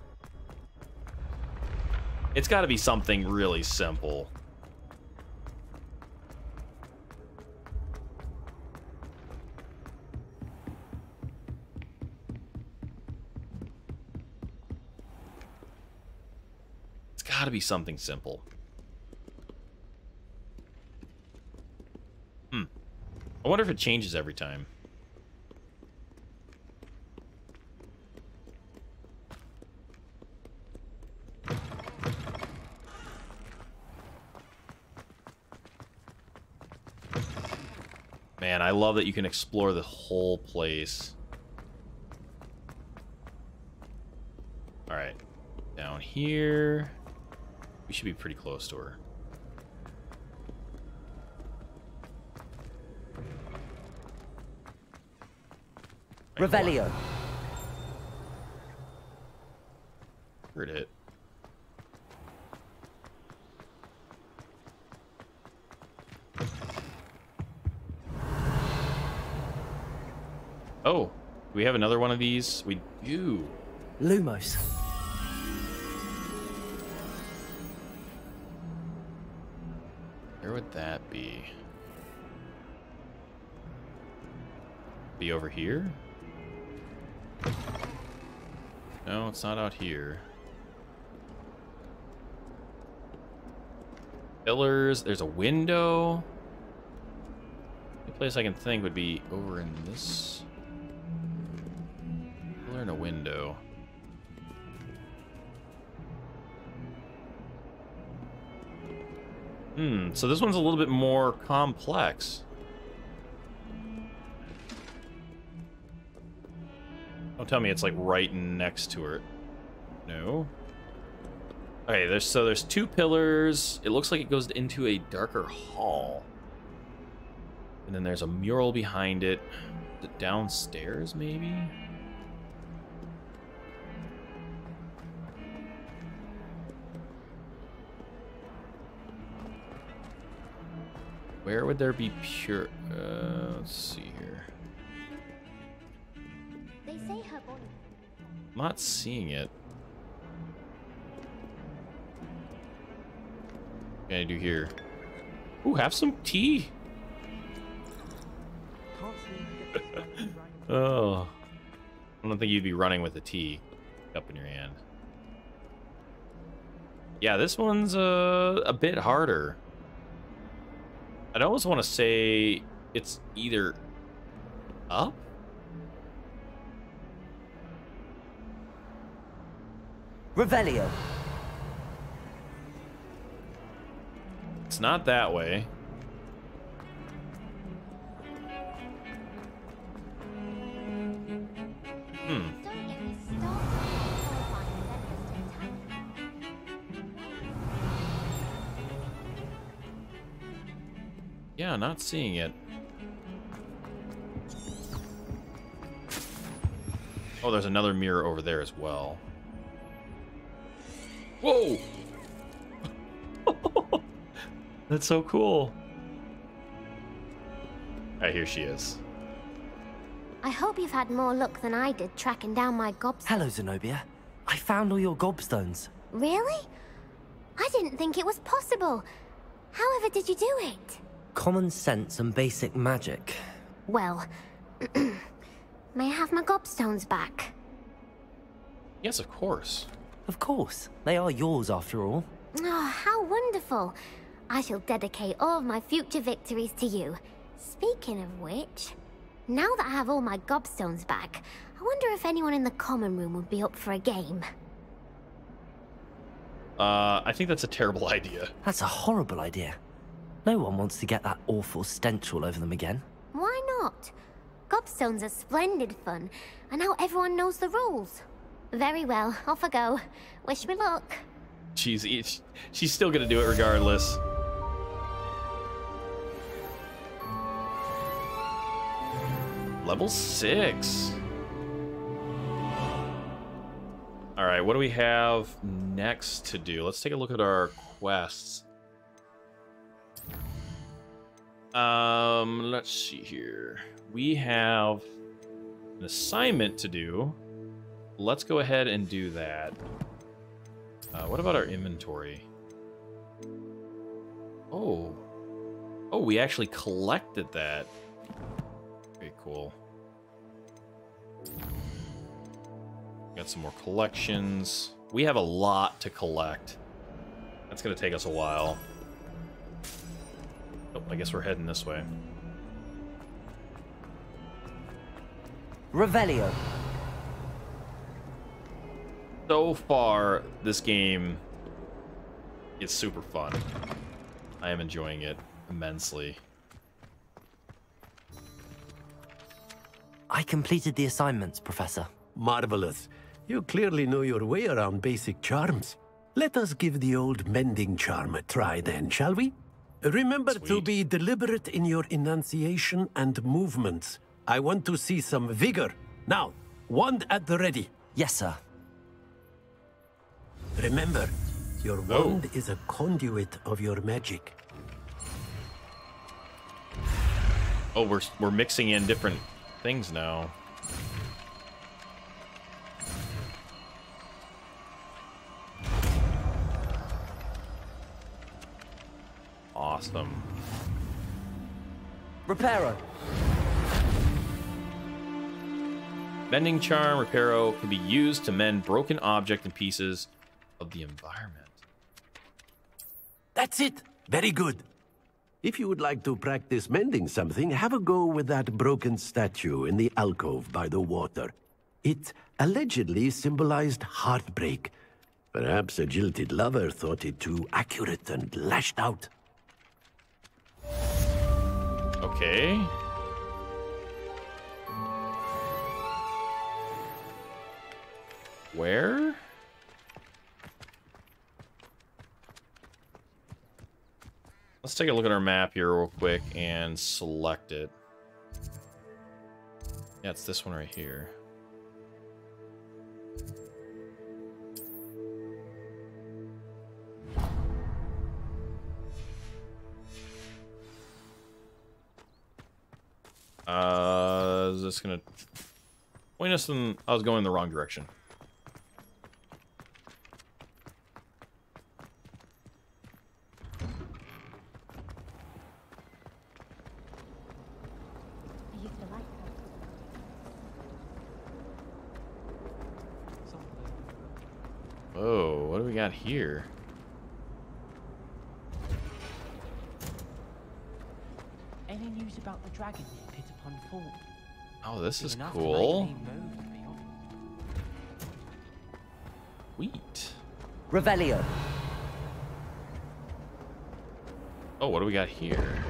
It's got to be something really simple. It's got to be something simple. Hmm. I wonder if it changes every time. Man, I love that you can explore the whole place. Alright. Down here. We should be pretty close to her. Revelio. Heard it. Oh, we have another one of these? We do. Lumos. Where would that be? Be over here? No, it's not out here. Pillars. There's a window. The place I can think would be over in this. Pillar and a window. Hmm, so this one's a little bit more complex. Don't tell me it's like right next to her. No. Okay, there's so there's two pillars. It looks like it goes into a darker hall. And then there's a mural behind it. It downstairs, maybe? Where would there be pure... Uh, let's see here. Not seeing it. What can I do here? Ooh, have some tea. <laughs> oh. I don't think you'd be running with a tea up in your hand. Yeah, this one's uh, a bit harder. I'd almost want to say it's either up Revelio. It's not that way. Hmm. Yeah, not seeing it. Oh, there's another mirror over there as well. Whoa! <laughs> That's so cool. Alright, here she is. I hope you've had more luck than I did tracking down my gobstones. Hello, Zenobia. I found all your gobstones. Really? I didn't think it was possible. However did you do it? Common sense and basic magic. Well, <clears throat> may I have my gobstones back? Yes, of course. Of course. They are yours after all. Oh, how wonderful. I shall dedicate all of my future victories to you. Speaking of which, now that I have all my gobstones back, I wonder if anyone in the common room would be up for a game. Uh, I think that's a terrible <laughs> idea. That's a horrible idea. No one wants to get that awful stench all over them again. Why not? Gobstones are splendid fun, and now everyone knows the rules. Very well, off I go. Wish me luck. She's she's still gonna do it regardless. Level six. All right, what do we have next to do? Let's take a look at our quests. Um, let's see here. We have an assignment to do. Let's go ahead and do that. Uh, what about our inventory? Oh. Oh, we actually collected that. Very cool. Got some more collections. We have a lot to collect. That's going to take us a while. Oh, I guess we're heading this way. Revelio. So far, this game is super fun. I am enjoying it immensely. I completed the assignments, Professor. Marvelous. You clearly know your way around basic charms. Let us give the old mending charm a try then, shall we? Remember Sweet. to be deliberate in your enunciation and movements. I want to see some vigor. Now, wand at the ready. Yes, sir. Remember, your oh. wand is a conduit of your magic. Oh, we're we're mixing in different things now. Awesome. Reparo. Mending Charm, Reparo can be used to mend broken object and pieces of the environment. That's it. Very good. If you would like to practice mending something, have a go with that broken statue in the alcove by the water. It allegedly symbolized heartbreak. Perhaps a jilted lover thought it too accurate and lashed out. Okay. Where? Let's take a look at our map here real quick and select it. Yeah, it's this one right here. Uh, is this gonna point us in? I was going in the wrong direction. Oh, what do we got here? Any news about the dragon near Pitt-Upon-Ford? Oh, this is cool. Wheat. Revelio. Oh, what do we got here?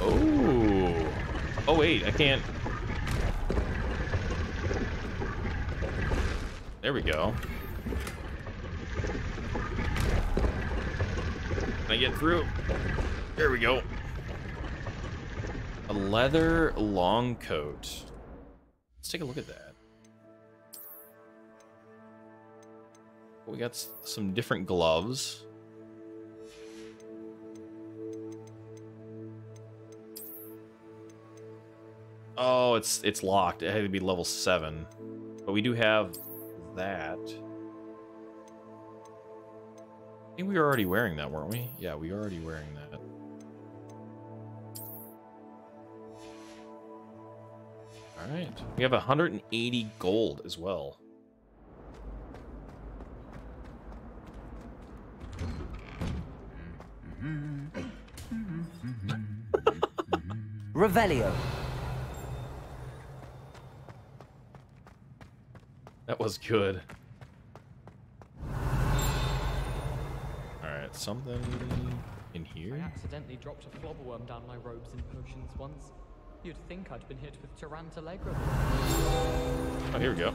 Oh. Oh, wait, I can't... There we go. Can I get through? There we go. A leather long coat. Let's take a look at that. We got some different gloves. Oh, it's it's locked. It had to be level 7. But we do have that. Think we were already wearing that, weren't we? Yeah, we were already wearing that. Alright. We have 180 gold as well. Revelio. That was good. Something in here? I accidentally dropped a flobberworm down my robes and potions once. You'd think I'd been hit with Tarantallegra. Oh, here we go.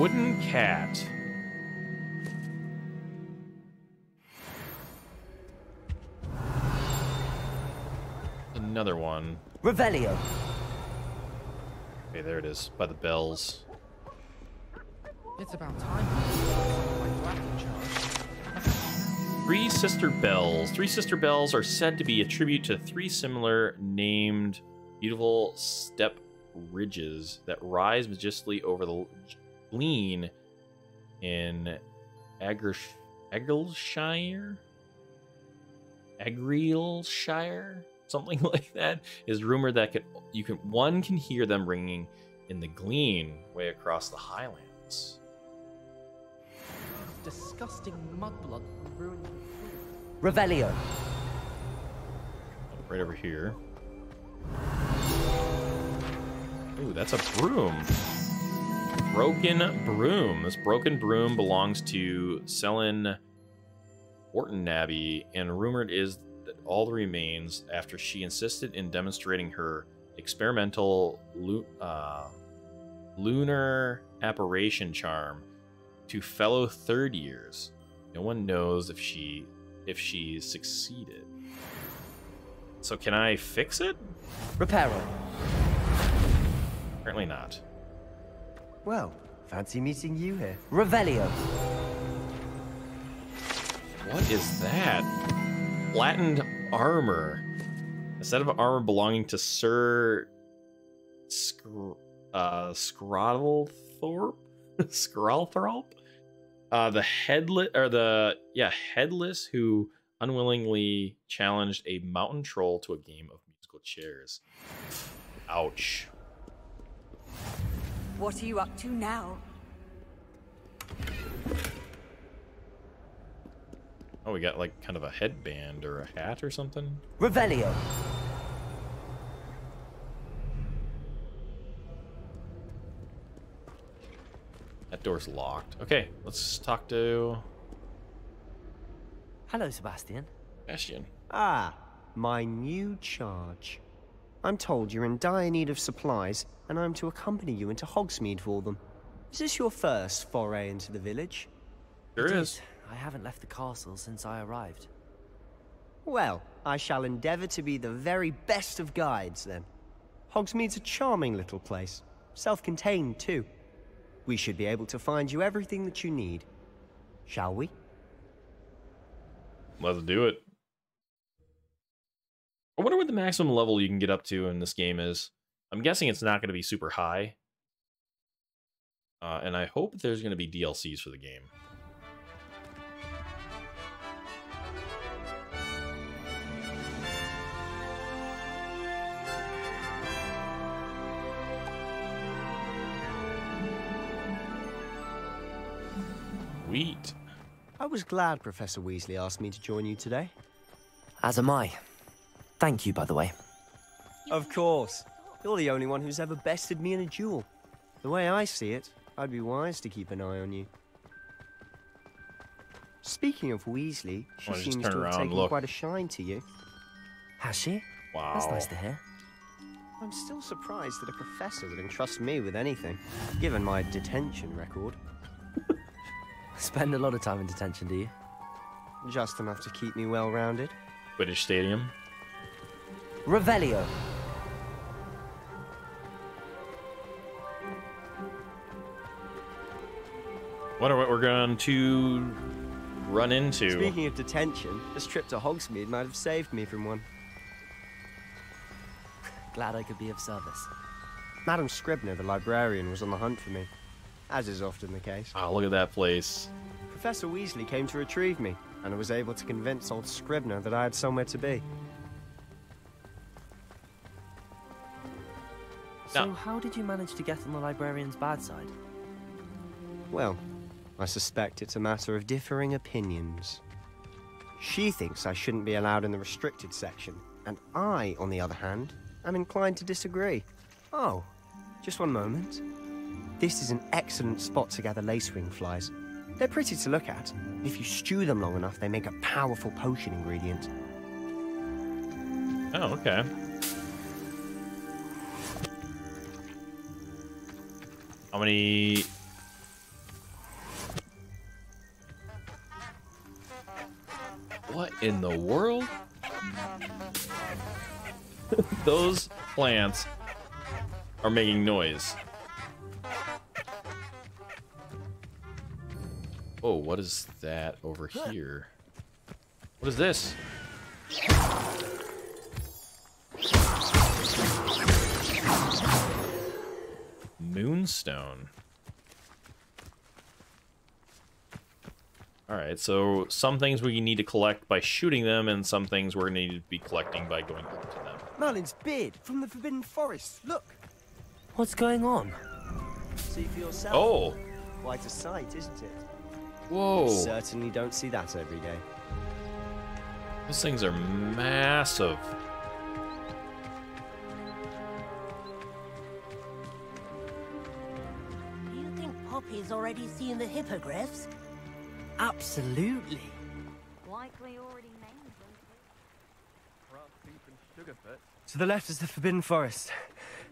Wooden cat. Another one. Revelio. Okay, there it is, by the bells. It's about time. Three Sister Bells. Three Sister Bells are said to be a tribute to three similar named beautiful step ridges that rise majestically over the Glean in Agrish? Agrilshire? Something <laughs> like that is rumored that could you can one can hear them ringing in the Glean way across the highlands. Disgusting mudblood ruined. Revelio. Right over here. Ooh, that's a broom. Broken broom. This broken broom belongs to Selin Wharton Abbey, and rumored is that all the remains after she insisted in demonstrating her experimental uh, lunar apparition charm to fellow third years. No one knows if she if she succeeded. So can I fix it? Reparo. Apparently not. Well, fancy meeting you here. Revelio. What is that? Flattened armor. A set of armor belonging to Sir Scr- uh, Scrollthorpe? <laughs> Scrollthorpe? Uh, the headless, or the, yeah, headless who unwillingly challenged a mountain troll to a game of musical chairs. Ouch. What are you up to now? Oh, we got like kind of a headband or a hat or something. Revelio. That door's locked. Okay, let's talk to Hello, Sebastian. Bastion. Ah, my new charge. I'm told you're in dire need of supplies, and I'm to accompany you into Hogsmeade for them. Is this your first foray into the village? Sure It is. I haven't left the castle since I arrived. Well, I shall endeavour to be the very best of guides, then. Hogsmeade's a charming little place. Self-contained, too. We should be able to find you everything that you need. Shall we? Let's do it. I wonder what the maximum level you can get up to in this game is. I'm guessing it's not going to be super high. Uh, and I hope there's going to be DLCs for the game. Wheat. I was glad Professor Weasley asked me to join you today. As am I. Thank you, by the way. Of course. You're the only one who's ever bested me in a duel. The way I see it, I'd be wise to keep an eye on you. Speaking of Weasley, she seems to have around taken look. quite a shine to you. Has she? Wow. That's nice to hear. I'm still surprised that a professor would entrust me with anything, given my detention record. Spend a lot of time in detention, do you? Just enough to keep me well-rounded. British Stadium. Revelio. Wonder what we're going to run into. Speaking of detention, this trip to Hogsmeade might have saved me from one. Glad I could be of service. Madam Scribner, the librarian, was on the hunt for me, as is often the case. Oh, look at that place. Professor Weasley came to retrieve me, and I was able to convince old Scribner that I had somewhere to be. So, No. how did you manage to get on the librarian's bad side? Well, I suspect it's a matter of differing opinions. She thinks I shouldn't be allowed in the restricted section, and I, on the other hand, am inclined to disagree. Oh, just one moment. This is an excellent spot to gather lacewing flies. They're pretty to look at. If you stew them long enough, they make a powerful potion ingredient. Oh, okay. How many? What in the world? <laughs> Those plants are making noise. Oh, what is that over here? What is this? Moonstone. All right, so some things we need to collect by shooting them, and some things we're going to need to be collecting by going up to them. Merlin's beard from the Forbidden Forest. Look. What's going on? See for yourself. Oh. Quite a sight, isn't it? Whoa. You certainly don't see that every day. Those things are massive. Do you think Poppy's already seen the hippogriffs? Absolutely. Likely already named them. To the left is the Forbidden Forest.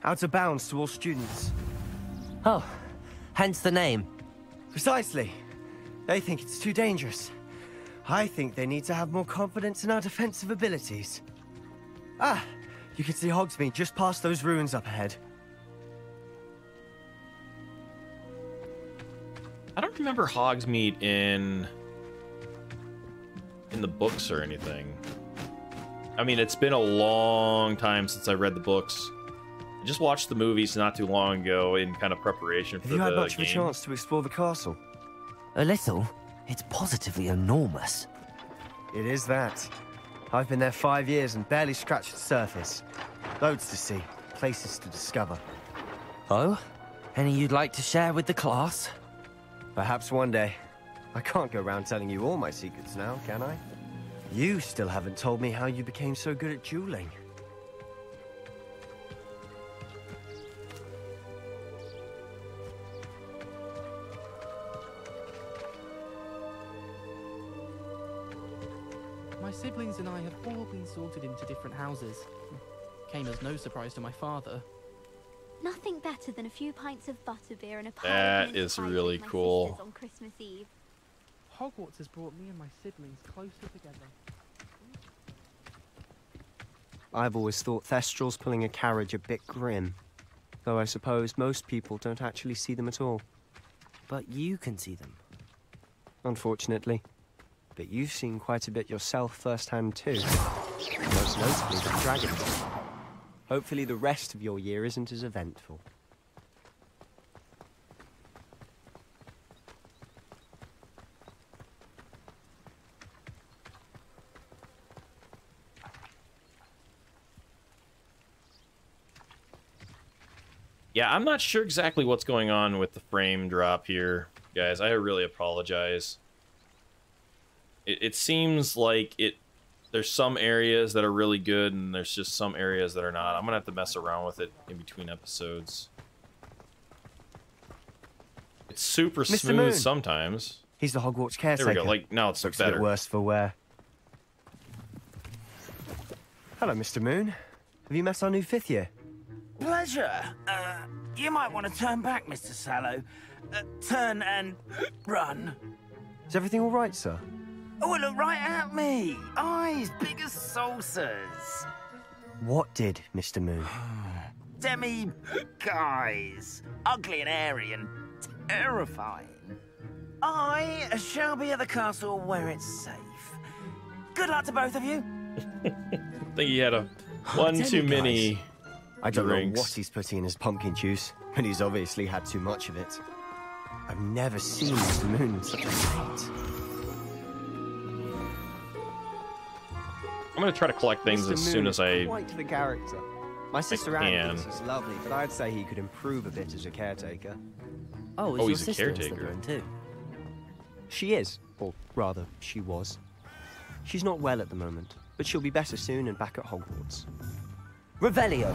Out of bounds to all students. Oh, hence the name. Precisely. They think it's too dangerous. I think they need to have more confidence in our defensive abilities. Ah, you can see Hogsmeade just past those ruins up ahead. I don't remember Hogsmeade in in the books or anything. I mean, it's been a long time since I read the books. I just watched the movies not too long ago in kind of preparation for Have you had much game. of a chance to explore the castle? A little. It's positively enormous. It is that. I've been there five years and barely scratched the surface. Loads to see, places to discover. Oh? Any you'd like to share with the class? Perhaps one day. I can't go around telling you all my secrets now, can I? You still haven't told me how you became so good at dueling. My siblings and I have all been sorted into different houses. Came as no surprise to my father. Nothing better than a few pints of butterbeer and a pie That of is pies with really my cool. sisters on Christmas Eve. Hogwarts has brought me and my siblings closer together. I've always thought Thestrals pulling a carriage a bit grim. Though I suppose most people don't actually see them at all. But you can see them. Unfortunately. But you've seen quite a bit yourself firsthand too. Most notably the dragons. Hopefully the rest of your year isn't as eventful. Yeah, I'm not sure exactly what's going on with the frame drop here, guys. I really apologize. It, it seems like it. There's some areas that are really good, and there's just some areas that are not. I'm gonna have to mess around with it in between episodes. It's super Mr. smooth Moon. sometimes. He's the Hogwarts caretaker. There we go. Like now it's Looks a better. bit worse for wear. Hello, Mr. Moon. Have you met our new fifth year? Pleasure. Uh, you might want to turn back, Mr. Sallow. Uh, turn and <gasps> run. Is everything all right, sir? Oh, look right at me. Eyes big as saucers. What did, Mr. Moon? <sighs> Demi <gasps> guys. Ugly and airy and terrifying. I shall be at the castle where it's safe. Good luck to both of you. I <laughs> think he had a <gasps> one too many. guys, I don't drinks. know what he's putting in his pumpkin juice, but he's obviously had too much of it. I've never seen Mr. Moon in such a state. I'm gonna try to collect things Mr. as Moon soon as I. Quite the character. My sister Anne can. thinks he's lovely, but I'd say he could improve a bit as a caretaker. Oh, is Oh, your he's a sister in caretaker. Too? She is, or rather, she was. She's not well at the moment, but she'll be better soon and back at Hogwarts. Revelio.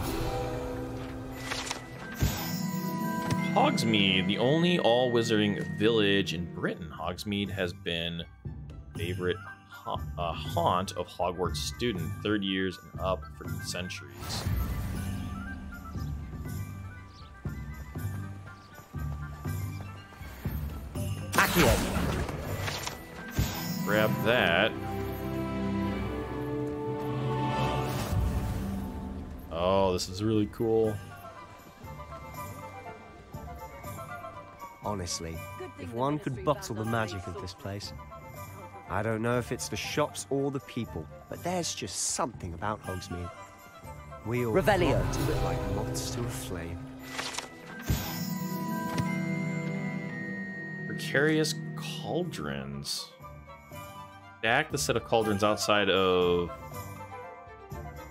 Hogsmeade, the only all wizarding village in Britain. Hogsmeade has been favorite ha- uh, haunt of Hogwarts student, third years and up for centuries. Accio. Grab that. Oh, this is really cool. Honestly, if one could bottle the magic of this place. I don't know if it's the shops or the people, but there's just something about Hogsmeade. We all Revelio. flock to it like moths to a flame. Precarious cauldrons. stack the set of cauldrons outside of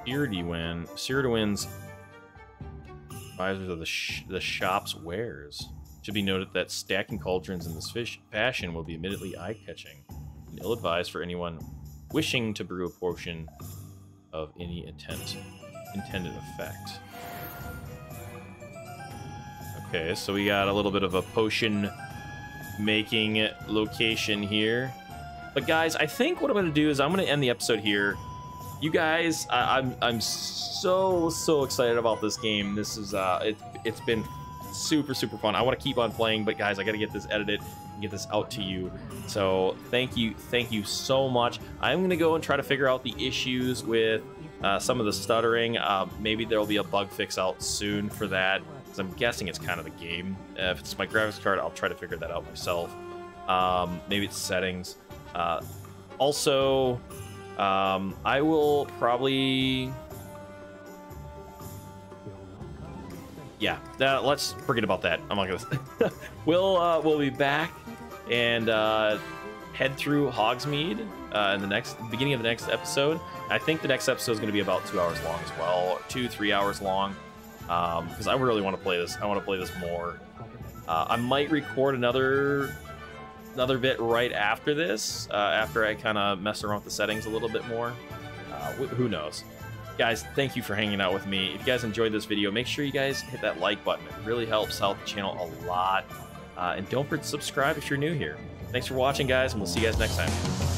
Cyrodiwin. Cyrodiwin's advisors of the, sh the shop's wares. Should be noted that stacking cauldrons in this fish fashion will be immediately eye-catching and ill-advised for anyone wishing to brew a potion of any intent intended effect. Okay, so we got a little bit of a potion making location here. But guys, I think what I'm going to do is I'm going to end the episode here. You guys, I, am I'm, I'm so so excited about this game. This is uh, it, it's been super super fun. I want to keep on playing, but guys, I got to get this edited get this out to you. So thank you, thank you so much. I'm gonna go and try to figure out the issues with uh, some of the stuttering. Uh, maybe there'll be a bug fix out soon for that. Because I'm guessing it's kind of the game. Uh, if it's my graphics card, I'll try to figure that out myself. Um, maybe it's settings. Uh, also, um, I will probably yeah, that, let's forget about that. I'm not gonna. <laughs> we'll uh, we'll be back and uh, head through Hogsmeade uh, in the next beginning of the next episode. I think the next episode is going to be about two hours long as well, two three hours long, because um, I really want to play this. I want to play this more. Uh, I might record another another bit right after this, uh, after I kind of mess around with the settings a little bit more. Uh, who knows? Guys, thank you for hanging out with me. If you guys enjoyed this video, make sure you guys hit that like button. It really helps out the channel a lot. Uh, and don't forget to subscribe if you're new here. Thanks for watching, guys, and we'll see you guys next time.